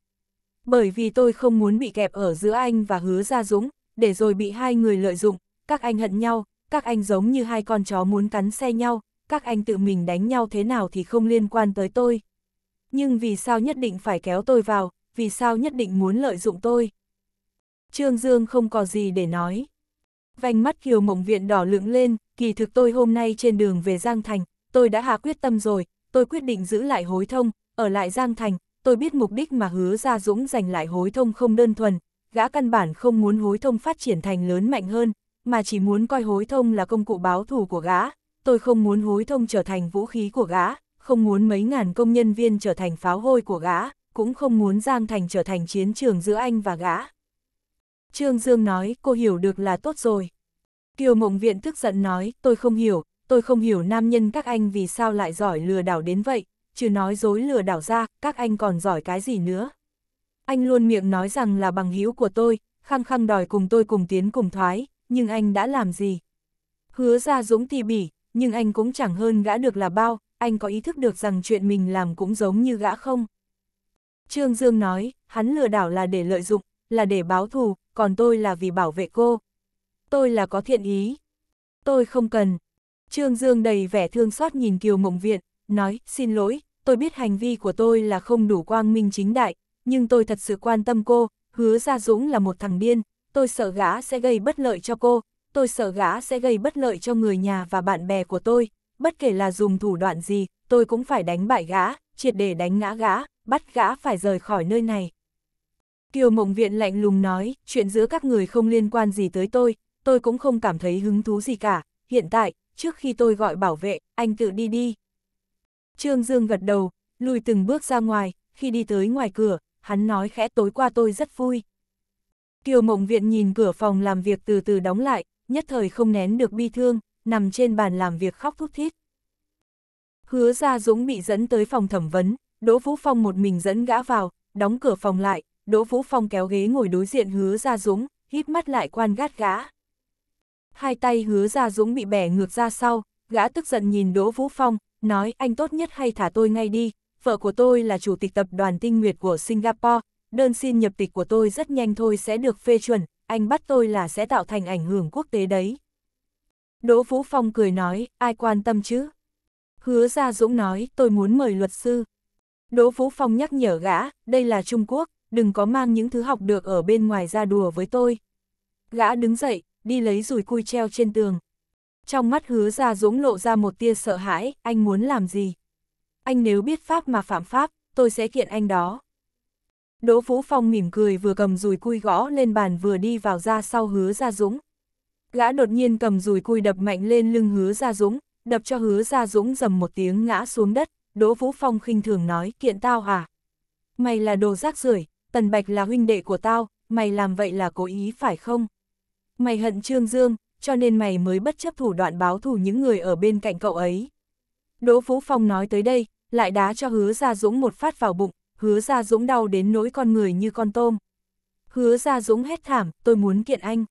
Bởi vì tôi không muốn bị kẹp ở giữa anh và hứa gia dũng, để rồi bị hai người lợi dụng, các anh hận nhau, các anh giống như hai con chó muốn cắn xe nhau, các anh tự mình đánh nhau thế nào thì không liên quan tới tôi. Nhưng vì sao nhất định phải kéo tôi vào, vì sao nhất định muốn lợi dụng tôi? Trương Dương không có gì để nói. Vành mắt Kiều Mộng Viện đỏ lưỡng lên, kỳ thực tôi hôm nay trên đường về Giang Thành, tôi đã hạ quyết tâm rồi, tôi quyết định giữ lại hối thông, ở lại Giang Thành, tôi biết mục đích mà hứa ra dũng giành lại hối thông không đơn thuần, gã căn bản không muốn hối thông phát triển thành lớn mạnh hơn, mà chỉ muốn coi hối thông là công cụ báo thù của gã, tôi không muốn hối thông trở thành vũ khí của gã, không muốn mấy ngàn công nhân viên trở thành pháo hôi của gã, cũng không muốn Giang Thành trở thành chiến trường giữa anh và gã. Trương Dương nói, cô hiểu được là tốt rồi. Kiều Mộng Viện tức giận nói, tôi không hiểu, tôi không hiểu nam nhân các anh vì sao lại giỏi lừa đảo đến vậy, chứ nói dối lừa đảo ra, các anh còn giỏi cái gì nữa. Anh luôn miệng nói rằng là bằng hữu của tôi, khăng khăng đòi cùng tôi cùng tiến cùng thoái, nhưng anh đã làm gì? Hứa ra dũng tì bỉ, nhưng anh cũng chẳng hơn gã được là bao, anh có ý thức được rằng chuyện mình làm cũng giống như gã không? Trương Dương nói, hắn lừa đảo là để lợi dụng, là để báo thù, còn tôi là vì bảo vệ cô. Tôi là có thiện ý. Tôi không cần. Trương Dương đầy vẻ thương xót nhìn Kiều Mộng Viện, nói, xin lỗi, tôi biết hành vi của tôi là không đủ quang minh chính đại, nhưng tôi thật sự quan tâm cô, hứa Gia Dũng là một thằng điên, tôi sợ gã sẽ gây bất lợi cho cô, tôi sợ gã sẽ gây bất lợi cho người nhà và bạn bè của tôi, bất kể là dùng thủ đoạn gì, tôi cũng phải đánh bại gã, triệt để đánh ngã gã, bắt gã phải rời khỏi nơi này. Kiều Mộng Viện lạnh lùng nói, chuyện giữa các người không liên quan gì tới tôi, tôi cũng không cảm thấy hứng thú gì cả, hiện tại, trước khi tôi gọi bảo vệ, anh tự đi đi. Trương Dương gật đầu, lùi từng bước ra ngoài, khi đi tới ngoài cửa, hắn nói khẽ tối qua tôi rất vui. Kiều Mộng Viện nhìn cửa phòng làm việc từ từ đóng lại, nhất thời không nén được bi thương, nằm trên bàn làm việc khóc thút thít. Hứa ra Dũng bị dẫn tới phòng thẩm vấn, Đỗ Vũ Phong một mình dẫn gã vào, đóng cửa phòng lại, Đỗ Vũ Phong kéo ghế ngồi đối diện hứa ra Dũng, híp mắt lại quan gắt gã. Hai tay hứa ra dũng bị bẻ ngược ra sau, gã tức giận nhìn Đỗ Vũ Phong, nói anh tốt nhất hay thả tôi ngay đi, vợ của tôi là chủ tịch tập đoàn tinh nguyệt của Singapore, đơn xin nhập tịch của tôi rất nhanh thôi sẽ được phê chuẩn, anh bắt tôi là sẽ tạo thành ảnh hưởng quốc tế đấy. Đỗ Vũ Phong cười nói, ai quan tâm chứ? Hứa Gia Dũng nói, tôi muốn mời luật sư. Đỗ Vũ Phong nhắc nhở gã, đây là Trung Quốc, đừng có mang những thứ học được ở bên ngoài ra đùa với tôi. Gã đứng dậy, đi lấy rùi cui treo trên tường. Trong mắt hứa Gia Dũng lộ ra một tia sợ hãi, anh muốn làm gì? Anh nếu biết pháp mà phạm pháp, tôi sẽ kiện anh đó. Đỗ Vũ Phong mỉm cười vừa cầm rùi cui gõ lên bàn vừa đi vào ra sau hứa Gia Dũng. Gã đột nhiên cầm rùi cui đập mạnh lên lưng hứa Gia Dũng, đập cho hứa Gia Dũng dầm một tiếng ngã xuống đất, Đỗ Vũ Phong khinh thường nói kiện tao à? Mày là đồ rác rưởi, Tần Bạch là huynh đệ của tao, mày làm vậy là cố ý phải không? Mày hận Trương Dương, cho nên mày mới bất chấp thủ đoạn báo thù những người ở bên cạnh cậu ấy. Đỗ Vũ Phong nói tới đây, lại đá cho hứa Gia Dũng một phát vào bụng, hứa Gia Dũng đau đến nỗi con người như con tôm. Hứa Gia Dũng hét thảm, tôi muốn kiện anh.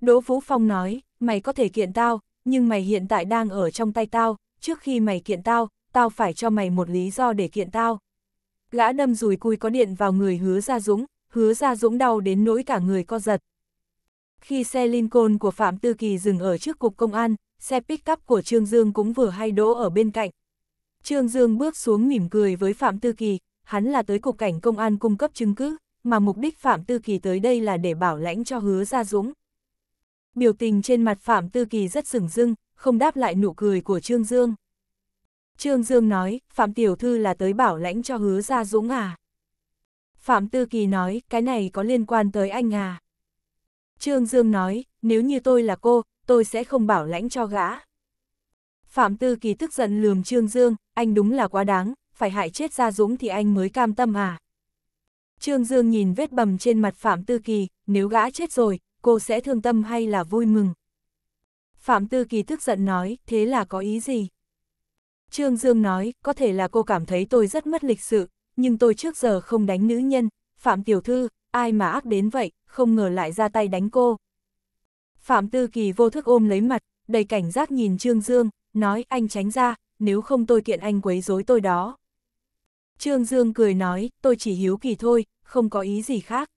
Đỗ Vũ Phong nói, mày có thể kiện tao, nhưng mày hiện tại đang ở trong tay tao, trước khi mày kiện tao, tao phải cho mày một lý do để kiện tao. Gã đâm rùi cui có điện vào người hứa Gia Dũng, hứa Gia Dũng đau đến nỗi cả người co giật. Khi xe Lincoln của Phạm Tư Kỳ dừng ở trước cục công an, xe pick-up của Trương Dương cũng vừa hay đỗ ở bên cạnh. Trương Dương bước xuống mỉm cười với Phạm Tư Kỳ, hắn là tới cục cảnh công an cung cấp chứng cứ, mà mục đích Phạm Tư Kỳ tới đây là để bảo lãnh cho hứa Gia Dũng. Biểu tình trên mặt Phạm Tư Kỳ rất sừng dưng, không đáp lại nụ cười của Trương Dương. Trương Dương nói, Phạm Tiểu Thư là tới bảo lãnh cho hứa Gia Dũng à? Phạm Tư Kỳ nói, cái này có liên quan tới anh à? Trương Dương nói, nếu như tôi là cô, tôi sẽ không bảo lãnh cho gã. Phạm Tư Kỳ tức giận lườm Trương Dương, anh đúng là quá đáng, phải hại chết Gia Dũng thì anh mới cam tâm à. Trương Dương nhìn vết bầm trên mặt Phạm Tư Kỳ, nếu gã chết rồi, cô sẽ thương tâm hay là vui mừng? Phạm Tư Kỳ tức giận nói, thế là có ý gì? Trương Dương nói, có thể là cô cảm thấy tôi rất mất lịch sự, nhưng tôi trước giờ không đánh nữ nhân, Phạm Tiểu Thư, ai mà ác đến vậy, không ngờ lại ra tay đánh cô. Phạm Tư Kỳ vô thức ôm lấy mặt, đầy cảnh giác nhìn Trương Dương, nói anh tránh ra, nếu không tôi kiện anh quấy rối tôi đó. Trương Dương cười nói, tôi chỉ hiếu kỳ thôi, không có ý gì khác.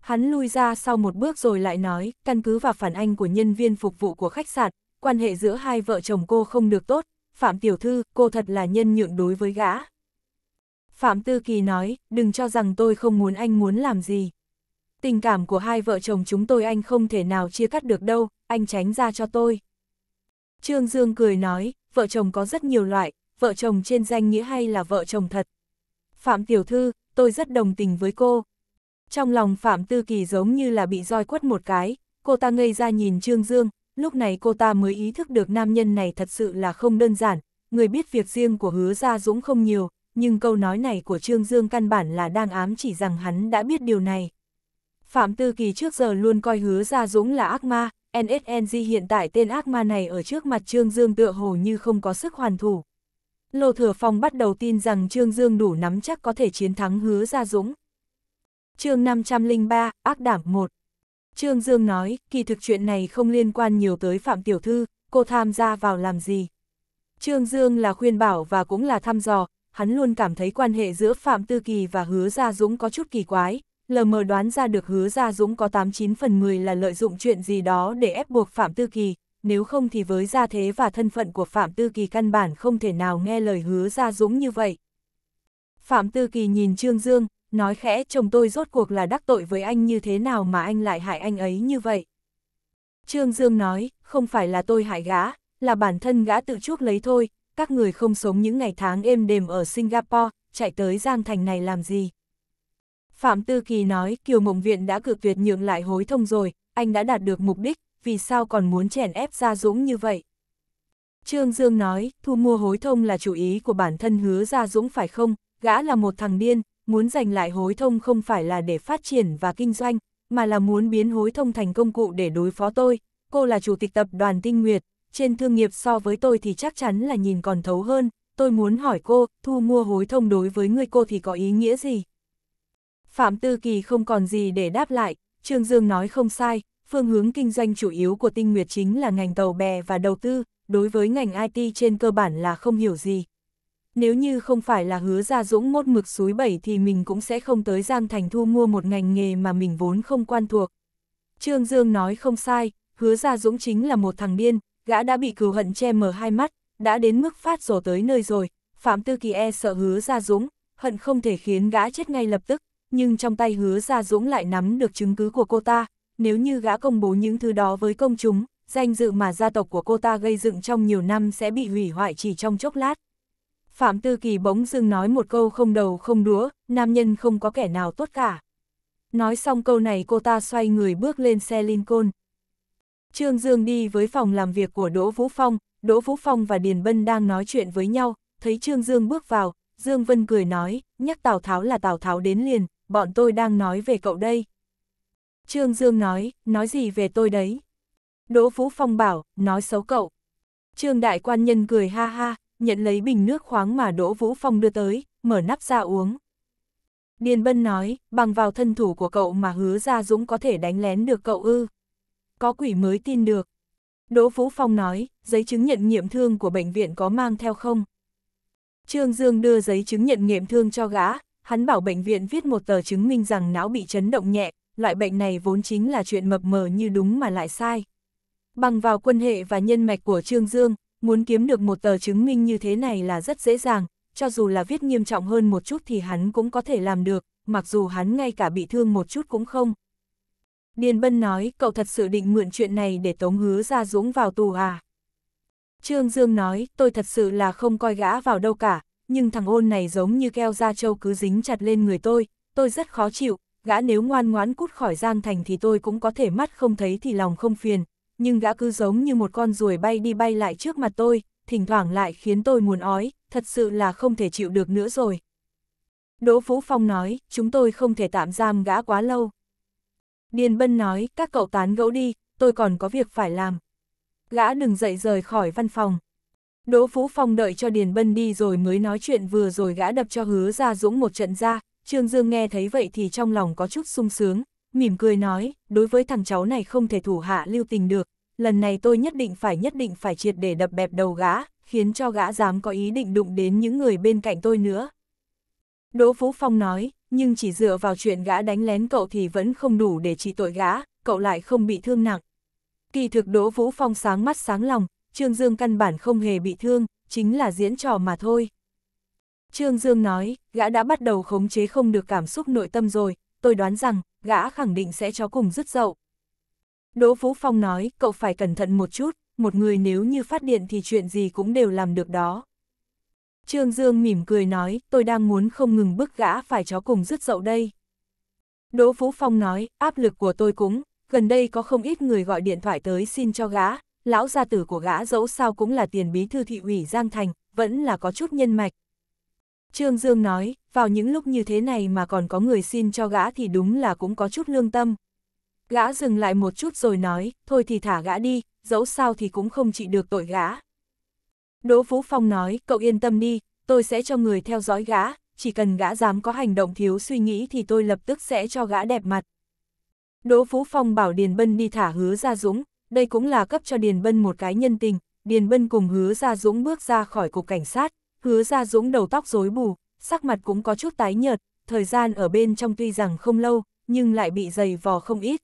Hắn lui ra sau một bước rồi lại nói, căn cứ vào phản anh của nhân viên phục vụ của khách sạn, quan hệ giữa hai vợ chồng cô không được tốt, Phạm Tiểu Thư, cô thật là nhân nhượng đối với gã. Phạm Tư Kỳ nói, đừng cho rằng tôi không muốn anh muốn làm gì. Tình cảm của hai vợ chồng chúng tôi anh không thể nào chia cắt được đâu, anh tránh ra cho tôi. Trương Dương cười nói, vợ chồng có rất nhiều loại, vợ chồng trên danh nghĩa hay là vợ chồng thật. Phạm Tiểu Thư, tôi rất đồng tình với cô. Trong lòng Phạm Tư Kỳ giống như là bị roi quất một cái, cô ta ngây ra nhìn Trương Dương, lúc này cô ta mới ý thức được nam nhân này thật sự là không đơn giản, người biết việc riêng của hứa Gia Dũng không nhiều, nhưng câu nói này của Trương Dương căn bản là đang ám chỉ rằng hắn đã biết điều này. Phạm Tư Kỳ trước giờ luôn coi hứa Gia Dũng là ác ma, NSNG hiện tại tên ác ma này ở trước mặt Trương Dương tựa hồ như không có sức hoàn thủ. Lô Thừa Phong bắt đầu tin rằng Trương Dương đủ nắm chắc có thể chiến thắng hứa Gia Dũng. chương 503, ác đảm 1 Trương Dương nói, kỳ thực chuyện này không liên quan nhiều tới Phạm Tiểu Thư, cô tham gia vào làm gì. Trương Dương là khuyên bảo và cũng là thăm dò, hắn luôn cảm thấy quan hệ giữa Phạm Tư Kỳ và Hứa Gia Dũng có chút kỳ quái, lờ mờ đoán ra được Hứa Gia Dũng có 89 phần 10 là lợi dụng chuyện gì đó để ép buộc Phạm Tư Kỳ, nếu không thì với gia thế và thân phận của Phạm Tư Kỳ căn bản không thể nào nghe lời Hứa Gia Dũng như vậy. Phạm Tư Kỳ nhìn Trương Dương, nói khẽ chồng tôi rốt cuộc là đắc tội với anh như thế nào mà anh lại hại anh ấy như vậy. Trương Dương nói, không phải là tôi hại gã, là bản thân gã tự chuốc lấy thôi, các người không sống những ngày tháng êm đềm ở Singapore, chạy tới Giang Thành này làm gì. Phạm Tư Kỳ nói, Kiều Mộng Viện đã cực tuyệt nhượng lại hối thông rồi, anh đã đạt được mục đích, vì sao còn muốn chèn ép Gia Dũng như vậy. Trương Dương nói, thu mua hối thông là chủ ý của bản thân hứa Gia Dũng phải không, gã là một thằng điên, muốn giành lại hối thông không phải là để phát triển và kinh doanh, mà là muốn biến hối thông thành công cụ để đối phó tôi. Cô là chủ tịch tập đoàn Tinh Nguyệt, trên thương nghiệp so với tôi thì chắc chắn là nhìn còn thấu hơn. Tôi muốn hỏi cô, thu mua hối thông đối với người cô thì có ý nghĩa gì? Phạm Tư Kỳ không còn gì để đáp lại, Trương Dương nói không sai, phương hướng kinh doanh chủ yếu của tinh nguyệt chính là ngành tàu bè và đầu tư, đối với ngành IT trên cơ bản là không hiểu gì. Nếu như không phải là hứa ra dũng mốt mực suối bảy thì mình cũng sẽ không tới Giang Thành thu mua một ngành nghề mà mình vốn không quan thuộc. Trương Dương nói không sai, hứa ra dũng chính là một thằng điên, gã đã bị cừu hận che mờ hai mắt, đã đến mức phát rồ tới nơi rồi, Phạm Tư Kỳ e sợ hứa ra dũng, hận không thể khiến gã chết ngay lập tức, nhưng trong tay hứa ra dũng lại nắm được chứng cứ của cô ta, nếu như gã công bố những thứ đó với công chúng, danh dự mà gia tộc của cô ta gây dựng trong nhiều năm sẽ bị hủy hoại chỉ trong chốc lát. Phạm Tư Kỳ bỗng dưng nói một câu không đầu không đúa, nam nhân không có kẻ nào tốt cả. Nói xong câu này cô ta xoay người bước lên xe Lincoln. Trương Dương đi với phòng làm việc của Đỗ Vũ Phong, Đỗ Vũ Phong và Điền Bân đang nói chuyện với nhau, thấy Trương Dương bước vào, Dương Vân cười nói, nhắc Tào Tháo là Tào Tháo đến liền, bọn tôi đang nói về cậu đây. Trương Dương nói, nói gì về tôi đấy? Đỗ Vũ Phong bảo, nói xấu cậu. Trương Đại Quan Nhân cười ha ha, nhận lấy bình nước khoáng mà Đỗ Vũ Phong đưa tới, mở nắp ra uống. Điền Bân nói, bằng vào thân thủ của cậu mà hứa ra Dũng có thể đánh lén được cậu ư. Có quỷ mới tin được. Đỗ Vũ Phong nói, giấy chứng nhận nghiệm thương của bệnh viện có mang theo không? Trương Dương đưa giấy chứng nhận nghiệm thương cho gã, hắn bảo bệnh viện viết một tờ chứng minh rằng não bị chấn động nhẹ, loại bệnh này vốn chính là chuyện mập mờ như đúng mà lại sai. Bằng vào quân hệ và nhân mạch của Trương Dương, muốn kiếm được một tờ chứng minh như thế này là rất dễ dàng, cho dù là viết nghiêm trọng hơn một chút thì hắn cũng có thể làm được, mặc dù hắn ngay cả bị thương một chút cũng không. Điền Bân nói, cậu thật sự định mượn chuyện này để tống hứa ra dũng vào tù à? Trương Dương nói, tôi thật sự là không coi gã vào đâu cả, nhưng thằng ôn này giống như keo da trâu cứ dính chặt lên người tôi, tôi rất khó chịu, gã nếu ngoan ngoãn cút khỏi Giang Thành thì tôi cũng có thể mắt không thấy thì lòng không phiền, nhưng gã cứ giống như một con ruồi bay đi bay lại trước mặt tôi, thỉnh thoảng lại khiến tôi muốn ói, thật sự là không thể chịu được nữa rồi. Đỗ Phú Phong nói, chúng tôi không thể tạm giam gã quá lâu. Điền Bân nói, các cậu tán gẫu đi, tôi còn có việc phải làm. Gã đừng dậy rời khỏi văn phòng. Đỗ Phú Phong đợi cho Điền Bân đi rồi mới nói chuyện vừa rồi gã đập cho hứa ra dũng một trận ra, Trương Dương nghe thấy vậy thì trong lòng có chút sung sướng, mỉm cười nói, đối với thằng cháu này không thể thủ hạ lưu tình được, lần này tôi nhất định phải nhất định phải triệt để đập bẹp đầu gã, khiến cho gã dám có ý định đụng đến những người bên cạnh tôi nữa. Đỗ Phú Phong nói, nhưng chỉ dựa vào chuyện gã đánh lén cậu thì vẫn không đủ để trị tội gã, cậu lại không bị thương nặng. Kỳ thực Đỗ Vũ Phong sáng mắt sáng lòng, Trương Dương căn bản không hề bị thương, chính là diễn trò mà thôi. Trương Dương nói, gã đã bắt đầu khống chế không được cảm xúc nội tâm rồi, tôi đoán rằng, gã khẳng định sẽ cho cùng rứt dậu. Đỗ Vũ Phong nói, cậu phải cẩn thận một chút, một người nếu như phát điện thì chuyện gì cũng đều làm được đó. Trương Dương mỉm cười nói, tôi đang muốn không ngừng bức gã phải chó cùng rứt dậu đây. Đỗ Vũ Phong nói, áp lực của tôi cũng, gần đây có không ít người gọi điện thoại tới xin cho gã, lão gia tử của gã dẫu sao cũng là tiền bí thư thị ủy Giang Thành, vẫn là có chút nhân mạch. Trương Dương nói, vào những lúc như thế này mà còn có người xin cho gã thì đúng là cũng có chút lương tâm. Gã dừng lại một chút rồi nói, thôi thì thả gã đi, dẫu sao thì cũng không trị được tội gã. Đỗ Phú Phong nói, cậu yên tâm đi, tôi sẽ cho người theo dõi gã, chỉ cần gã dám có hành động thiếu suy nghĩ thì tôi lập tức sẽ cho gã đẹp mặt. Đỗ Phú Phong bảo Điền Bân đi thả hứa ra Dũng, đây cũng là cấp cho Điền Bân một cái nhân tình, Điền Bân cùng hứa ra Dũng bước ra khỏi cục cảnh sát, hứa ra Dũng đầu tóc rối bù, sắc mặt cũng có chút tái nhợt, thời gian ở bên trong tuy rằng không lâu, nhưng lại bị dày vò không ít.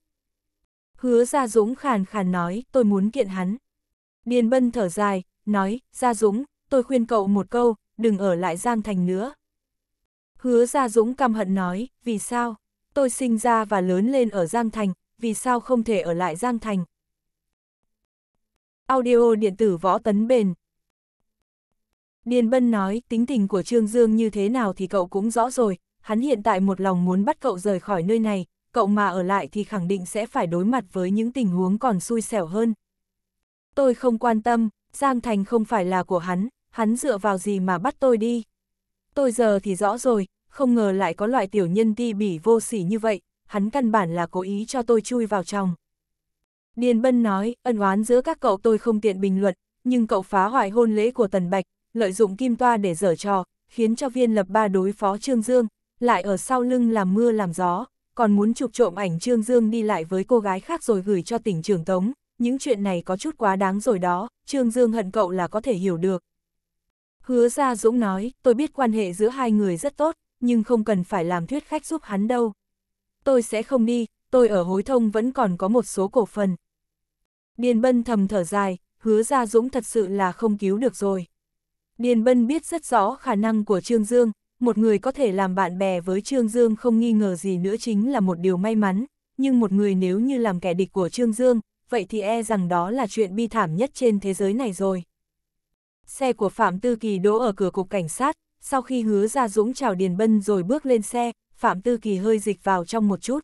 Hứa ra Dũng khàn khàn nói, tôi muốn kiện hắn. Điền Bân thở dài, nói, Gia Dũng, tôi khuyên cậu một câu, đừng ở lại Giang Thành nữa. Hứa Gia Dũng căm hận nói, vì sao? Tôi sinh ra và lớn lên ở Giang Thành, vì sao không thể ở lại Giang Thành? Audio điện tử võ tấn bền. Điền Bân nói, tính tình của Trương Dương như thế nào thì cậu cũng rõ rồi, hắn hiện tại một lòng muốn bắt cậu rời khỏi nơi này, cậu mà ở lại thì khẳng định sẽ phải đối mặt với những tình huống còn xui xẻo hơn. Tôi không quan tâm, Giang Thành không phải là của hắn, hắn dựa vào gì mà bắt tôi đi. Tôi giờ thì rõ rồi, không ngờ lại có loại tiểu nhân ti bỉ vô sỉ như vậy, hắn căn bản là cố ý cho tôi chui vào trong. Điền Bân nói, ân oán giữa các cậu tôi không tiện bình luận, nhưng cậu phá hoại hôn lễ của Tần Bạch, lợi dụng kim toa để dở trò, khiến cho viên lập ba đối phó Trương Dương, lại ở sau lưng làm mưa làm gió, còn muốn chụp trộm ảnh Trương Dương đi lại với cô gái khác rồi gửi cho tỉnh trưởng tống, những chuyện này có chút quá đáng rồi đó, Trương Dương hận cậu là có thể hiểu được. Hứa Gia Dũng nói, tôi biết quan hệ giữa hai người rất tốt, nhưng không cần phải làm thuyết khách giúp hắn đâu. Tôi sẽ không đi, tôi ở hối thông vẫn còn có một số cổ phần. Điền Bân thầm thở dài, hứa Gia Dũng thật sự là không cứu được rồi. Điền Bân biết rất rõ khả năng của Trương Dương, một người có thể làm bạn bè với Trương Dương không nghi ngờ gì nữa chính là một điều may mắn, nhưng một người nếu như làm kẻ địch của Trương Dương, vậy thì e rằng đó là chuyện bi thảm nhất trên thế giới này rồi. Xe của Phạm Tư Kỳ đỗ ở cửa cục cảnh sát, sau khi hứa ra Dũng chào Điền Bân rồi bước lên xe, Phạm Tư Kỳ hơi dịch vào trong một chút.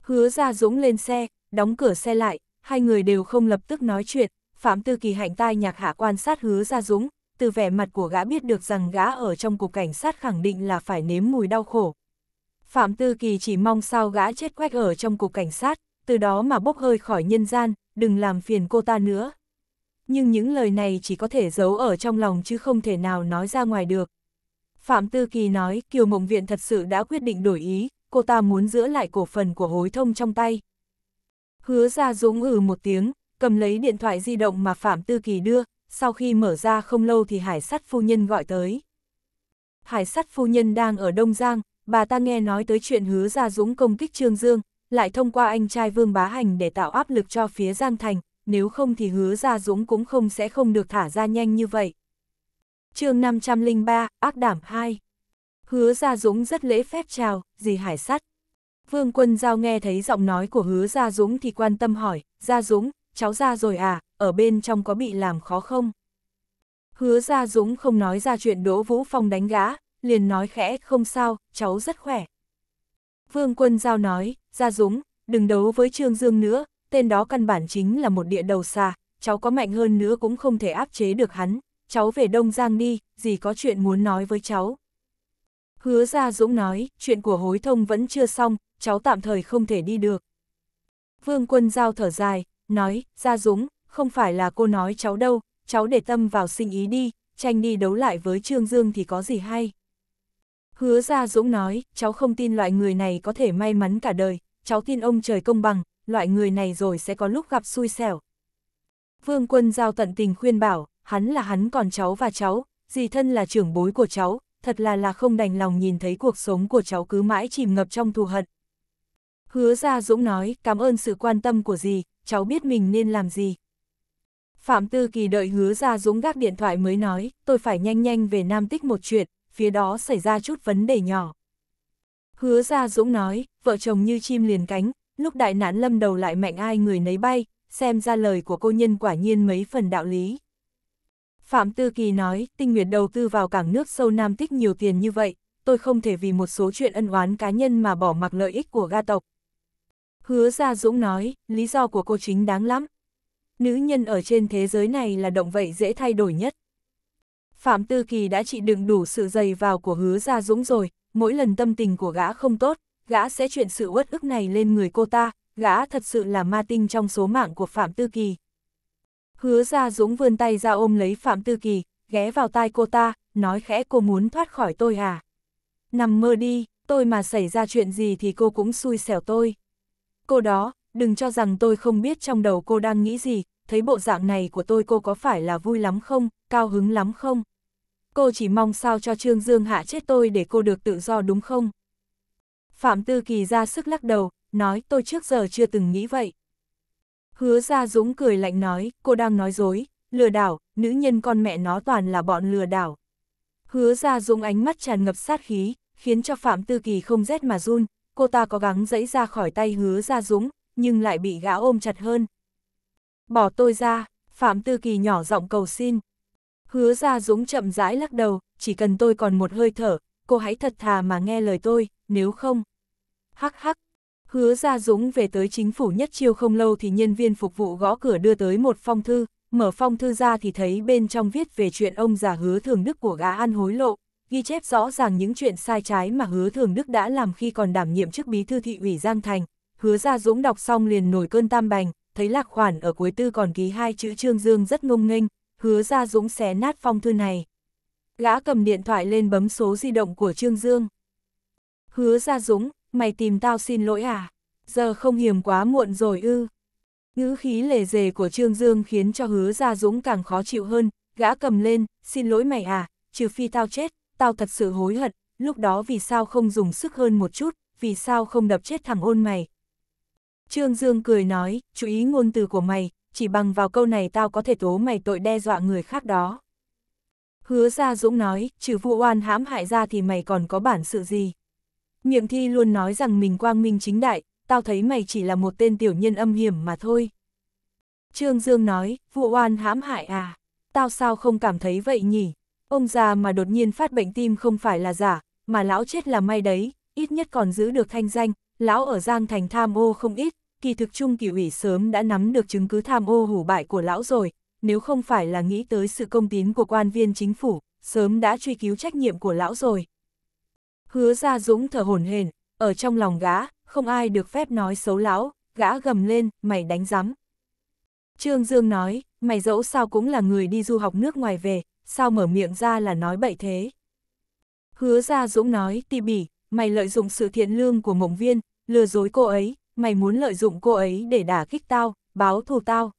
Hứa ra Dũng lên xe, đóng cửa xe lại, hai người đều không lập tức nói chuyện, Phạm Tư Kỳ hạnh tai nhạc hạ quan sát hứa ra Dũng, từ vẻ mặt của gã biết được rằng gã ở trong cục cảnh sát khẳng định là phải nếm mùi đau khổ. Phạm Tư Kỳ chỉ mong sao gã chết quách ở trong cục cảnh sát, từ đó mà bốc hơi khỏi nhân gian, đừng làm phiền cô ta nữa. Nhưng những lời này chỉ có thể giấu ở trong lòng chứ không thể nào nói ra ngoài được. Phạm Tư Kỳ nói Kiều Mộng Viện thật sự đã quyết định đổi ý, cô ta muốn giữ lại cổ phần của hối thông trong tay. Hứa ra dũng ừ một tiếng, cầm lấy điện thoại di động mà Phạm Tư Kỳ đưa, sau khi mở ra không lâu thì hải sắt phu nhân gọi tới. Hải sắt phu nhân đang ở Đông Giang, bà ta nghe nói tới chuyện hứa ra dũng công kích Trương Dương, lại thông qua anh trai Vương Bá Hành để tạo áp lực cho phía Giang Thành, nếu không thì hứa ra dũng cũng không sẽ không được thả ra nhanh như vậy. chương 503, ác đảm 2 Hứa Gia Dũng rất lễ phép chào, gì hải sắt. Vương quân giao nghe thấy giọng nói của hứa Gia Dũng thì quan tâm hỏi, Gia Dũng, cháu ra rồi à, ở bên trong có bị làm khó không? Hứa Gia Dũng không nói ra chuyện Đỗ Vũ Phong đánh gã, liền nói khẽ, không sao, cháu rất khỏe. Vương quân giao nói, Gia Dũng, đừng đấu với Trương Dương nữa, tên đó căn bản chính là một địa đầu xa, cháu có mạnh hơn nữa cũng không thể áp chế được hắn, cháu về Đông Giang đi, gì có chuyện muốn nói với cháu. Hứa Gia Dũng nói, chuyện của hối thông vẫn chưa xong, cháu tạm thời không thể đi được. Vương quân giao thở dài, nói, Gia Dũng, không phải là cô nói cháu đâu, cháu để tâm vào sinh ý đi, tranh đi đấu lại với Trương Dương thì có gì hay. Hứa Gia Dũng nói, cháu không tin loại người này có thể may mắn cả đời, cháu tin ông trời công bằng, loại người này rồi sẽ có lúc gặp xui xẻo. Vương quân giao tận tình khuyên bảo, hắn là hắn còn cháu và cháu, dì thân là trưởng bối của cháu, thật là là không đành lòng nhìn thấy cuộc sống của cháu cứ mãi chìm ngập trong thù hận. Hứa Gia Dũng nói, cảm ơn sự quan tâm của dì, cháu biết mình nên làm gì. Phạm Tư Kỳ đợi hứa Gia Dũng gác điện thoại mới nói, tôi phải nhanh nhanh về Nam Tích một chuyện, phía đó xảy ra chút vấn đề nhỏ. Hứa Gia Dũng nói, vợ chồng như chim liền cánh, lúc đại nạn lâm đầu lại mạnh ai người nấy bay, xem ra lời của cô nhân quả nhiên mấy phần đạo lý. Phạm Tư Kỳ nói, tinh nguyệt đầu tư vào cảng nước sâu Nam Tích nhiều tiền như vậy, tôi không thể vì một số chuyện ân oán cá nhân mà bỏ mặc lợi ích của ga tộc. Hứa Gia Dũng nói, lý do của cô chính đáng lắm. Nữ nhân ở trên thế giới này là động vậy dễ thay đổi nhất. Phạm Tư Kỳ đã trị đựng đủ sự dày vào của hứa Gia Dũng rồi, mỗi lần tâm tình của gã không tốt, gã sẽ chuyện sự uất ức này lên người cô ta, gã thật sự là ma tinh trong số mạng của Phạm Tư Kỳ. Hứa Gia Dũng vươn tay ra ôm lấy Phạm Tư Kỳ, ghé vào tai cô ta, nói khẽ cô muốn thoát khỏi tôi à? Nằm mơ đi, tôi mà xảy ra chuyện gì thì cô cũng xui xẻo tôi. Cô đó, đừng cho rằng tôi không biết trong đầu cô đang nghĩ gì, thấy bộ dạng này của tôi cô có phải là vui lắm không, cao hứng lắm không? Cô chỉ mong sao cho Trương Dương hạ chết tôi để cô được tự do đúng không? Phạm Tư Kỳ ra sức lắc đầu, nói tôi trước giờ chưa từng nghĩ vậy. Hứa ra Dũng cười lạnh nói, cô đang nói dối, lừa đảo, nữ nhân con mẹ nó toàn là bọn lừa đảo. Hứa ra Dũng ánh mắt tràn ngập sát khí, khiến cho Phạm Tư Kỳ không rét mà run, cô ta có gắng dẫy ra khỏi tay hứa ra Dũng, nhưng lại bị gã ôm chặt hơn. Bỏ tôi ra, Phạm Tư Kỳ nhỏ giọng cầu xin. Hứa ra Dũng chậm rãi lắc đầu, chỉ cần tôi còn một hơi thở, cô hãy thật thà mà nghe lời tôi, nếu không. Hắc hắc, Hứa ra Dũng về tới chính phủ nhất chiêu không lâu thì nhân viên phục vụ gõ cửa đưa tới một phong thư, mở phong thư ra thì thấy bên trong viết về chuyện ông già hứa thường đức của gã ăn hối lộ, ghi chép rõ ràng những chuyện sai trái mà hứa thường đức đã làm khi còn đảm nhiệm chức bí thư thị ủy Giang Thành. Hứa ra Dũng đọc xong liền nổi cơn tam bành, thấy lạc khoản ở cuối tư còn ký hai chữ Trương Dương rất ngông nghênh, hứa ra Dũng xé nát phong thư này. Gã cầm điện thoại lên bấm số di động của Trương Dương. Hứa ra Dũng, mày tìm tao xin lỗi à? Giờ không hiểm quá muộn rồi ư. Ngữ khí lề dề của Trương Dương khiến cho hứa Gia Dũng càng khó chịu hơn, gã cầm lên, xin lỗi mày à, trừ phi tao chết, tao thật sự hối hận, lúc đó vì sao không dùng sức hơn một chút, vì sao không đập chết thằng ôn mày. Trương Dương cười nói, chú ý ngôn từ của mày, chỉ bằng vào câu này tao có thể tố mày tội đe dọa người khác đó. Hứa Gia Dũng nói, trừ vụ oan hãm hại ra thì mày còn có bản sự gì. Miệng thi luôn nói rằng mình quang minh chính đại, tao thấy mày chỉ là một tên tiểu nhân âm hiểm mà thôi. Trương Dương nói, vụ oan hãm hại à, tao sao không cảm thấy vậy nhỉ? Ông già mà đột nhiên phát bệnh tim không phải là giả, mà lão chết là may đấy, ít nhất còn giữ được thanh danh, lão ở Giang Thành tham ô không ít, kỳ thực trung kỳ ủy sớm đã nắm được chứng cứ tham ô hủ bại của lão rồi, nếu không phải là nghĩ tới sự công tín của quan viên chính phủ, sớm đã truy cứu trách nhiệm của lão rồi. Hứa ra dũng thở hổn hển, ở trong lòng gã, không ai được phép nói xấu lão, gã gầm lên, mày đánh rắm. Trương Dương nói, mày dẫu sao cũng là người đi du học nước ngoài về, sao mở miệng ra là nói bậy thế. Hứa ra Dũng nói, tì bỉ, mày lợi dụng sự thiện lương của mộng viên, lừa dối cô ấy, mày muốn lợi dụng cô ấy để đả kích tao, báo thù tao.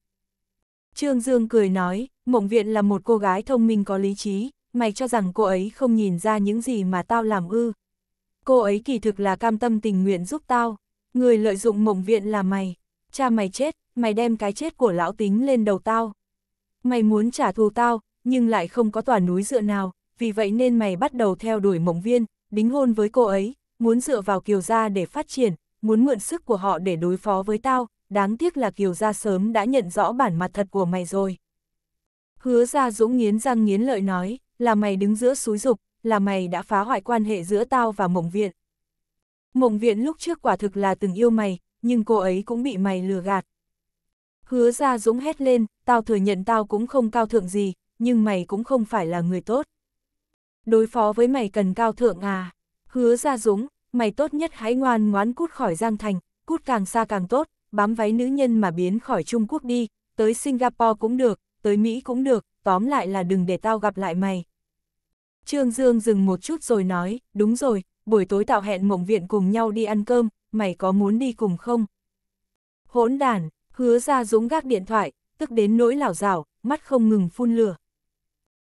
Trương Dương cười nói, mộng viện là một cô gái thông minh có lý trí, mày cho rằng cô ấy không nhìn ra những gì mà tao làm ư. Cô ấy kỳ thực là cam tâm tình nguyện giúp tao, người lợi dụng mộng viện là mày. Cha mày chết, mày đem cái chết của lão tính lên đầu tao. Mày muốn trả thù tao, nhưng lại không có tòa núi dựa nào, vì vậy nên mày bắt đầu theo đuổi mộng viên, đính hôn với cô ấy, muốn dựa vào Kiều Gia để phát triển, muốn mượn sức của họ để đối phó với tao, đáng tiếc là Kiều Gia sớm đã nhận rõ bản mặt thật của mày rồi. Hứa Gia Dũng nghiến răng nghiến lợi nói, là mày đứng giữa suối dục, là mày đã phá hoại quan hệ giữa tao và mộng viện. Mộng viện lúc trước quả thực là từng yêu mày, nhưng cô ấy cũng bị mày lừa gạt. Hứa Gia Dũng hét lên, tao thừa nhận tao cũng không cao thượng gì, nhưng mày cũng không phải là người tốt. Đối phó với mày cần cao thượng à? Hứa Gia Dũng, mày tốt nhất hãy ngoan ngoãn cút khỏi Giang Thành, cút càng xa càng tốt, bám váy nữ nhân mà biến khỏi Trung Quốc đi, tới Singapore cũng được, tới Mỹ cũng được, tóm lại là đừng để tao gặp lại mày. Trương Dương dừng một chút rồi nói, đúng rồi, buổi tối tạo hẹn mộng viện cùng nhau đi ăn cơm, mày có muốn đi cùng không? Hỗn đàn, hứa ra dũng gác điện thoại, tức đến nỗi lảo đảo mắt không ngừng phun lửa.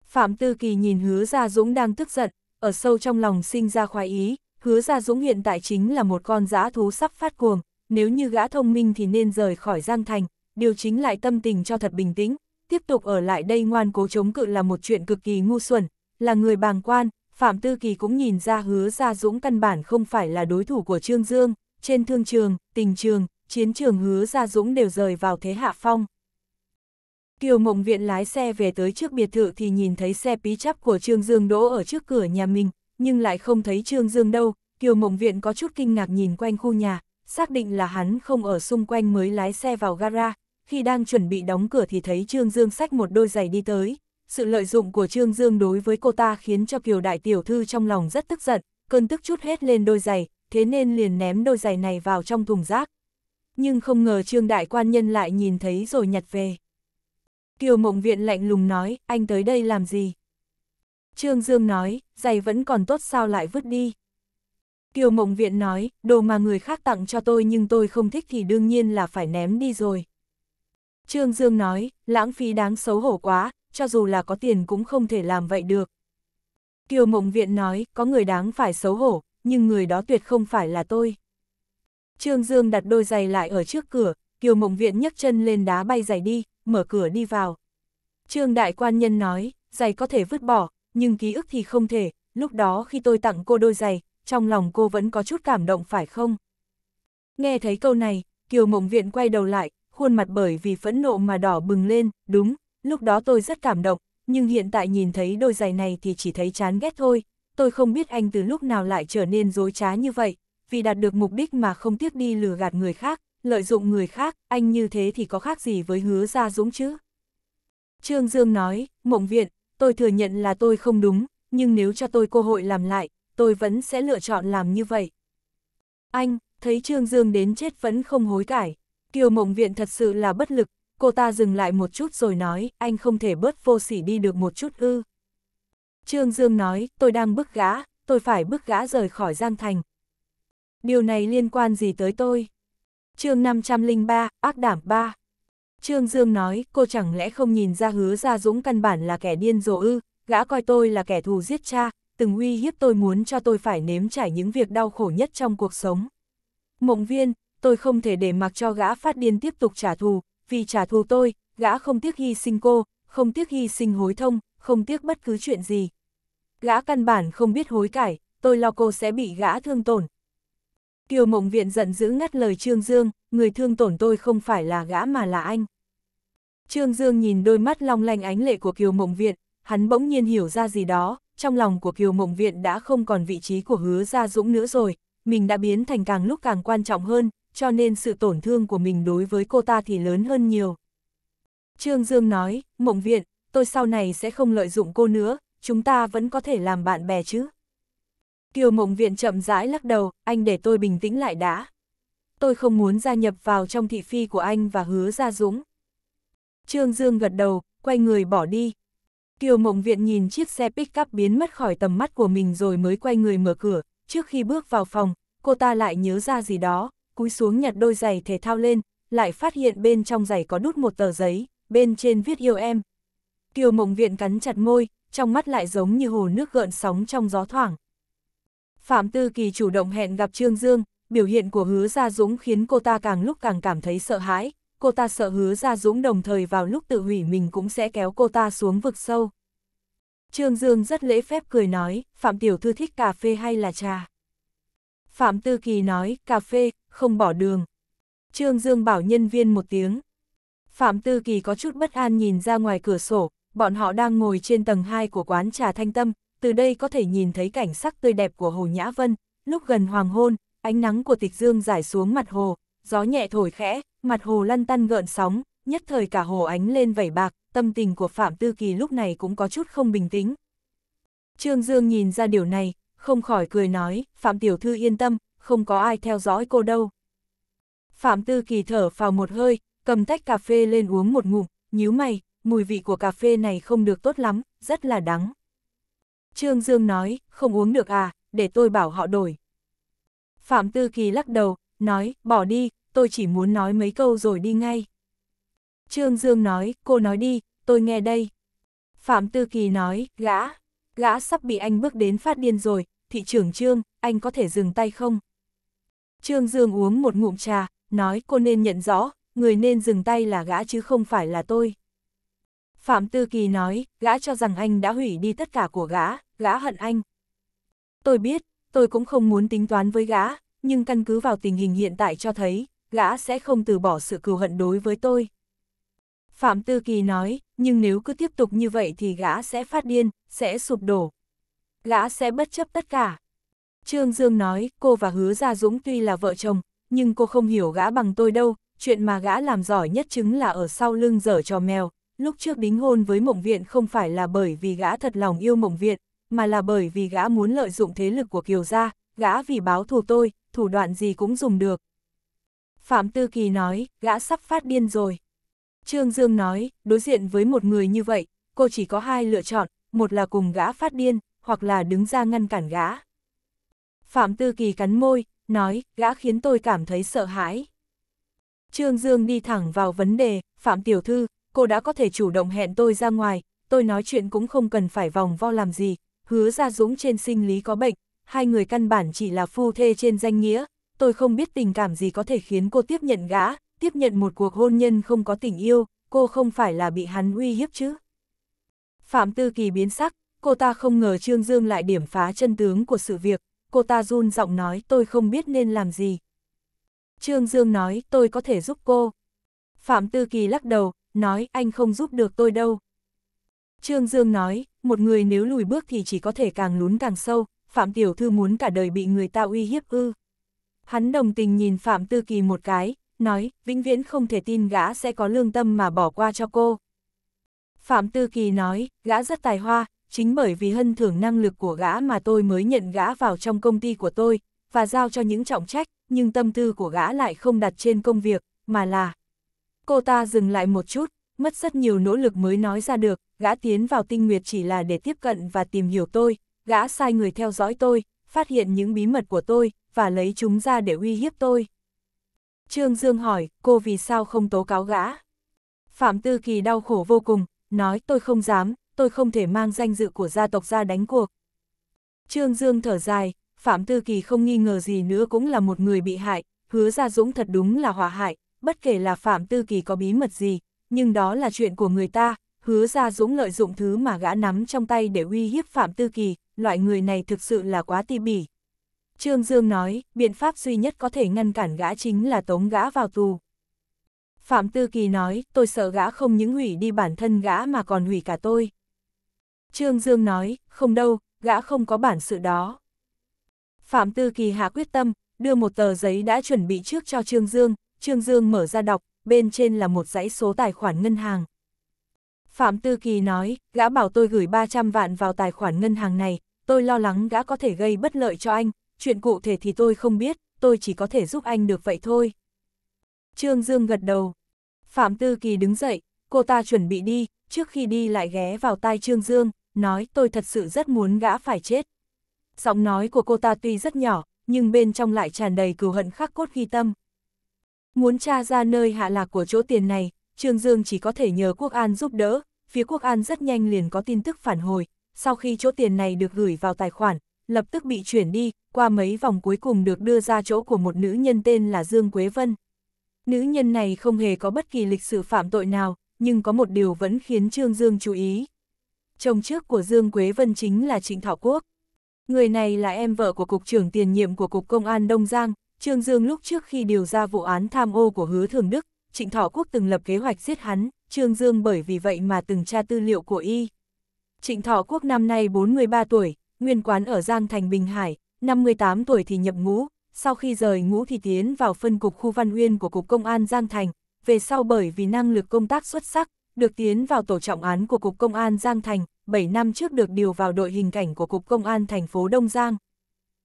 Phạm Tư Kỳ nhìn hứa ra dũng đang tức giận, ở sâu trong lòng sinh ra khoái ý, hứa ra dũng hiện tại chính là một con dã thú sắp phát cuồng, nếu như gã thông minh thì nên rời khỏi Giang Thành, điều chính lại tâm tình cho thật bình tĩnh, tiếp tục ở lại đây ngoan cố chống cự là một chuyện cực kỳ ngu xuẩn, là người bàng quan, Phạm Tư Kỳ cũng nhìn ra hứa ra dũng căn bản không phải là đối thủ của Trương Dương, trên thương trường, tình trường, chiến trường hứa ra dũng đều rời vào thế hạ phong. Kiều Mộng Viện lái xe về tới trước biệt thự thì nhìn thấy xe pí chắp của Trương Dương đỗ ở trước cửa nhà mình, nhưng lại không thấy Trương Dương đâu, Kiều Mộng Viện có chút kinh ngạc nhìn quanh khu nhà, xác định là hắn không ở xung quanh mới lái xe vào gara, khi đang chuẩn bị đóng cửa thì thấy Trương Dương xách một đôi giày đi tới. Sự lợi dụng của Trương Dương đối với cô ta khiến cho Kiều Đại Tiểu Thư trong lòng rất tức giận, cơn tức chút hết lên đôi giày, thế nên liền ném đôi giày này vào trong thùng rác. Nhưng không ngờ Trương Đại Quan Nhân lại nhìn thấy rồi nhặt về. Kiều Mộng Viện lạnh lùng nói, anh tới đây làm gì? Trương Dương nói, giày vẫn còn tốt sao lại vứt đi. Kiều Mộng Viện nói, đồ mà người khác tặng cho tôi nhưng tôi không thích thì đương nhiên là phải ném đi rồi. Trương Dương nói, lãng phí đáng xấu hổ quá, cho dù là có tiền cũng không thể làm vậy được. Kiều Mộng Viện nói, có người đáng phải xấu hổ, nhưng người đó tuyệt không phải là tôi. Trương Dương đặt đôi giày lại ở trước cửa, Kiều Mộng Viện nhấc chân lên đá bay giày đi, mở cửa đi vào. Trương Đại Quan Nhân nói, giày có thể vứt bỏ, nhưng ký ức thì không thể, lúc đó khi tôi tặng cô đôi giày, trong lòng cô vẫn có chút cảm động phải không? Nghe thấy câu này, Kiều Mộng Viện quay đầu lại, khuôn mặt bởi vì phẫn nộ mà đỏ bừng lên, đúng, lúc đó tôi rất cảm động, nhưng hiện tại nhìn thấy đôi giày này thì chỉ thấy chán ghét thôi, tôi không biết anh từ lúc nào lại trở nên dối trá như vậy, vì đạt được mục đích mà không tiếc đi lừa gạt người khác, lợi dụng người khác, anh như thế thì có khác gì với hứa gia dũng chứ? Trương Dương nói, mộng viện, tôi thừa nhận là tôi không đúng, nhưng nếu cho tôi cơ hội làm lại, tôi vẫn sẽ lựa chọn làm như vậy. Anh, thấy Trương Dương đến chết vẫn không hối cải, Kiều Mộng Viện thật sự là bất lực, cô ta dừng lại một chút rồi nói, anh không thể bớt vô sỉ đi được một chút ư. Trương Dương nói, tôi đang bức gã, tôi phải bức gã rời khỏi Giang Thành. Điều này liên quan gì tới tôi? Chương 503, ác đảm 3. Trương Dương nói, cô chẳng lẽ không nhìn ra hứa ra dũng căn bản là kẻ điên rồ ư, gã coi tôi là kẻ thù giết cha, từng uy hiếp tôi muốn cho tôi phải nếm trải những việc đau khổ nhất trong cuộc sống. Mộng viên, tôi không thể để mặc cho gã phát điên tiếp tục trả thù, vì trả thù tôi, gã không tiếc hy sinh cô, không tiếc hy sinh hối thông, không tiếc bất cứ chuyện gì. Gã căn bản không biết hối cải, tôi lo cô sẽ bị gã thương tổn. Kiều Mộng Viện giận dữ ngắt lời Trương Dương, người thương tổn tôi không phải là gã mà là anh. Trương Dương nhìn đôi mắt long lanh ánh lệ của Kiều Mộng Viện, hắn bỗng nhiên hiểu ra gì đó, trong lòng của Kiều Mộng Viện đã không còn vị trí của hứa gia dũng nữa rồi, mình đã biến thành càng lúc càng quan trọng hơn, cho nên sự tổn thương của mình đối với cô ta thì lớn hơn nhiều. Trương Dương nói, Mộng Viện, tôi sau này sẽ không lợi dụng cô nữa, chúng ta vẫn có thể làm bạn bè chứ. Kiều Mộng Viện chậm rãi lắc đầu, anh để tôi bình tĩnh lại đã. Tôi không muốn gia nhập vào trong thị phi của anh và hứa ra dũng. Trương Dương gật đầu, quay người bỏ đi. Kiều Mộng Viện nhìn chiếc xe pick-up biến mất khỏi tầm mắt của mình rồi mới quay người mở cửa, trước khi bước vào phòng, cô ta lại nhớ ra gì đó, cúi xuống nhặt đôi giày thể thao lên, lại phát hiện bên trong giày có đút một tờ giấy, bên trên viết yêu em. Kiều Mộng Viện cắn chặt môi, trong mắt lại giống như hồ nước gợn sóng trong gió thoảng. Phạm Tư Kỳ chủ động hẹn gặp Trương Dương, biểu hiện của hứa Gia Dũng khiến cô ta càng lúc càng cảm thấy sợ hãi, cô ta sợ hứa Gia Dũng đồng thời vào lúc tự hủy mình cũng sẽ kéo cô ta xuống vực sâu. Trương Dương rất lễ phép cười nói, Phạm Tiểu Thư thích cà phê hay là trà? Phạm Tư Kỳ nói, cà phê, không bỏ đường. Trương Dương bảo nhân viên một tiếng. Phạm Tư Kỳ có chút bất an nhìn ra ngoài cửa sổ, bọn họ đang ngồi trên tầng 2 của quán trà thanh tâm, từ đây có thể nhìn thấy cảnh sắc tươi đẹp của Hồ Nhã Vân, lúc gần hoàng hôn, ánh nắng của tịch dương rải xuống mặt hồ, gió nhẹ thổi khẽ, mặt hồ lăn tăn gợn sóng, nhất thời cả hồ ánh lên vẩy bạc, tâm tình của Phạm Tư Kỳ lúc này cũng có chút không bình tĩnh. Trương Dương nhìn ra điều này, không khỏi cười nói, Phạm Tiểu Thư yên tâm, không có ai theo dõi cô đâu. Phạm Tư Kỳ thở vào một hơi, cầm tách cà phê lên uống một ngụm, nhíu mày, mùi vị của cà phê này không được tốt lắm, rất là đắng. Trương Dương nói, không uống được à, để tôi bảo họ đổi. Phạm Tư Kỳ lắc đầu, nói, bỏ đi, tôi chỉ muốn nói mấy câu rồi đi ngay. Trương Dương nói, cô nói đi, tôi nghe đây. Phạm Tư Kỳ nói, gã, gã sắp bị anh bước đến phát điên rồi, thị trưởng Trương, anh có thể dừng tay không? Trương Dương uống một ngụm trà, nói cô nên nhận rõ, người nên dừng tay là gã chứ không phải là tôi. Phạm Tư Kỳ nói, gã cho rằng anh đã hủy đi tất cả của gã, gã hận anh. Tôi biết, tôi cũng không muốn tính toán với gã, nhưng căn cứ vào tình hình hiện tại cho thấy, gã sẽ không từ bỏ sự cừu hận đối với tôi. Phạm Tư Kỳ nói, nhưng nếu cứ tiếp tục như vậy thì gã sẽ phát điên, sẽ sụp đổ. Gã sẽ bất chấp tất cả. Trương Dương nói, cô và Hứa Gia Dũng tuy là vợ chồng, nhưng cô không hiểu gã bằng tôi đâu, chuyện mà gã làm giỏi nhất chứng là ở sau lưng dở trò mèo, lúc trước đính hôn với mộng viện không phải là bởi vì gã thật lòng yêu mộng viện, mà là bởi vì gã muốn lợi dụng thế lực của Kiều gia, gã vì báo thù tôi, thủ đoạn gì cũng dùng được. Phạm Tư Kỳ nói, gã sắp phát điên rồi. Trương Dương nói, đối diện với một người như vậy, cô chỉ có hai lựa chọn, một là cùng gã phát điên, hoặc là đứng ra ngăn cản gã. Phạm Tư Kỳ cắn môi, nói, gã khiến tôi cảm thấy sợ hãi. Trương Dương đi thẳng vào vấn đề, Phạm Tiểu Thư, cô đã có thể chủ động hẹn tôi ra ngoài, tôi nói chuyện cũng không cần phải vòng vo làm gì, hứa ra dũng trên sinh lý có bệnh, hai người căn bản chỉ là phu thê trên danh nghĩa, tôi không biết tình cảm gì có thể khiến cô tiếp nhận gã, tiếp nhận một cuộc hôn nhân không có tình yêu, cô không phải là bị hắn uy hiếp chứ. Phạm Tư Kỳ biến sắc, cô ta không ngờ Trương Dương lại điểm phá chân tướng của sự việc, cô ta run giọng nói tôi không biết nên làm gì. Trương Dương nói tôi có thể giúp cô. Phạm Tư Kỳ lắc đầu, nói anh không giúp được tôi đâu. Trương Dương nói, một người nếu lùi bước thì chỉ có thể càng lún càng sâu, Phạm Tiểu Thư muốn cả đời bị người ta uy hiếp ư. Hắn đồng tình nhìn Phạm Tư Kỳ một cái, nói, vĩnh viễn không thể tin gã sẽ có lương tâm mà bỏ qua cho cô. Phạm Tư Kỳ nói, gã rất tài hoa, chính bởi vì hân thưởng năng lực của gã mà tôi mới nhận gã vào trong công ty của tôi, và giao cho những trọng trách, nhưng tâm tư của gã lại không đặt trên công việc, mà là... Cô ta dừng lại một chút, mất rất nhiều nỗ lực mới nói ra được, gã tiến vào tinh nguyệt chỉ là để tiếp cận và tìm hiểu tôi, gã sai người theo dõi tôi, phát hiện những bí mật của tôi, và lấy chúng ra để uy hiếp tôi. Trương Dương hỏi, cô vì sao không tố cáo gã? Phạm Tư Kỳ đau khổ vô cùng, nói tôi không dám, tôi không thể mang danh dự của gia tộc ra đánh cuộc. Trương Dương thở dài, Phạm Tư Kỳ không nghi ngờ gì nữa cũng là một người bị hại, hứa Gia Dũng thật đúng là hỏa hại, bất kể là Phạm Tư Kỳ có bí mật gì, nhưng đó là chuyện của người ta, hứa ra Dũng lợi dụng thứ mà gã nắm trong tay để uy hiếp Phạm Tư Kỳ, loại người này thực sự là quá ti bỉ. Trương Dương nói, biện pháp duy nhất có thể ngăn cản gã chính là tống gã vào tù. Phạm Tư Kỳ nói, tôi sợ gã không những hủy đi bản thân gã mà còn hủy cả tôi. Trương Dương nói, không đâu, gã không có bản sự đó. Phạm Tư Kỳ hạ quyết tâm, đưa một tờ giấy đã chuẩn bị trước cho Trương Dương, Trương Dương mở ra đọc, bên trên là một dãy số tài khoản ngân hàng. Phạm Tư Kỳ nói, gã bảo tôi gửi 300 vạn vào tài khoản ngân hàng này, tôi lo lắng gã có thể gây bất lợi cho anh, chuyện cụ thể thì tôi không biết, tôi chỉ có thể giúp anh được vậy thôi. Trương Dương gật đầu. Phạm Tư Kỳ đứng dậy, cô ta chuẩn bị đi, trước khi đi lại ghé vào tai Trương Dương, nói tôi thật sự rất muốn gã phải chết. Giọng nói của cô ta tuy rất nhỏ, nhưng bên trong lại tràn đầy cừu hận khắc cốt ghi tâm. Muốn tra ra nơi hạ lạc của chỗ tiền này, Trương Dương chỉ có thể nhờ Quốc An giúp đỡ, phía Quốc An rất nhanh liền có tin tức phản hồi, sau khi chỗ tiền này được gửi vào tài khoản, lập tức bị chuyển đi, qua mấy vòng cuối cùng được đưa ra chỗ của một nữ nhân tên là Dương Quế Vân. Nữ nhân này không hề có bất kỳ lịch sử phạm tội nào, nhưng có một điều vẫn khiến Trương Dương chú ý. Chồng trước của Dương Quế Vân chính là Trịnh thảo Quốc. Người này là em vợ của Cục trưởng tiền nhiệm của Cục Công an Đông Giang, Trương Dương lúc trước khi điều ra vụ án tham ô của hứa thường Đức, Trịnh Thọ Quốc từng lập kế hoạch giết hắn, Trương Dương bởi vì vậy mà từng tra tư liệu của y. Trịnh Thọ Quốc năm nay 43 tuổi, nguyên quán ở Giang Thành Bình Hải, 58 tuổi thì nhập ngũ, sau khi rời ngũ thì tiến vào phân cục khu văn uyên của Cục Công an Giang Thành, về sau bởi vì năng lực công tác xuất sắc, được tiến vào tổ trọng án của Cục Công an Giang Thành, 7 năm trước được điều vào đội hình cảnh của Cục Công an thành phố Đông Giang.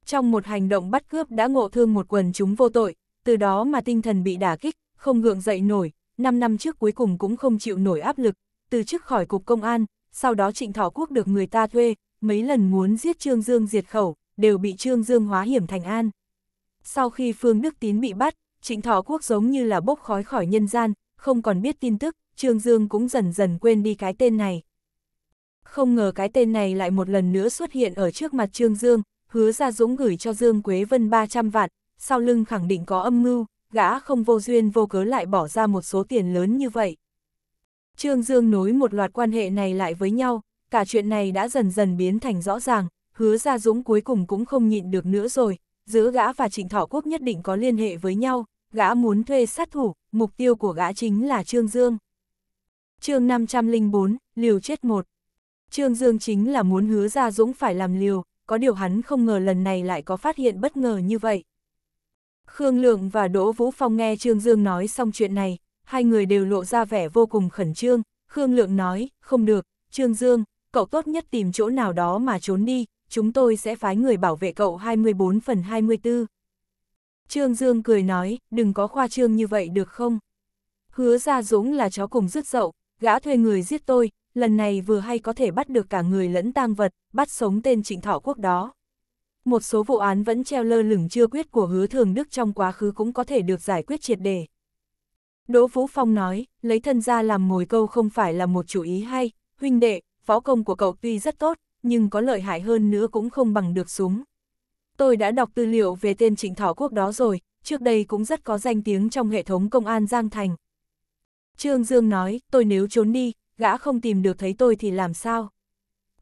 Trong một hành động bắt cướp đã ngộ thương một quần chúng vô tội, từ đó mà tinh thần bị đả kích, không gượng dậy nổi, 5 năm trước cuối cùng cũng không chịu nổi áp lực, từ chức khỏi Cục Công an, sau đó Trịnh Thọ Quốc được người ta thuê, mấy lần muốn giết Trương Dương diệt khẩu, đều bị Trương Dương hóa hiểm thành an. Sau khi Phương Đức Tín bị bắt, Trịnh Thọ Quốc giống như là bốc khói khỏi nhân gian, không còn biết tin tức, Trương Dương cũng dần dần quên đi cái tên này. Không ngờ cái tên này lại một lần nữa xuất hiện ở trước mặt Trương Dương, hứa ra Dũng gửi cho Dương Quế Vân 300 vạn, sau lưng khẳng định có âm mưu, gã không vô duyên vô cớ lại bỏ ra một số tiền lớn như vậy. Trương Dương nối một loạt quan hệ này lại với nhau, cả chuyện này đã dần dần biến thành rõ ràng, hứa ra Dũng cuối cùng cũng không nhịn được nữa rồi, giữa gã và Trịnh Thọ Quốc nhất định có liên hệ với nhau, gã muốn thuê sát thủ, mục tiêu của gã chính là Trương Dương. chương 504, liều chết một. Trương Dương chính là muốn hứa ra Dũng phải làm liều, có điều hắn không ngờ lần này lại có phát hiện bất ngờ như vậy. Khương Lượng và Đỗ Vũ Phong nghe Trương Dương nói xong chuyện này, hai người đều lộ ra vẻ vô cùng khẩn trương, Khương Lượng nói, không được, Trương Dương, cậu tốt nhất tìm chỗ nào đó mà trốn đi, chúng tôi sẽ phái người bảo vệ cậu 24 phần 24. Trương Dương cười nói, đừng có khoa trương như vậy được không? Hứa ra Dũng là chó cùng dứt dậu, gã thuê người giết tôi, lần này vừa hay có thể bắt được cả người lẫn tang vật, bắt sống tên trịnh thọ quốc đó. Một số vụ án vẫn treo lơ lửng chưa quyết của hứa thường đức trong quá khứ cũng có thể được giải quyết triệt đề. Đỗ Phú Phong nói, lấy thân ra làm mồi câu không phải là một chủ ý hay, huynh đệ, võ công của cậu tuy rất tốt, nhưng có lợi hại hơn nữa cũng không bằng được súng. Tôi đã đọc tư liệu về tên trịnh thọ quốc đó rồi, trước đây cũng rất có danh tiếng trong hệ thống công an Giang Thành. Trương Dương nói, tôi nếu trốn đi, gã không tìm được thấy tôi thì làm sao?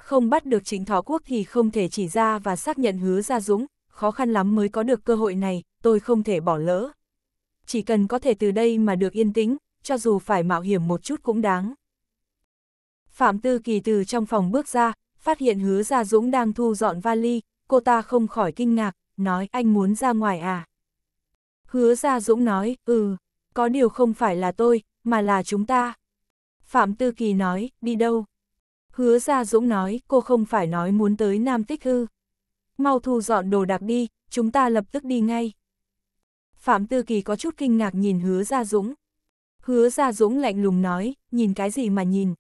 Không bắt được chính thó quốc thì không thể chỉ ra và xác nhận hứa ra dũng, khó khăn lắm mới có được cơ hội này, tôi không thể bỏ lỡ. Chỉ cần có thể từ đây mà được yên tĩnh, cho dù phải mạo hiểm một chút cũng đáng. Phạm Tư Kỳ từ trong phòng bước ra, phát hiện hứa Gia Dũng đang thu dọn vali, cô ta không khỏi kinh ngạc, nói anh muốn ra ngoài à? Hứa Gia Dũng nói, ừ, có điều không phải là tôi, mà là chúng ta. Phạm Tư Kỳ nói, đi đâu? Hứa Gia Dũng nói, cô không phải nói muốn tới Nam Tích Hư. Mau thu dọn đồ đạc đi, chúng ta lập tức đi ngay. Phạm Tư Kỳ có chút kinh ngạc nhìn hứa Gia Dũng. Hứa Gia Dũng lạnh lùng nói, nhìn cái gì mà nhìn?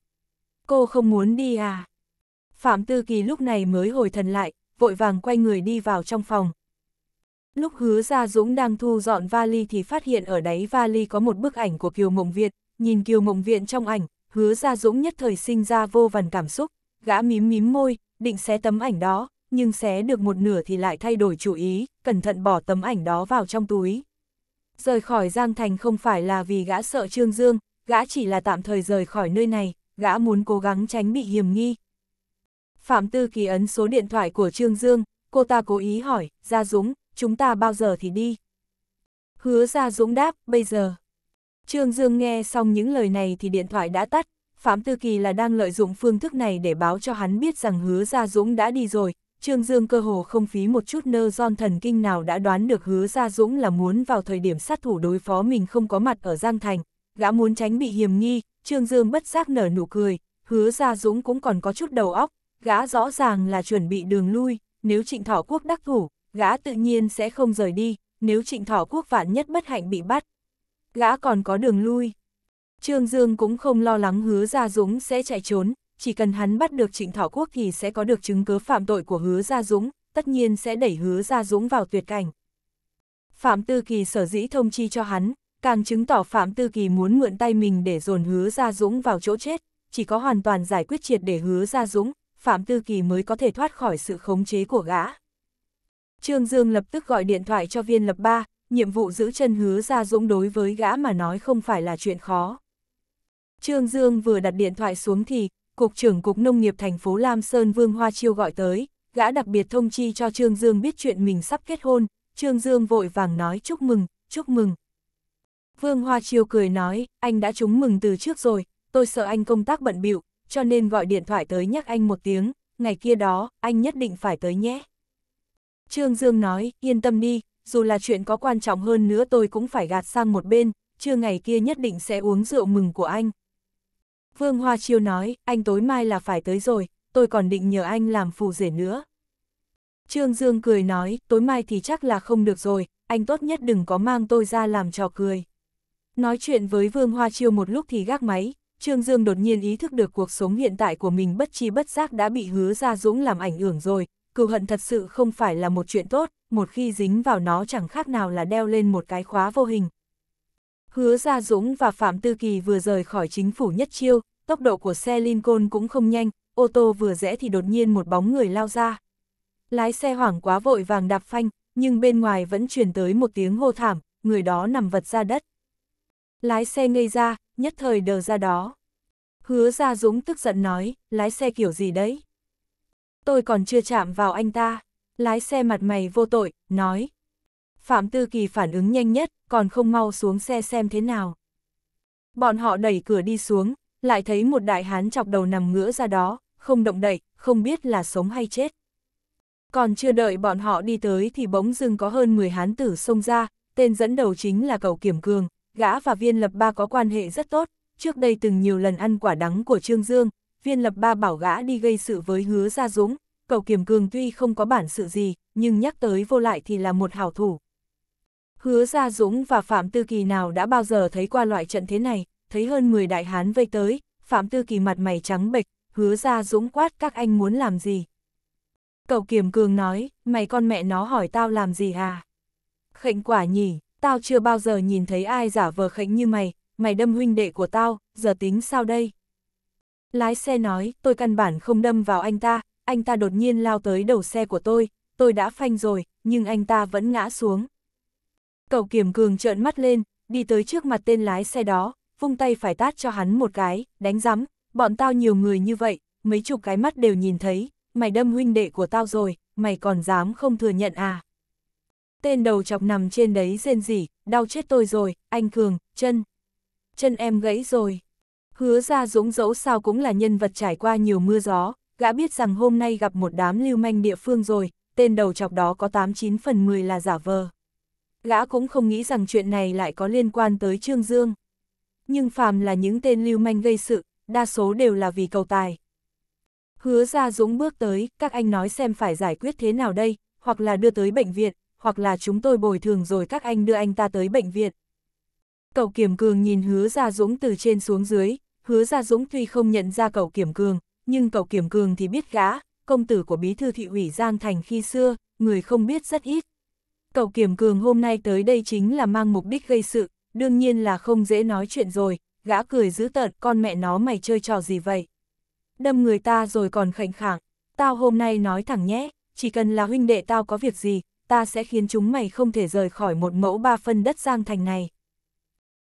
Cô không muốn đi à? Phạm Tư Kỳ lúc này mới hồi thần lại, vội vàng quay người đi vào trong phòng. Lúc hứa Gia Dũng đang thu dọn vali thì phát hiện ở đáy vali có một bức ảnh của Kiều Mộng Việt, nhìn Kiều Mộng Viện trong ảnh, hứa Gia Dũng nhất thời sinh ra vô vàn cảm xúc, gã mím mím môi, định xé tấm ảnh đó, nhưng xé được một nửa thì lại thay đổi chủ ý, cẩn thận bỏ tấm ảnh đó vào trong túi. Rời khỏi Giang Thành không phải là vì gã sợ Trương Dương, gã chỉ là tạm thời rời khỏi nơi này, gã muốn cố gắng tránh bị hiểm nghi. Phạm Tư Kỳ ấn số điện thoại của Trương Dương, cô ta cố ý hỏi, Gia Dũng, chúng ta bao giờ thì đi? Hứa Gia Dũng đáp, bây giờ. Trương Dương nghe xong những lời này thì điện thoại đã tắt, Phạm Tư Kỳ là đang lợi dụng phương thức này để báo cho hắn biết rằng hứa Gia Dũng đã đi rồi, Trương Dương cơ hồ không phí một chút nơ giòn thần kinh nào đã đoán được hứa Gia Dũng là muốn vào thời điểm sát thủ đối phó mình không có mặt ở Giang Thành, gã muốn tránh bị hiểm nghi, Trương Dương bất giác nở nụ cười, hứa Gia Dũng cũng còn có chút đầu óc, gã rõ ràng là chuẩn bị đường lui, nếu trịnh Thỏ quốc đắc thủ, gã tự nhiên sẽ không rời đi, nếu trịnh Thỏ quốc vạn nhất bất hạnh bị bắt. Gã còn có đường lui. Trương Dương cũng không lo lắng hứa Gia Dũng sẽ chạy trốn, chỉ cần hắn bắt được Trịnh Thọ Quốc thì sẽ có được chứng cứ phạm tội của hứa Gia Dũng, tất nhiên sẽ đẩy hứa Gia Dũng vào tuyệt cảnh. Phạm Tư Kỳ sở dĩ thông chi cho hắn, càng chứng tỏ Phạm Tư Kỳ muốn mượn tay mình để dồn hứa Gia Dũng vào chỗ chết, chỉ có hoàn toàn giải quyết triệt để hứa Gia Dũng, Phạm Tư Kỳ mới có thể thoát khỏi sự khống chế của gã. Trương Dương lập tức gọi điện thoại cho viên lập ba, nhiệm vụ giữ chân hứa ra Dũng đối với gã mà nói không phải là chuyện khó. Trương Dương vừa đặt điện thoại xuống thì, Cục trưởng Cục Nông nghiệp thành phố Lam Sơn Vương Hoa Chiêu gọi tới, gã đặc biệt thông chi cho Trương Dương biết chuyện mình sắp kết hôn, Trương Dương vội vàng nói chúc mừng, chúc mừng. Vương Hoa Chiêu cười nói, anh đã trúng mừng từ trước rồi, tôi sợ anh công tác bận bịu, cho nên gọi điện thoại tới nhắc anh một tiếng, ngày kia đó, anh nhất định phải tới nhé. Trương Dương nói, yên tâm đi, dù là chuyện có quan trọng hơn nữa tôi cũng phải gạt sang một bên, trưa ngày kia nhất định sẽ uống rượu mừng của anh. Vương Hoa Chiêu nói, anh tối mai là phải tới rồi, tôi còn định nhờ anh làm phù rể nữa. Trương Dương cười nói, tối mai thì chắc là không được rồi, anh tốt nhất đừng có mang tôi ra làm trò cười. Nói chuyện với Vương Hoa Chiêu một lúc thì gác máy, Trương Dương đột nhiên ý thức được cuộc sống hiện tại của mình bất chi bất giác đã bị hứa ra dũng làm ảnh hưởng rồi, cừu hận thật sự không phải là một chuyện tốt, một khi dính vào nó chẳng khác nào là đeo lên một cái khóa vô hình. Hứa Gia Dũng và Phạm Tư Kỳ vừa rời khỏi chính phủ nhất chiêu, tốc độ của xe Lincoln cũng không nhanh, ô tô vừa rẽ thì đột nhiên một bóng người lao ra. Lái xe hoảng quá vội vàng đạp phanh, nhưng bên ngoài vẫn truyền tới một tiếng hô thảm, người đó nằm vật ra đất. Lái xe ngây ra, nhất thời đờ ra đó. Hứa Gia Dũng tức giận nói, lái xe kiểu gì đấy? Tôi còn chưa chạm vào anh ta. Lái xe mặt mày vô tội, nói. Phạm Tư Kỳ phản ứng nhanh nhất, còn không mau xuống xe xem thế nào. Bọn họ đẩy cửa đi xuống, lại thấy một đại hán chọc đầu nằm ngửa ra đó, không động đậy, không biết là sống hay chết. Còn chưa đợi bọn họ đi tới thì bỗng dưng có hơn 10 hán tử xông ra, tên dẫn đầu chính là cầu kiểm cường, gã và viên lập ba có quan hệ rất tốt, trước đây từng nhiều lần ăn quả đắng của Trương Dương, viên lập ba bảo gã đi gây sự với hứa gia dũng, cầu kiểm cường tuy không có bản sự gì, nhưng nhắc tới vô lại thì là một hảo thủ. Hứa Gia Dũng và Phạm Tư Kỳ nào đã bao giờ thấy qua loại trận thế này, thấy hơn 10 đại hán vây tới, Phạm Tư Kỳ mặt mày trắng bệch, hứa Gia Dũng quát các anh muốn làm gì. Cậu Kiềm Cường nói, mày con mẹ nó hỏi tao làm gì à? Khệnh quả nhỉ, tao chưa bao giờ nhìn thấy ai giả vờ khệnh như mày, mày đâm huynh đệ của tao, giờ tính sao đây? Lái xe nói, tôi căn bản không đâm vào anh ta, anh ta đột nhiên lao tới đầu xe của tôi, tôi đã phanh rồi, nhưng anh ta vẫn ngã xuống. Cậu kiểm cường trợn mắt lên, đi tới trước mặt tên lái xe đó, vung tay phải tát cho hắn một cái, đánh rắm, bọn tao nhiều người như vậy, mấy chục cái mắt đều nhìn thấy, mày đâm huynh đệ của tao rồi, mày còn dám không thừa nhận à. Tên đầu chọc nằm trên đấy rên rỉ, đau chết tôi rồi, anh Cường, chân. Chân em gãy rồi. Hứa ra dũng dẫu sao cũng là nhân vật trải qua nhiều mưa gió, gã biết rằng hôm nay gặp một đám lưu manh địa phương rồi, tên đầu chọc đó có 89 phần 10 là giả vờ. Gã cũng không nghĩ rằng chuyện này lại có liên quan tới Trương Dương. Nhưng phàm là những tên lưu manh gây sự, đa số đều là vì cầu tài. Hứa ra dũng bước tới, các anh nói xem phải giải quyết thế nào đây, hoặc là đưa tới bệnh viện, hoặc là chúng tôi bồi thường rồi các anh đưa anh ta tới bệnh viện. Cậu Kiểm Cường nhìn hứa ra dũng từ trên xuống dưới, hứa ra dũng tuy không nhận ra cậu Kiểm Cường, nhưng cậu Kiểm Cường thì biết gã, công tử của bí thư thị ủy Giang Thành khi xưa, người không biết rất ít. Cậu Kiểm Cường hôm nay tới đây chính là mang mục đích gây sự, đương nhiên là không dễ nói chuyện rồi, gã cười giữ tợn con mẹ nó mày chơi trò gì vậy. Đâm người ta rồi còn khệnh khẳng, tao hôm nay nói thẳng nhé, chỉ cần là huynh đệ tao có việc gì, ta sẽ khiến chúng mày không thể rời khỏi một mẫu ba phân đất Giang Thành này.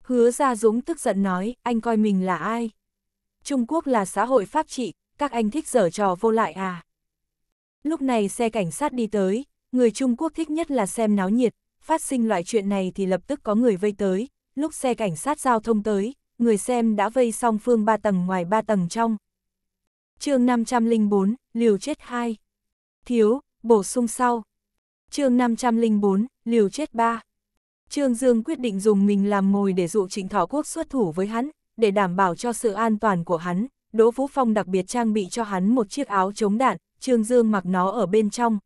Hứa Gia Dũng tức giận nói, anh coi mình là ai? Trung Quốc là xã hội pháp trị, các anh thích dở trò vô lại à? Lúc này xe cảnh sát đi tới, người Trung Quốc thích nhất là xem náo nhiệt, phát sinh loại chuyện này thì lập tức có người vây tới, lúc xe cảnh sát giao thông tới, người xem đã vây song phương ba tầng ngoài ba tầng trong. chương 504, liều chết 2. Thiếu, bổ sung sau. chương 504, liều chết 3. Trương Dương quyết định dùng mình làm mồi để dụ Trịnh Thọ Quốc xuất thủ với hắn, để đảm bảo cho sự an toàn của hắn. Đỗ Vũ Phong đặc biệt trang bị cho hắn một chiếc áo chống đạn, Trương Dương mặc nó ở bên trong.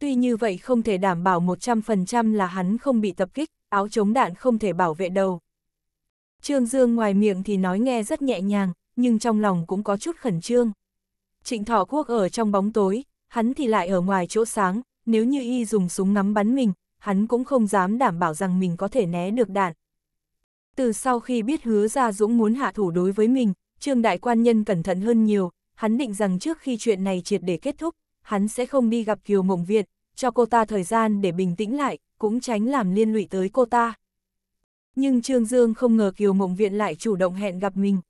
Tuy như vậy không thể đảm bảo 100% là hắn không bị tập kích, áo chống đạn không thể bảo vệ đầu. Trương Dương ngoài miệng thì nói nghe rất nhẹ nhàng, nhưng trong lòng cũng có chút khẩn trương. Trịnh Thọ Quốc ở trong bóng tối, hắn thì lại ở ngoài chỗ sáng, nếu như y dùng súng ngắm bắn mình, hắn cũng không dám đảm bảo rằng mình có thể né được đạn. Từ sau khi biết hứa ra Dũng muốn hạ thủ đối với mình, Trương Đại Quan Nhân cẩn thận hơn nhiều, hắn định rằng trước khi chuyện này triệt để kết thúc, hắn sẽ không đi gặp Kiều Mộng Việt, cho cô ta thời gian để bình tĩnh lại, cũng tránh làm liên lụy tới cô ta. Nhưng Trương Dương không ngờ Kiều Mộng Viện lại chủ động hẹn gặp mình.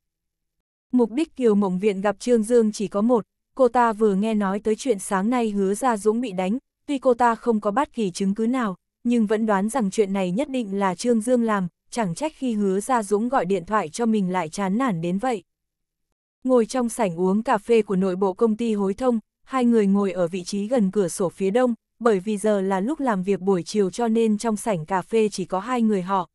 Mục đích Kiều Mộng Viện gặp Trương Dương chỉ có một, cô ta vừa nghe nói tới chuyện sáng nay hứa ra Dũng bị đánh, tuy cô ta không có bất kỳ chứng cứ nào, nhưng vẫn đoán rằng chuyện này nhất định là Trương Dương làm, chẳng trách khi hứa ra Dũng gọi điện thoại cho mình lại chán nản đến vậy. Ngồi trong sảnh uống cà phê của nội bộ công ty hối thông, hai người ngồi ở vị trí gần cửa sổ phía đông, bởi vì giờ là lúc làm việc buổi chiều cho nên trong sảnh cà phê chỉ có hai người họ.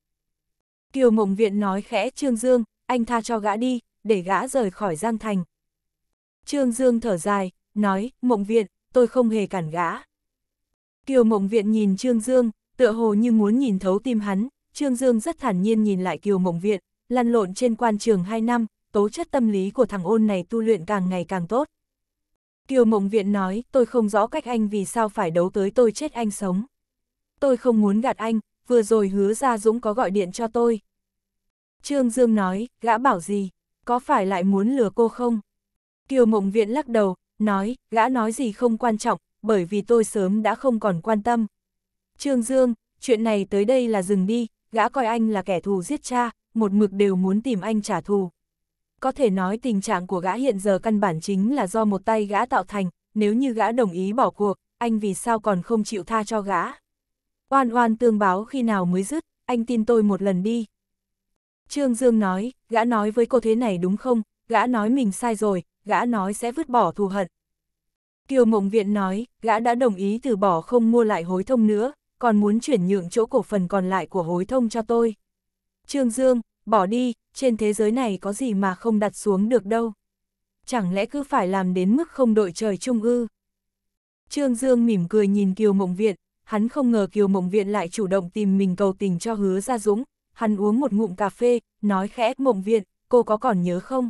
Kiều Mộng Viện nói khẽ Trương Dương, anh tha cho gã đi, để gã rời khỏi Giang Thành. Trương Dương thở dài, nói, Mộng Viện, tôi không hề cản gã. Kiều Mộng Viện nhìn Trương Dương, tựa hồ như muốn nhìn thấu tim hắn, Trương Dương rất thản nhiên nhìn lại Kiều Mộng Viện, lăn lộn trên quan trường 2 năm, tố chất tâm lý của thằng ôn này tu luyện càng ngày càng tốt. Kiều Mộng Viện nói, tôi không rõ cách anh vì sao phải đấu tới tôi chết anh sống. Tôi không muốn gạt anh, vừa rồi hứa ra Dũng có gọi điện cho tôi. Trương Dương nói, gã bảo gì, có phải lại muốn lừa cô không? Kiều Mộng Viện lắc đầu, nói, gã nói gì không quan trọng, bởi vì tôi sớm đã không còn quan tâm. Trương Dương, chuyện này tới đây là dừng đi, gã coi anh là kẻ thù giết cha, một mực đều muốn tìm anh trả thù. Có thể nói tình trạng của gã hiện giờ căn bản chính là do một tay gã tạo thành, nếu như gã đồng ý bỏ cuộc, anh vì sao còn không chịu tha cho gã. Oan oan tương báo khi nào mới dứt, anh tin tôi một lần đi. Trương Dương nói, gã nói với cô thế này đúng không, gã nói mình sai rồi, gã nói sẽ vứt bỏ thù hận. Kiều Mộng Viện nói, gã đã đồng ý từ bỏ không mua lại hối thông nữa, còn muốn chuyển nhượng chỗ cổ phần còn lại của hối thông cho tôi. Trương Dương, bỏ đi, trên thế giới này có gì mà không đặt xuống được đâu. Chẳng lẽ cứ phải làm đến mức không đội trời chung ư? Trương Dương mỉm cười nhìn Kiều Mộng Viện, hắn không ngờ Kiều Mộng Viện lại chủ động tìm mình cầu tình cho hứa ra dũng, hắn uống một ngụm cà phê, nói khẽ Mộng Viện, cô có còn nhớ không?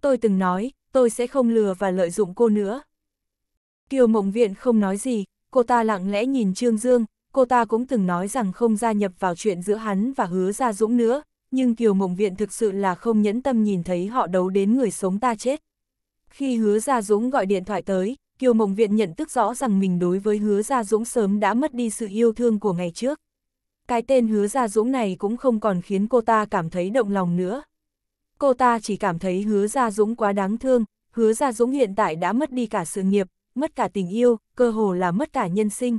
Tôi từng nói, tôi sẽ không lừa và lợi dụng cô nữa. Kiều Mộng Viện không nói gì, cô ta lặng lẽ nhìn Trương Dương, cô ta cũng từng nói rằng không gia nhập vào chuyện giữa hắn và hứa ra dũng nữa, nhưng Kiều Mộng Viện thực sự là không nhẫn tâm nhìn thấy họ đấu đến người sống ta chết. Khi hứa Gia Dũng gọi điện thoại tới, Kiều Mộng Viện nhận thức rõ rằng mình đối với hứa Gia Dũng sớm đã mất đi sự yêu thương của ngày trước. Cái tên hứa Gia Dũng này cũng không còn khiến cô ta cảm thấy động lòng nữa. Cô ta chỉ cảm thấy hứa Gia Dũng quá đáng thương, hứa Gia Dũng hiện tại đã mất đi cả sự nghiệp, mất cả tình yêu, cơ hồ là mất cả nhân sinh.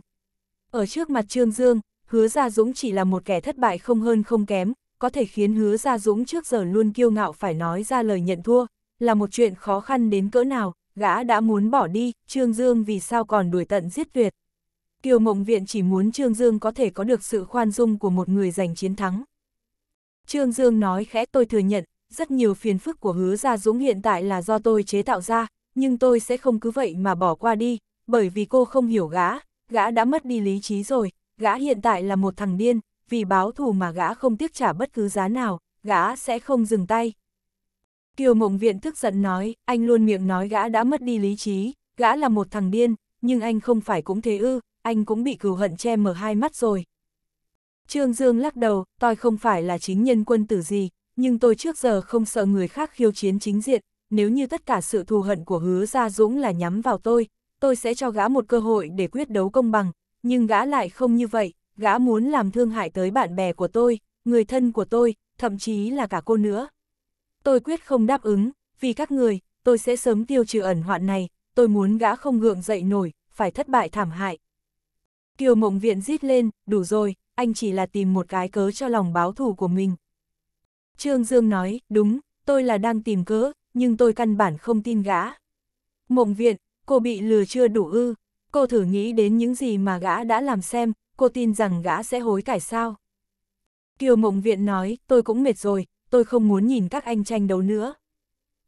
Ở trước mặt Trương Dương, hứa Gia Dũng chỉ là một kẻ thất bại không hơn không kém, có thể khiến hứa Gia Dũng trước giờ luôn kiêu ngạo phải nói ra lời nhận thua, là một chuyện khó khăn đến cỡ nào, gã đã muốn bỏ đi, Trương Dương vì sao còn đuổi tận giết tuyệt. Kiều Mộng Viện chỉ muốn Trương Dương có thể có được sự khoan dung của một người giành chiến thắng. Trương Dương nói khẽ tôi thừa nhận, rất nhiều phiền phức của hứa Gia Dũng hiện tại là do tôi chế tạo ra, nhưng tôi sẽ không cứ vậy mà bỏ qua đi, bởi vì cô không hiểu gã, gã đã mất đi lý trí rồi, gã hiện tại là một thằng điên, vì báo thù mà gã không tiếc trả bất cứ giá nào, gã sẽ không dừng tay. Kiều Mộng Viện tức giận nói, anh luôn miệng nói gã đã mất đi lý trí, gã là một thằng điên, nhưng anh không phải cũng thế ư, anh cũng bị cừu hận che mở hai mắt rồi. Trương Dương lắc đầu, tôi không phải là chính nhân quân tử gì, nhưng tôi trước giờ không sợ người khác khiêu chiến chính diện, nếu như tất cả sự thù hận của hứa Gia Dũng là nhắm vào tôi, tôi sẽ cho gã một cơ hội để quyết đấu công bằng, nhưng gã lại không như vậy, gã muốn làm thương hại tới bạn bè của tôi, người thân của tôi, thậm chí là cả cô nữa. Tôi quyết không đáp ứng, vì các người, tôi sẽ sớm tiêu trừ ẩn hoạn này, tôi muốn gã không gượng dậy nổi, phải thất bại thảm hại. Kiều Mộng Viện rít lên, đủ rồi, anh chỉ là tìm một cái cớ cho lòng báo thù của mình. Trương Dương nói, đúng, tôi là đang tìm cớ, nhưng tôi căn bản không tin gã. Mộng Viện, cô bị lừa chưa đủ ư, cô thử nghĩ đến những gì mà gã đã làm xem, cô tin rằng gã sẽ hối cải sao. Kiều Mộng Viện nói, tôi cũng mệt rồi, tôi không muốn nhìn các anh tranh đấu nữa.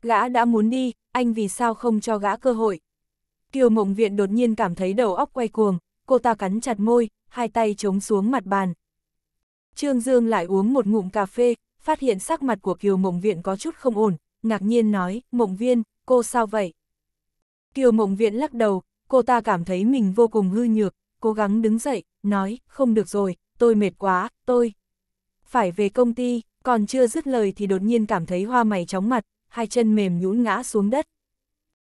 Gã đã muốn đi, anh vì sao không cho gã cơ hội. Kiều Mộng Viện đột nhiên cảm thấy đầu óc quay cuồng, cô ta cắn chặt môi, hai tay chống xuống mặt bàn. Trương Dương lại uống một ngụm cà phê, phát hiện sắc mặt của Kiều Mộng Viện có chút không ổn, ngạc nhiên nói, Mộng Viên, cô sao vậy? Kiều Mộng Viện lắc đầu, cô ta cảm thấy mình vô cùng hư nhược, cố gắng đứng dậy, nói, không được rồi, tôi mệt quá, tôi phải về công ty, còn chưa dứt lời thì đột nhiên cảm thấy hoa mày chóng mặt, hai chân mềm nhũn ngã xuống đất.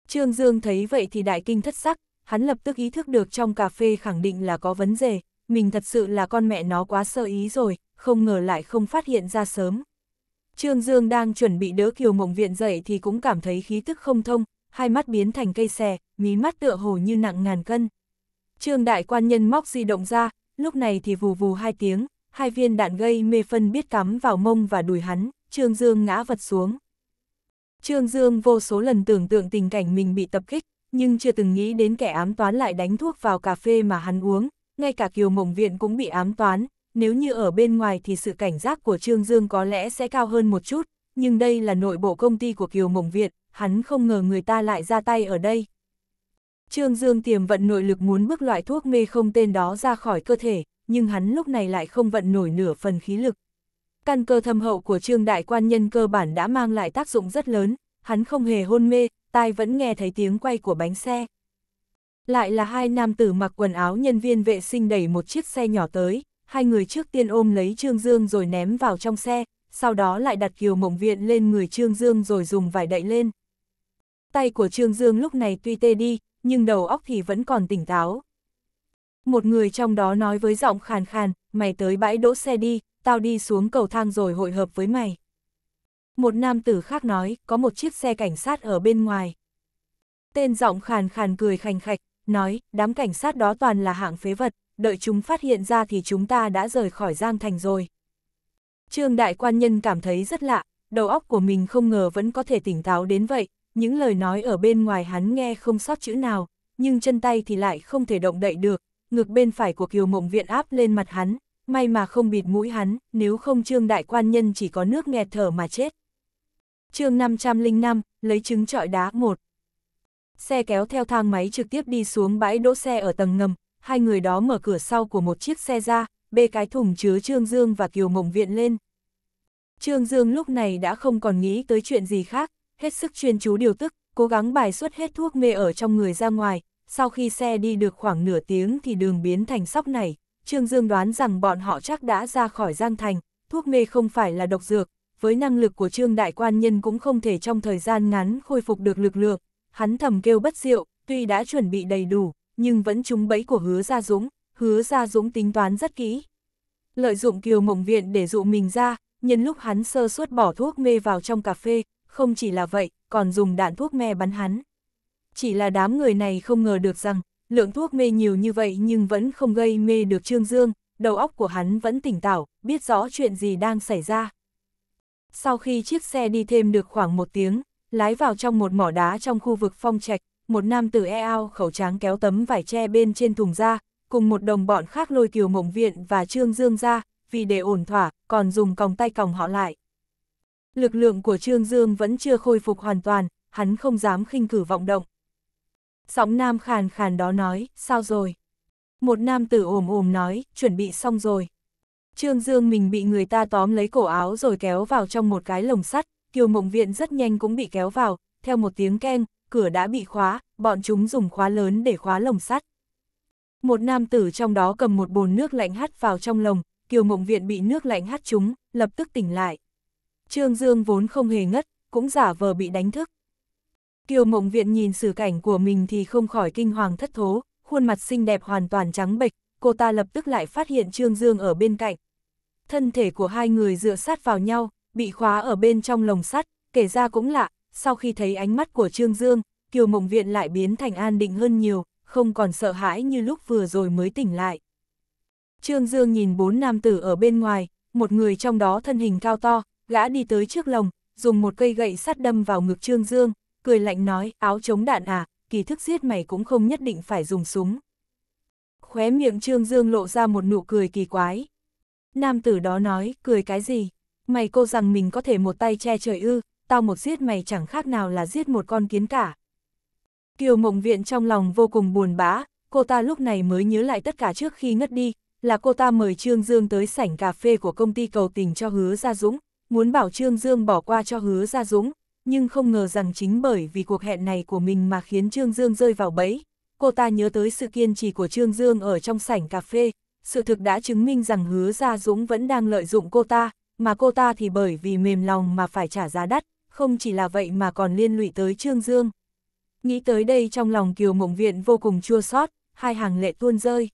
Trương Dương thấy vậy thì đại kinh thất sắc, hắn lập tức ý thức được trong cà phê khẳng định là có vấn đề, mình thật sự là con mẹ nó quá sơ ý rồi, không ngờ lại không phát hiện ra sớm. Trương Dương đang chuẩn bị đỡ Kiều Mộng Viện dậy thì cũng cảm thấy khí tức không thông, hai mắt biến thành cây xè, mí mắt tựa hồ như nặng ngàn cân. Trương Đại Quan Nhân móc di động ra, lúc này thì vù vù hai tiếng, hai viên đạn gây mê phân biết cắm vào mông và đùi hắn, Trương Dương ngã vật xuống. Trương Dương vô số lần tưởng tượng tình cảnh mình bị tập kích, nhưng chưa từng nghĩ đến kẻ ám toán lại đánh thuốc vào cà phê mà hắn uống, ngay cả Kiều Mộng Viện cũng bị ám toán, nếu như ở bên ngoài thì sự cảnh giác của Trương Dương có lẽ sẽ cao hơn một chút, nhưng đây là nội bộ công ty của Kiều Mộng việt hắn không ngờ người ta lại ra tay ở đây. Trương Dương tiềm vận nội lực muốn bước loại thuốc mê không tên đó ra khỏi cơ thể, nhưng hắn lúc này lại không vận nổi nửa phần khí lực. Căn cơ thâm hậu của Trương Đại Quan Nhân cơ bản đã mang lại tác dụng rất lớn, hắn không hề hôn mê, tai vẫn nghe thấy tiếng quay của bánh xe. Lại là hai nam tử mặc quần áo nhân viên vệ sinh đẩy một chiếc xe nhỏ tới, hai người trước tiên ôm lấy Trương Dương rồi ném vào trong xe, sau đó lại đặt kiều mộng viện lên người Trương Dương rồi dùng vải đậy lên. Tay của Trương Dương lúc này tuy tê đi, nhưng đầu óc thì vẫn còn tỉnh táo. Một người trong đó nói với giọng khàn khàn, mày tới bãi đỗ xe đi, tao đi xuống cầu thang rồi hội hợp với mày. Một nam tử khác nói, có một chiếc xe cảnh sát ở bên ngoài. Tên giọng khàn khàn cười khành khạch, nói, đám cảnh sát đó toàn là hạng phế vật, đợi chúng phát hiện ra thì chúng ta đã rời khỏi Giang Thành rồi. Trương Đại Quan Nhân cảm thấy rất lạ, đầu óc của mình không ngờ vẫn có thể tỉnh táo đến vậy, những lời nói ở bên ngoài hắn nghe không sót chữ nào, nhưng chân tay thì lại không thể động đậy được, ngược bên phải của Kiều Mộng Viện áp lên mặt hắn, may mà không bịt mũi hắn, nếu không Trương Đại Quan Nhân chỉ có nước nghẹt thở mà chết. chương 505, lấy trứng trọi đá 1 Xe kéo theo thang máy trực tiếp đi xuống bãi đỗ xe ở tầng ngầm, hai người đó mở cửa sau của một chiếc xe ra, bê cái thùng chứa Trương Dương và Kiều Mộng Viện lên. Trương Dương lúc này đã không còn nghĩ tới chuyện gì khác, hết sức chuyên chú điều tức, cố gắng bài xuất hết thuốc mê ở trong người ra ngoài, sau khi xe đi được khoảng nửa tiếng thì đường biến thành sóc này, Trương Dương đoán rằng bọn họ chắc đã ra khỏi Giang Thành, thuốc mê không phải là độc dược, với năng lực của Trương Đại Quan Nhân cũng không thể trong thời gian ngắn khôi phục được lực lượng, hắn thầm kêu bất diệu, tuy đã chuẩn bị đầy đủ, nhưng vẫn trúng bẫy của hứa Gia Dũng, hứa Gia Dũng tính toán rất kỹ. Lợi dụng kiều mộng viện để dụ mình ra, nhân lúc hắn sơ suất bỏ thuốc mê vào trong cà phê, không chỉ là vậy, còn dùng đạn thuốc mê bắn hắn. Chỉ là đám người này không ngờ được rằng, lượng thuốc mê nhiều như vậy nhưng vẫn không gây mê được Trương Dương, đầu óc của hắn vẫn tỉnh táo, biết rõ chuyện gì đang xảy ra. Sau khi chiếc xe đi thêm được khoảng một tiếng, lái vào trong một mỏ đá trong khu vực phong trạch, một nam tử e ao khẩu tráng kéo tấm vải tre bên trên thùng ra, cùng một đồng bọn khác lôi kiều mộng viện và Trương Dương ra, vì để ổn thỏa, còn dùng còng tay còng họ lại. Lực lượng của Trương Dương vẫn chưa khôi phục hoàn toàn, hắn không dám khinh cử vọng động. sóng nam khàn khàn đó nói, sao rồi? Một nam tử ồm ồm nói, chuẩn bị xong rồi. Trương Dương mình bị người ta tóm lấy cổ áo rồi kéo vào trong một cái lồng sắt, Kiều Mộng Viện rất nhanh cũng bị kéo vào, theo một tiếng keng, cửa đã bị khóa, bọn chúng dùng khóa lớn để khóa lồng sắt. Một nam tử trong đó cầm một bồn nước lạnh hắt vào trong lồng, Kiều Mộng Viện bị nước lạnh hắt chúng, lập tức tỉnh lại. Trương Dương vốn không hề ngất, cũng giả vờ bị đánh thức. Kiều Mộng Viện nhìn sự cảnh của mình thì không khỏi kinh hoàng thất thố, khuôn mặt xinh đẹp hoàn toàn trắng bệch, cô ta lập tức lại phát hiện Trương Dương ở bên cạnh. Thân thể của hai người dựa sát vào nhau, bị khóa ở bên trong lồng sắt, kể ra cũng lạ, sau khi thấy ánh mắt của Trương Dương, Kiều Mộng Viện lại biến thành an định hơn nhiều, không còn sợ hãi như lúc vừa rồi mới tỉnh lại. Trương Dương nhìn bốn nam tử ở bên ngoài, một người trong đó thân hình cao to, gã đi tới trước lồng, dùng một cây gậy sắt đâm vào ngực Trương Dương, cười lạnh nói, áo chống đạn à, kỳ thức giết mày cũng không nhất định phải dùng súng. Khóe miệng Trương Dương lộ ra một nụ cười kỳ quái. Nam tử đó nói, cười cái gì? Mày cô rằng mình có thể một tay che trời ư, tao một giết mày chẳng khác nào là giết một con kiến cả. Kiều Mộng Viện trong lòng vô cùng buồn bã, cô ta lúc này mới nhớ lại tất cả trước khi ngất đi, là cô ta mời Trương Dương tới sảnh cà phê của công ty cầu tình cho hứa Gia Dũng, muốn bảo Trương Dương bỏ qua cho hứa Gia Dũng, nhưng không ngờ rằng chính bởi vì cuộc hẹn này của mình mà khiến Trương Dương rơi vào bẫy. Cô ta nhớ tới sự kiên trì của Trương Dương ở trong sảnh cà phê, sự thực đã chứng minh rằng hứa Gia Dũng vẫn đang lợi dụng cô ta, mà cô ta thì bởi vì mềm lòng mà phải trả giá đắt, không chỉ là vậy mà còn liên lụy tới Trương Dương. Nghĩ tới đây trong lòng Kiều Mộng Viện vô cùng chua xót, hai hàng lệ tuôn rơi.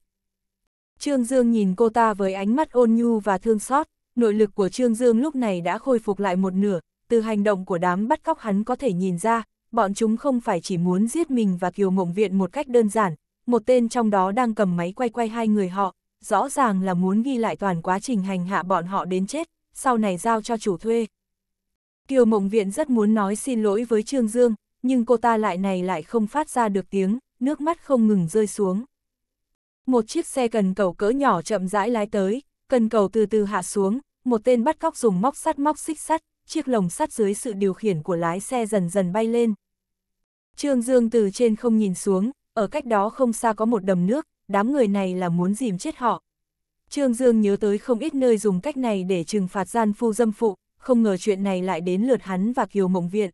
Trương Dương nhìn cô ta với ánh mắt ôn nhu và thương xót, nội lực của Trương Dương lúc này đã khôi phục lại một nửa, từ hành động của đám bắt cóc hắn có thể nhìn ra, bọn chúng không phải chỉ muốn giết mình và Kiều Mộng Viện một cách đơn giản, một tên trong đó đang cầm máy quay quay hai người họ, rõ ràng là muốn ghi lại toàn quá trình hành hạ bọn họ đến chết, sau này giao cho chủ thuê. Kiều Mộng Viện rất muốn nói xin lỗi với Trương Dương, nhưng cô ta lại này lại không phát ra được tiếng, nước mắt không ngừng rơi xuống. Một chiếc xe cần cầu cỡ nhỏ chậm rãi lái tới, cần cầu từ từ hạ xuống, một tên bắt cóc dùng móc sắt móc xích sắt, chiếc lồng sắt dưới sự điều khiển của lái xe dần dần bay lên. Trương Dương từ trên không nhìn xuống, ở cách đó không xa có một đầm nước, đám người này là muốn dìm chết họ. Trương Dương nhớ tới không ít nơi dùng cách này để trừng phạt gian phu dâm phụ, không ngờ chuyện này lại đến lượt hắn và Kiều Mộng Viện.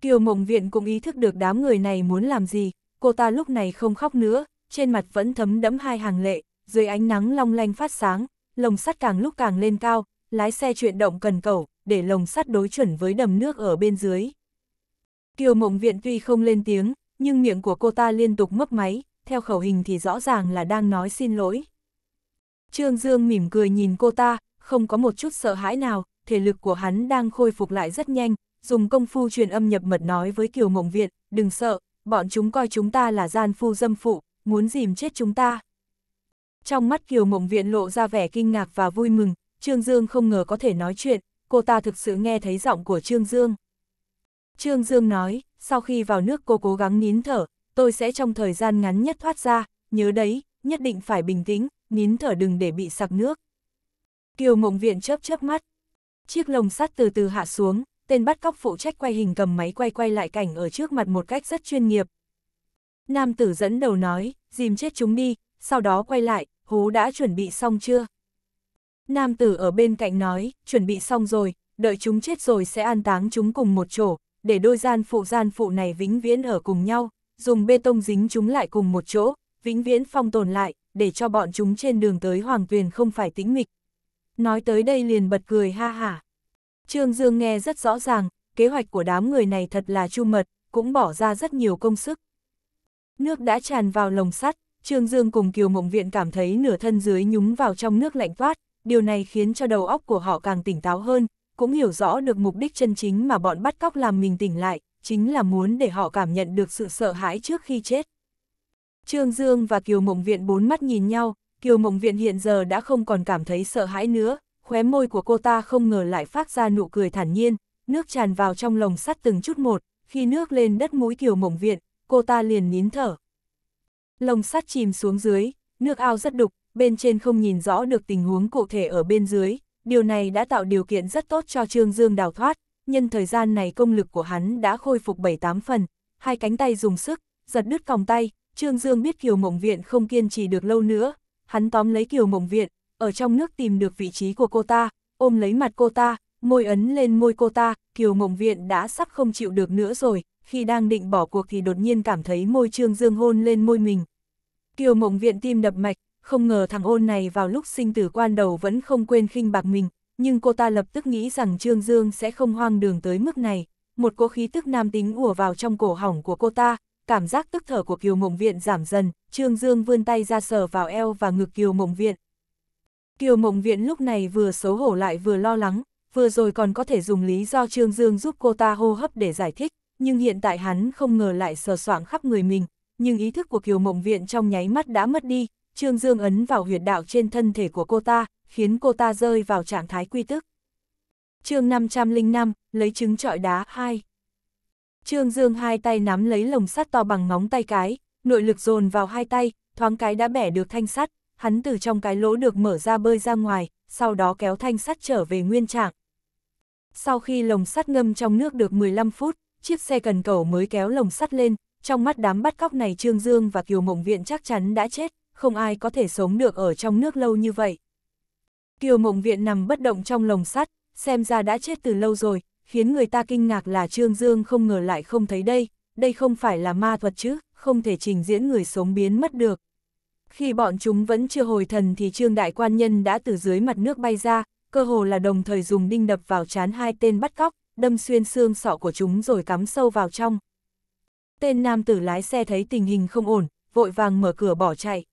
Kiều Mộng Viện cũng ý thức được đám người này muốn làm gì, cô ta lúc này không khóc nữa, trên mặt vẫn thấm đẫm hai hàng lệ, dưới ánh nắng long lanh phát sáng, lồng sắt càng lúc càng lên cao, lái xe chuyển động cần cầu, để lồng sắt đối chuẩn với đầm nước ở bên dưới. Kiều Mộng Viện tuy không lên tiếng, nhưng miệng của cô ta liên tục mấp máy, theo khẩu hình thì rõ ràng là đang nói xin lỗi. Trương Dương mỉm cười nhìn cô ta, không có một chút sợ hãi nào, thể lực của hắn đang khôi phục lại rất nhanh, dùng công phu truyền âm nhập mật nói với Kiều Mộng Viện, đừng sợ, bọn chúng coi chúng ta là gian phu dâm phụ, muốn dìm chết chúng ta. Trong mắt Kiều Mộng Viện lộ ra vẻ kinh ngạc và vui mừng, Trương Dương không ngờ có thể nói chuyện, cô ta thực sự nghe thấy giọng của Trương Dương. Trương Dương nói, sau khi vào nước cô cố gắng nín thở, tôi sẽ trong thời gian ngắn nhất thoát ra, nhớ đấy, nhất định phải bình tĩnh, nín thở đừng để bị sặc nước. Kiều Mộng Viện chớp chớp mắt. Chiếc lồng sắt từ từ hạ xuống, tên bắt cóc phụ trách quay hình cầm máy quay quay lại cảnh ở trước mặt một cách rất chuyên nghiệp. Nam tử dẫn đầu nói, dìm chết chúng đi, sau đó quay lại, hú đã chuẩn bị xong chưa? Nam tử ở bên cạnh nói, chuẩn bị xong rồi, đợi chúng chết rồi sẽ an táng chúng cùng một chỗ, để đôi gian phụ gian phụ này vĩnh viễn ở cùng nhau, dùng bê tông dính chúng lại cùng một chỗ, vĩnh viễn phong tồn lại, để cho bọn chúng trên đường tới Hoàng Tuyền không phải tĩnh mịch. Nói tới đây liền bật cười ha hả. Trương Dương nghe rất rõ ràng, kế hoạch của đám người này thật là chu mật, cũng bỏ ra rất nhiều công sức. Nước đã tràn vào lồng sắt, Trương Dương cùng Kiều Mộng Viện cảm thấy nửa thân dưới nhúng vào trong nước lạnh toát, điều này khiến cho đầu óc của họ càng tỉnh táo hơn, cũng hiểu rõ được mục đích chân chính mà bọn bắt cóc làm mình tỉnh lại, chính là muốn để họ cảm nhận được sự sợ hãi trước khi chết. Trương Dương và Kiều Mộng Viện bốn mắt nhìn nhau, Kiều Mộng Viện hiện giờ đã không còn cảm thấy sợ hãi nữa, khóe môi của cô ta không ngờ lại phát ra nụ cười thản nhiên, nước tràn vào trong lồng sắt từng chút một, khi nước lên đất mũi Kiều Mộng Viện, cô ta liền nín thở. Lồng sắt chìm xuống dưới, nước ao rất đục, bên trên không nhìn rõ được tình huống cụ thể ở bên dưới, điều này đã tạo điều kiện rất tốt cho Trương Dương đào thoát, nhân thời gian này công lực của hắn đã khôi phục 7-8 phần, hai cánh tay dùng sức, giật đứt còng tay, Trương Dương biết Kiều Mộng Viện không kiên trì được lâu nữa, hắn tóm lấy Kiều Mộng Viện, ở trong nước tìm được vị trí của cô ta, ôm lấy mặt cô ta, môi ấn lên môi cô ta, Kiều Mộng Viện đã sắp không chịu được nữa rồi, khi đang định bỏ cuộc thì đột nhiên cảm thấy môi Trương Dương hôn lên môi mình. Kiều Mộng Viện tim đập mạch, không ngờ thằng ôn này vào lúc sinh tử quan đầu vẫn không quên khinh bạc mình, nhưng cô ta lập tức nghĩ rằng Trương Dương sẽ không hoang đường tới mức này. Một cỗ khí tức nam tính ùa vào trong cổ hỏng của cô ta, cảm giác tức thở của Kiều Mộng Viện giảm dần, Trương Dương vươn tay ra sờ vào eo và ngực Kiều Mộng Viện. Kiều Mộng Viện lúc này vừa xấu hổ lại vừa lo lắng, vừa rồi còn có thể dùng lý do Trương Dương giúp cô ta hô hấp để giải thích, nhưng hiện tại hắn không ngờ lại sờ soạng khắp người mình, nhưng ý thức của Kiều Mộng Viện trong nháy mắt đã mất đi, Trương Dương ấn vào huyệt đạo trên thân thể của cô ta, khiến cô ta rơi vào trạng thái quy tức. chương 505, lấy trứng trọi đá 2 Trương Dương hai tay nắm lấy lồng sắt to bằng ngón tay cái, nội lực dồn vào hai tay, thoáng cái đã bẻ được thanh sắt, hắn từ trong cái lỗ được mở ra bơi ra ngoài, sau đó kéo thanh sắt trở về nguyên trạng. Sau khi lồng sắt ngâm trong nước được 15 phút, chiếc xe cần cầu mới kéo lồng sắt lên, trong mắt đám bắt cóc này Trương Dương và Kiều Mộng Viện chắc chắn đã chết, không ai có thể sống được ở trong nước lâu như vậy. Kiều Mộng Viện nằm bất động trong lồng sắt, xem ra đã chết từ lâu rồi, khiến người ta kinh ngạc là Trương Dương không ngờ lại không thấy đây, đây không phải là ma thuật chứ, không thể trình diễn người sống biến mất được. Khi bọn chúng vẫn chưa hồi thần thì Trương Đại Quan Nhân đã từ dưới mặt nước bay ra, cơ hồ là đồng thời dùng đinh đập vào chán hai tên bắt cóc, đâm xuyên xương sọ của chúng rồi cắm sâu vào trong. Tên nam tử lái xe thấy tình hình không ổn, vội vàng mở cửa bỏ chạy.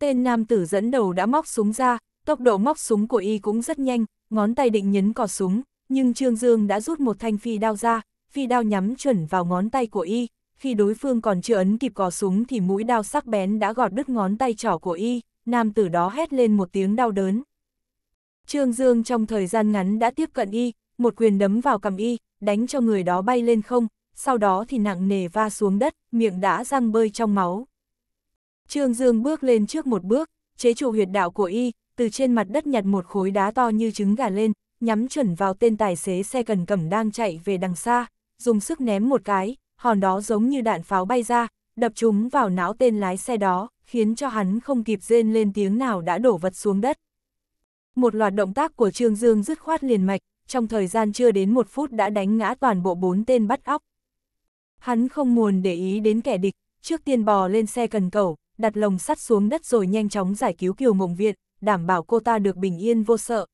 Tên nam tử dẫn đầu đã móc súng ra, tốc độ móc súng của y cũng rất nhanh, ngón tay định nhấn cò súng, nhưng Trương Dương đã rút một thanh phi đao ra, phi đao nhắm chuẩn vào ngón tay của y, khi đối phương còn chưa ấn kịp cò súng thì mũi đao sắc bén đã gọt đứt ngón tay trỏ của y, nam tử đó hét lên một tiếng đau đớn. Trương Dương trong thời gian ngắn đã tiếp cận y, một quyền đấm vào cầm y, đánh cho người đó bay lên không, sau đó thì nặng nề va xuống đất, miệng đã răng bơi trong máu. Trương Dương bước lên trước một bước, chế trụ huyệt đạo của y, từ trên mặt đất nhặt một khối đá to như trứng gà lên, nhắm chuẩn vào tên tài xế xe cần cẩm đang chạy về đằng xa, dùng sức ném một cái, hòn đó giống như đạn pháo bay ra, đập trúng vào não tên lái xe đó, khiến cho hắn không kịp rên lên tiếng nào đã đổ vật xuống đất. Một loạt động tác của Trương Dương dứt khoát liền mạch, trong thời gian chưa đến một phút đã đánh ngã toàn bộ bốn tên bắt óc. Hắn không muốn để ý đến kẻ địch, trước tiên bò lên xe cần cầu, đặt lồng sắt xuống đất rồi nhanh chóng giải cứu Kiều Mộng Viện, đảm bảo cô ta được bình yên vô sợ.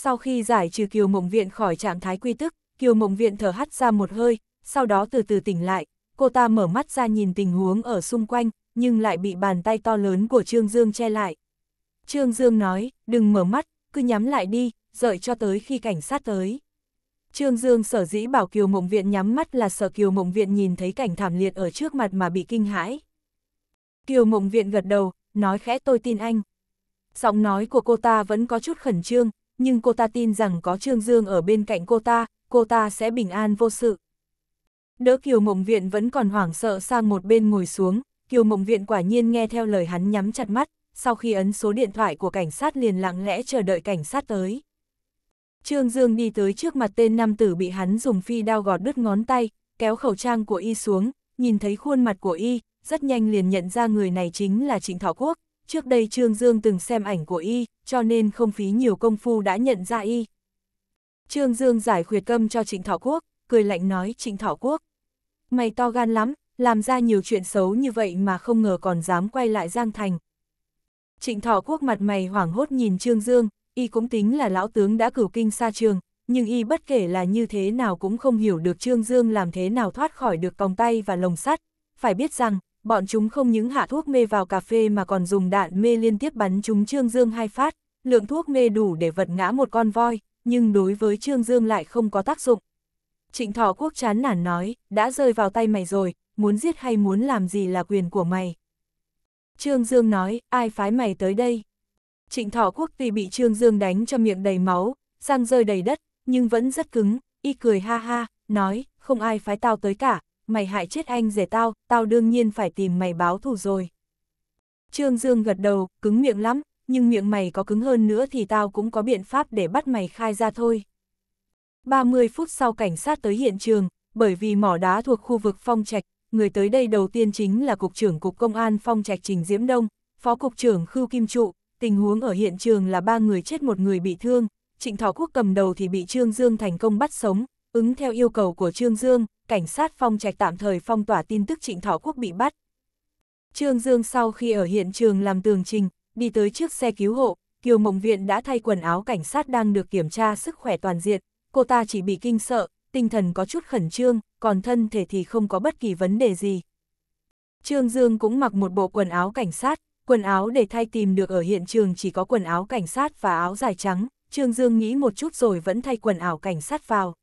Sau khi giải trừ Kiều Mộng Viện khỏi trạng thái quy tức, Kiều Mộng Viện thở hắt ra một hơi, sau đó từ từ tỉnh lại, cô ta mở mắt ra nhìn tình huống ở xung quanh, nhưng lại bị bàn tay to lớn của Trương Dương che lại. Trương Dương nói, đừng mở mắt, cứ nhắm lại đi, đợi cho tới khi cảnh sát tới. Trương Dương sở dĩ bảo Kiều Mộng Viện nhắm mắt là sợ Kiều Mộng Viện nhìn thấy cảnh thảm liệt ở trước mặt mà bị kinh hãi. Kiều Mộng Viện gật đầu, nói khẽ tôi tin anh. Giọng nói của cô ta vẫn có chút khẩn trương, nhưng cô ta tin rằng có Trương Dương ở bên cạnh cô ta, cô ta sẽ bình an vô sự. Đỡ Kiều Mộng Viện vẫn còn hoảng sợ sang một bên ngồi xuống, Kiều Mộng Viện quả nhiên nghe theo lời hắn nhắm chặt mắt, sau khi ấn số điện thoại của cảnh sát liền lặng lẽ chờ đợi cảnh sát tới. Trương Dương đi tới trước mặt tên nam tử bị hắn dùng phi đao gọt đứt ngón tay, kéo khẩu trang của y xuống, nhìn thấy khuôn mặt của y, rất nhanh liền nhận ra người này chính là Trịnh Thọ Quốc. Trước đây Trương Dương từng xem ảnh của y, cho nên không phí nhiều công phu đã nhận ra y. Trương Dương giải khuyệt câm cho Trịnh Thọ Quốc, cười lạnh nói Trịnh Thọ Quốc. Mày to gan lắm, làm ra nhiều chuyện xấu như vậy mà không ngờ còn dám quay lại Giang Thành. Trịnh Thọ Quốc mặt mày hoảng hốt nhìn Trương Dương, y cũng tính là lão tướng đã cửu kinh xa trường, nhưng y bất kể là như thế nào cũng không hiểu được Trương Dương làm thế nào thoát khỏi được còng tay và lồng sắt. Phải biết rằng, bọn chúng không những hạ thuốc mê vào cà phê mà còn dùng đạn mê liên tiếp bắn chúng Trương Dương hai phát, lượng thuốc mê đủ để vật ngã một con voi, nhưng đối với Trương Dương lại không có tác dụng. Trịnh Thọ Quốc chán nản nói, đã rơi vào tay mày rồi, muốn giết hay muốn làm gì là quyền của mày. Trương Dương nói, ai phái mày tới đây? Trịnh Thọ Quốc tuy bị Trương Dương đánh cho miệng đầy máu, răng rơi đầy đất, nhưng vẫn rất cứng, y cười ha ha, nói, không ai phái tao tới cả, mày hại chết anh rể tao, tao đương nhiên phải tìm mày báo thù rồi. Trương Dương gật đầu, cứng miệng lắm, nhưng miệng mày có cứng hơn nữa thì tao cũng có biện pháp để bắt mày khai ra thôi. 30 phút sau cảnh sát tới hiện trường, bởi vì mỏ đá thuộc khu vực phong trạch, người tới đây đầu tiên chính là Cục trưởng Cục Công an phong trạch Trình Diễm Đông, Phó Cục trưởng Khưu Kim Trụ, tình huống ở hiện trường là ba người chết một người bị thương, Trịnh Thọ Quốc cầm đầu thì bị Trương Dương thành công bắt sống, ứng theo yêu cầu của Trương Dương, cảnh sát phong trạch tạm thời phong tỏa tin tức Trịnh Thọ Quốc bị bắt. Trương Dương sau khi ở hiện trường làm tường trình, đi tới trước xe cứu hộ, Kiều Mộng Viện đã thay quần áo cảnh sát đang được kiểm tra sức khỏe toàn diện, cô ta chỉ bị kinh sợ, tinh thần có chút khẩn trương, còn thân thể thì không có bất kỳ vấn đề gì. Trương Dương cũng mặc một bộ quần áo cảnh sát, quần áo để thay tìm được ở hiện trường chỉ có quần áo cảnh sát và áo dài trắng, Trương Dương nghĩ một chút rồi vẫn thay quần áo cảnh sát vào.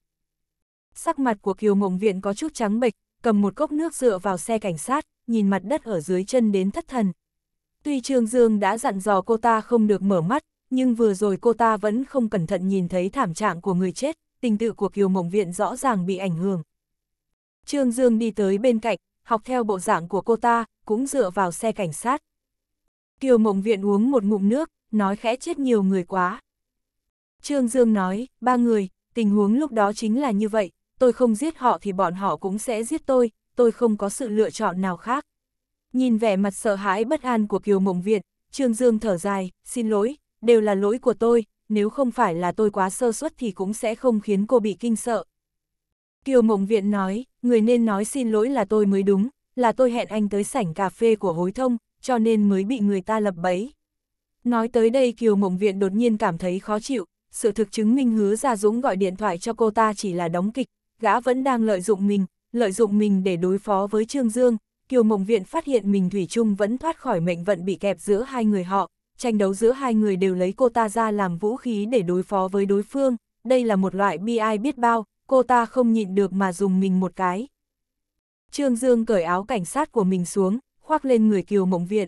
Sắc mặt của Kiều Mộng Viện có chút trắng bệch, cầm một cốc nước dựa vào xe cảnh sát, nhìn mặt đất ở dưới chân đến thất thần. Tuy Trương Dương đã dặn dò cô ta không được mở mắt, nhưng vừa rồi cô ta vẫn không cẩn thận nhìn thấy thảm trạng của người chết, tình tự của Kiều Mộng Viện rõ ràng bị ảnh hưởng. Trương Dương đi tới bên cạnh, học theo bộ dạng của cô ta, cũng dựa vào xe cảnh sát. Kiều Mộng Viện uống một ngụm nước, nói khẽ chết nhiều người quá. Trương Dương nói, ba người, tình huống lúc đó chính là như vậy, tôi không giết họ thì bọn họ cũng sẽ giết tôi, tôi không có sự lựa chọn nào khác. Nhìn vẻ mặt sợ hãi bất an của Kiều Mộng Viện, Trương Dương thở dài, xin lỗi, đều là lỗi của tôi, nếu không phải là tôi quá sơ suất thì cũng sẽ không khiến cô bị kinh sợ. Kiều Mộng Viện nói, người nên nói xin lỗi là tôi mới đúng, là tôi hẹn anh tới sảnh cà phê của hối thông, cho nên mới bị người ta lập bẫy. Nói tới đây Kiều Mộng Viện đột nhiên cảm thấy khó chịu, sự thực chứng minh hứa Gia Dũng gọi điện thoại cho cô ta chỉ là đóng kịch, gã vẫn đang lợi dụng mình, lợi dụng mình để đối phó với Trương Dương. Kiều Mộng Viện phát hiện mình Thủy chung vẫn thoát khỏi mệnh vận bị kẹp giữa hai người họ, tranh đấu giữa hai người đều lấy cô ta ra làm vũ khí để đối phó với đối phương, đây là một loại bi ai biết bao, cô ta không nhịn được mà dùng mình một cái. Trương Dương cởi áo cảnh sát của mình xuống, khoác lên người Kiều Mộng Viện.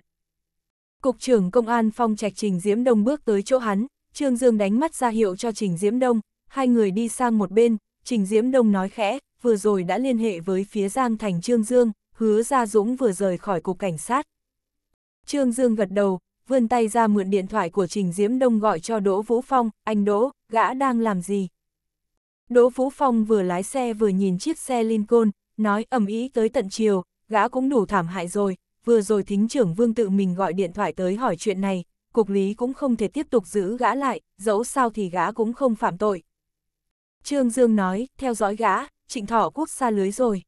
Cục trưởng công an phong trạch Trình Diễm Đông bước tới chỗ hắn, Trương Dương đánh mắt ra hiệu cho Trình Diễm Đông, hai người đi sang một bên, Trình Diễm Đông nói khẽ, vừa rồi đã liên hệ với phía Giang Thành Trương Dương, hứa Gia Dũng vừa rời khỏi cục cảnh sát. Trương Dương gật đầu, vươn tay ra mượn điện thoại của Trình Diễm Đông gọi cho Đỗ Vũ Phong, anh Đỗ, gã đang làm gì? Đỗ Vũ Phong vừa lái xe vừa nhìn chiếc xe Lincoln, nói ầm ý tới tận chiều, gã cũng đủ thảm hại rồi, vừa rồi thính trưởng Vương tự mình gọi điện thoại tới hỏi chuyện này, cục lý cũng không thể tiếp tục giữ gã lại, dẫu sao thì gã cũng không phạm tội. Trương Dương nói, theo dõi gã, trịnh thọ quốc xa lưới rồi.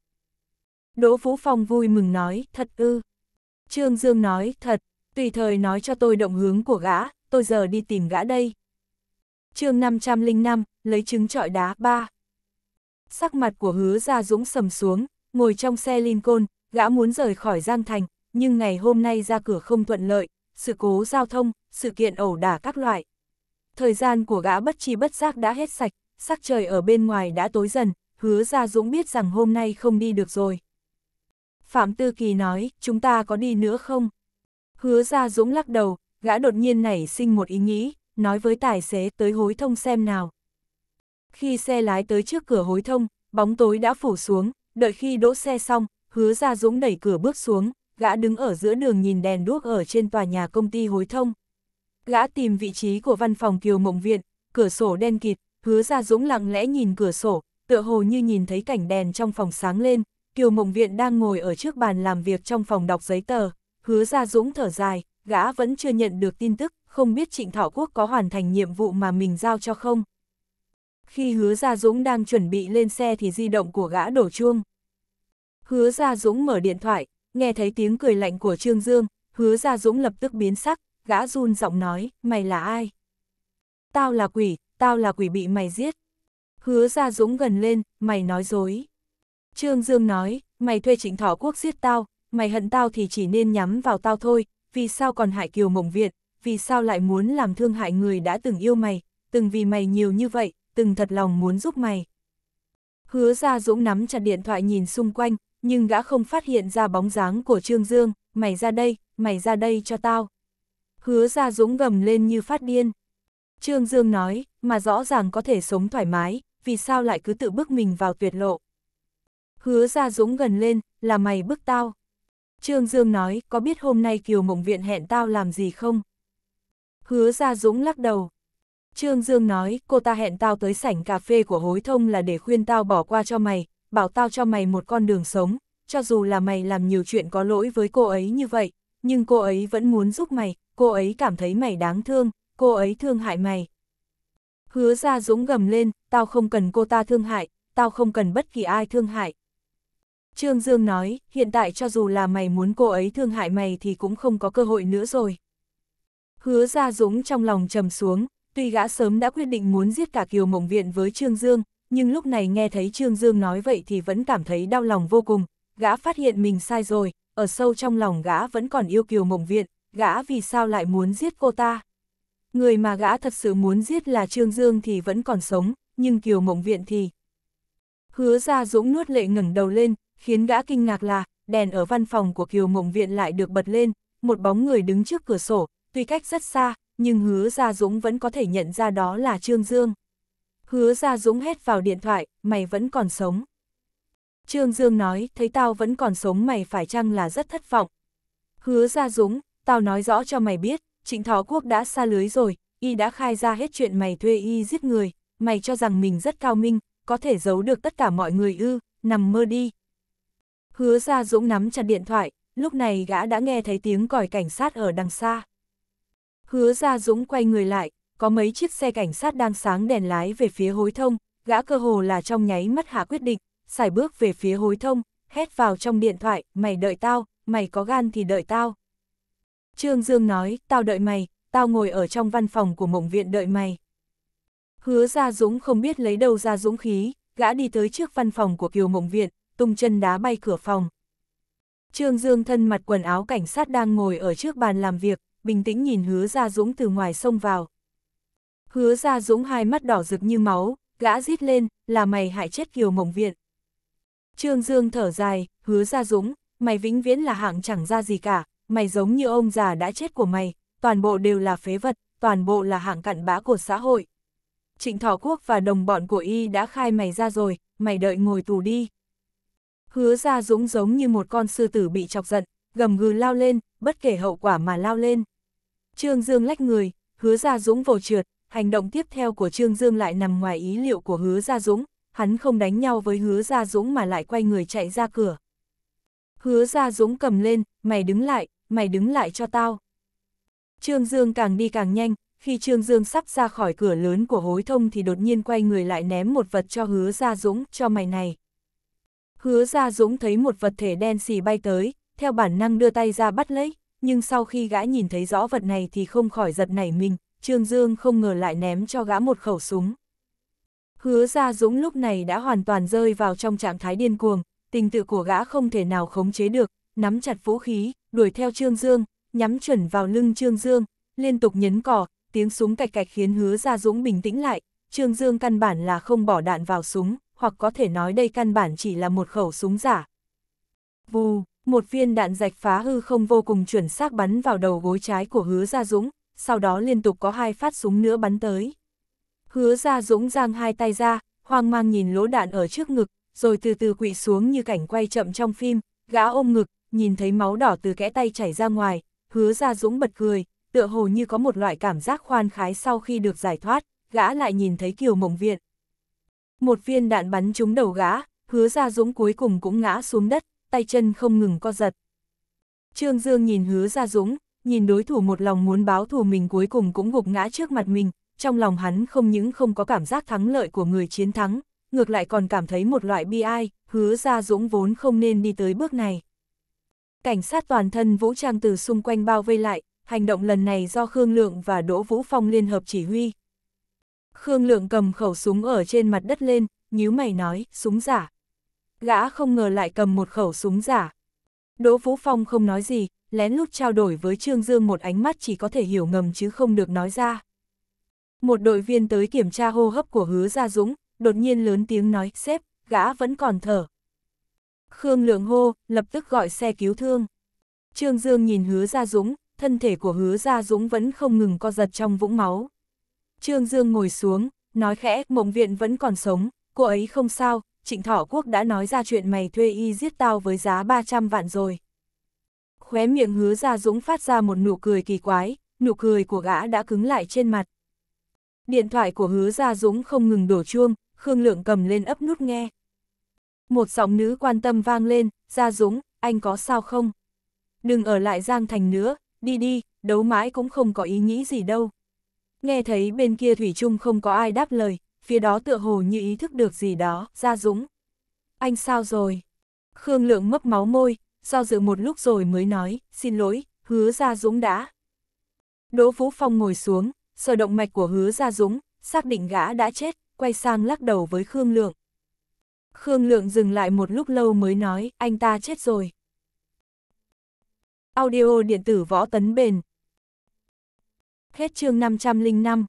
Đỗ Vũ Phong vui mừng nói, thật ư. Trương Dương nói, thật, tùy thời nói cho tôi động hướng của gã, tôi giờ đi tìm gã đây. chương 505, lấy trứng trọi đá ba Sắc mặt của hứa gia dũng sầm xuống, ngồi trong xe Lincoln, gã muốn rời khỏi Giang Thành, nhưng ngày hôm nay ra cửa không thuận lợi, sự cố giao thông, sự kiện ẩu đả các loại. Thời gian của gã bất chi bất giác đã hết sạch, sắc trời ở bên ngoài đã tối dần, hứa Gia Dũng biết rằng hôm nay không đi được rồi. Phạm Tư Kỳ nói, chúng ta có đi nữa không? Hứa Gia Dũng lắc đầu, gã đột nhiên nảy sinh một ý nghĩ, nói với tài xế tới hối thông xem nào. Khi xe lái tới trước cửa hối thông, bóng tối đã phủ xuống, đợi khi đỗ xe xong, hứa Gia Dũng đẩy cửa bước xuống, gã đứng ở giữa đường nhìn đèn đuốc ở trên tòa nhà công ty hối thông. Gã tìm vị trí của văn phòng Kiều Mộng Viện, cửa sổ đen kịt, hứa ra dũng lặng lẽ nhìn cửa sổ, tựa hồ như nhìn thấy cảnh đèn trong phòng sáng lên, Kiều Mộng Viện đang ngồi ở trước bàn làm việc trong phòng đọc giấy tờ, hứa ra dũng thở dài, gã vẫn chưa nhận được tin tức, không biết Trịnh Thảo Quốc có hoàn thành nhiệm vụ mà mình giao cho không. Khi hứa ra dũng đang chuẩn bị lên xe thì di động của gã đổ chuông. Hứa ra dũng mở điện thoại, nghe thấy tiếng cười lạnh của Trương Dương, hứa ra dũng lập tức biến sắc, gã run giọng nói, mày là ai? Tao là quỷ, tao là quỷ bị mày giết. Hứa ra dũng gần lên, mày nói dối. Trương Dương nói, mày thuê trịnh thọ quốc giết tao, mày hận tao thì chỉ nên nhắm vào tao thôi, vì sao còn hại kiều mộng viện, vì sao lại muốn làm thương hại người đã từng yêu mày, từng vì mày nhiều như vậy, từng thật lòng muốn giúp mày. Hứa ra dũng nắm chặt điện thoại nhìn xung quanh, nhưng gã không phát hiện ra bóng dáng của Trương Dương, mày ra đây, mày ra đây cho tao. Hứa ra dũng gầm lên như phát điên. Trương Dương nói, mà rõ ràng có thể sống thoải mái, vì sao lại cứ tự bước mình vào tuyệt lộ. Hứa ra dũng gần lên, là mày bức tao. Trương Dương nói, có biết hôm nay Kiều Mộng Viện hẹn tao làm gì không? Hứa ra dũng lắc đầu. Trương Dương nói, cô ta hẹn tao tới sảnh cà phê của hối thông là để khuyên tao bỏ qua cho mày, bảo tao cho mày một con đường sống, cho dù là mày làm nhiều chuyện có lỗi với cô ấy như vậy, nhưng cô ấy vẫn muốn giúp mày, cô ấy cảm thấy mày đáng thương, cô ấy thương hại mày. Hứa ra dũng gầm lên, tao không cần cô ta thương hại, tao không cần bất kỳ ai thương hại. Trương Dương nói, hiện tại cho dù là mày muốn cô ấy thương hại mày thì cũng không có cơ hội nữa rồi. Hứa ra Dũng trong lòng trầm xuống, tuy gã sớm đã quyết định muốn giết cả Kiều Mộng Viện với Trương Dương, nhưng lúc này nghe thấy Trương Dương nói vậy thì vẫn cảm thấy đau lòng vô cùng, gã phát hiện mình sai rồi, ở sâu trong lòng gã vẫn còn yêu Kiều Mộng Viện, gã vì sao lại muốn giết cô ta. Người mà gã thật sự muốn giết là Trương Dương thì vẫn còn sống, nhưng Kiều Mộng Viện thì... Hứa Gia Dũng nuốt lệ ngẩng đầu lên, khiến gã kinh ngạc là, đèn ở văn phòng của Kiều Mộng Viện lại được bật lên, một bóng người đứng trước cửa sổ, tuy cách rất xa, nhưng hứa Gia Dũng vẫn có thể nhận ra đó là Trương Dương. Hứa Gia Dũng hét vào điện thoại, mày vẫn còn sống. Trương Dương nói, thấy tao vẫn còn sống mày phải chăng là rất thất vọng. Hứa Gia Dũng, tao nói rõ cho mày biết, Trịnh Thọ Quốc đã xa lưới rồi, y đã khai ra hết chuyện mày thuê y giết người, mày cho rằng mình rất cao minh, có thể giấu được tất cả mọi người ư, nằm mơ đi. Hứa Gia Dũng nắm chặt điện thoại, lúc này gã đã nghe thấy tiếng còi cảnh sát ở đằng xa. Hứa Gia Dũng quay người lại, có mấy chiếc xe cảnh sát đang sáng đèn lái về phía hối thông, gã cơ hồ là trong nháy mắt hạ quyết định, xài bước về phía hối thông, hét vào trong điện thoại, mày đợi tao, mày có gan thì đợi tao. Trương Dương nói, tao đợi mày, tao ngồi ở trong văn phòng của mộng viện đợi mày. Hứa Gia Dũng không biết lấy đâu ra dũng khí, gã đi tới trước văn phòng của Kiều Mộng Viện, tung chân đá bay cửa phòng. Trương Dương thân mặt quần áo cảnh sát đang ngồi ở trước bàn làm việc, bình tĩnh nhìn hứa Gia Dũng từ ngoài xông vào. Hứa Gia Dũng hai mắt đỏ rực như máu, gã rít lên, là mày hại chết Kiều Mộng Viện. Trương Dương thở dài, hứa Gia Dũng, mày vĩnh viễn là hạng chẳng ra gì cả, mày giống như ông già đã chết của mày, toàn bộ đều là phế vật, toàn bộ là hạng cặn bã của xã hội. Trịnh Thỏ Quốc và đồng bọn của y đã khai mày ra rồi, mày đợi ngồi tù đi. Hứa ra dũng giống như một con sư tử bị chọc giận, gầm gừ lao lên, bất kể hậu quả mà lao lên. Trương Dương lách người, hứa ra dũng vồ trượt, hành động tiếp theo của Trương Dương lại nằm ngoài ý liệu của hứa ra dũng, hắn không đánh nhau với hứa ra dũng mà lại quay người chạy ra cửa. Hứa ra dũng cầm lên, mày đứng lại, mày đứng lại cho tao. Trương Dương càng đi càng nhanh, khi Trương Dương sắp ra khỏi cửa lớn của hối thông thì đột nhiên quay người lại ném một vật cho hứa Gia dũng, cho mày này. Hứa Gia dũng thấy một vật thể đen xì bay tới, theo bản năng đưa tay ra bắt lấy, nhưng sau khi gã nhìn thấy rõ vật này thì không khỏi giật nảy mình, Trương Dương không ngờ lại ném cho gã một khẩu súng. Hứa Gia dũng lúc này đã hoàn toàn rơi vào trong trạng thái điên cuồng, tình tự của gã không thể nào khống chế được, nắm chặt vũ khí, đuổi theo Trương Dương, nhắm chuẩn vào lưng Trương Dương, liên tục nhấn cỏ, tiếng súng cạch cạch khiến hứa ra dũng bình tĩnh lại, Trương Dương căn bản là không bỏ đạn vào súng, hoặc có thể nói đây căn bản chỉ là một khẩu súng giả. Vù, một viên đạn rạch phá hư không vô cùng chuẩn xác bắn vào đầu gối trái của hứa Gia Dũng, sau đó liên tục có hai phát súng nữa bắn tới. Hứa Gia Dũng giang hai tay ra, hoang mang nhìn lỗ đạn ở trước ngực, rồi từ từ quỵ xuống như cảnh quay chậm trong phim, gã ôm ngực, nhìn thấy máu đỏ từ kẽ tay chảy ra ngoài, hứa Gia Dũng bật cười, tựa hồ như có một loại cảm giác khoan khái sau khi được giải thoát, gã lại nhìn thấy Kiều Mộng Viện. Một viên đạn bắn trúng đầu gã, hứa ra dũng cuối cùng cũng ngã xuống đất, tay chân không ngừng co giật. Trương Dương nhìn hứa ra dũng, nhìn đối thủ một lòng muốn báo thù mình cuối cùng cũng gục ngã trước mặt mình, trong lòng hắn không những không có cảm giác thắng lợi của người chiến thắng, ngược lại còn cảm thấy một loại bi ai, hứa ra dũng vốn không nên đi tới bước này. Cảnh sát toàn thân vũ trang từ xung quanh bao vây lại, hành động lần này do Khương Lượng và Đỗ Vũ Phong liên hợp chỉ huy. Khương Lượng cầm khẩu súng ở trên mặt đất lên, nhíu mày nói, súng giả. Gã không ngờ lại cầm một khẩu súng giả. Đỗ Vũ Phong không nói gì, lén lút trao đổi với Trương Dương một ánh mắt chỉ có thể hiểu ngầm chứ không được nói ra. Một đội viên tới kiểm tra hô hấp của hứa Gia Dũng, đột nhiên lớn tiếng nói, xếp, gã vẫn còn thở. Khương Lượng hô, lập tức gọi xe cứu thương. Trương Dương nhìn hứa Gia Dũng, thân thể của hứa Gia Dũng vẫn không ngừng co giật trong vũng máu. Trương Dương ngồi xuống, nói khẽ, mộng viện vẫn còn sống, cô ấy không sao, Trịnh Thỏ Quốc đã nói ra chuyện mày thuê y giết tao với giá 300 vạn rồi. Khóe miệng hứa Gia Dũng phát ra một nụ cười kỳ quái, nụ cười của gã đã cứng lại trên mặt. Điện thoại của hứa Gia Dũng không ngừng đổ chuông, Khương Lượng cầm lên ấp nút nghe. Một giọng nữ quan tâm vang lên, Gia Dũng, anh có sao không? Đừng ở lại Giang Thành nữa, đi đi, đấu mãi cũng không có ý nghĩ gì đâu. Nghe thấy bên kia Thủy Trung không có ai đáp lời, phía đó tựa hồ như ý thức được gì đó, gia dũng. Anh sao rồi? Khương Lượng mấp máu môi, do dự một lúc rồi mới nói, xin lỗi, hứa Gia Dũng đã. Đỗ Vũ Phong ngồi xuống, sờ động mạch của hứa Gia Dũng, xác định gã đã chết, quay sang lắc đầu với Khương Lượng. Khương Lượng dừng lại một lúc lâu mới nói, anh ta chết rồi. Audio điện tử võ tấn bền. Hết chương 505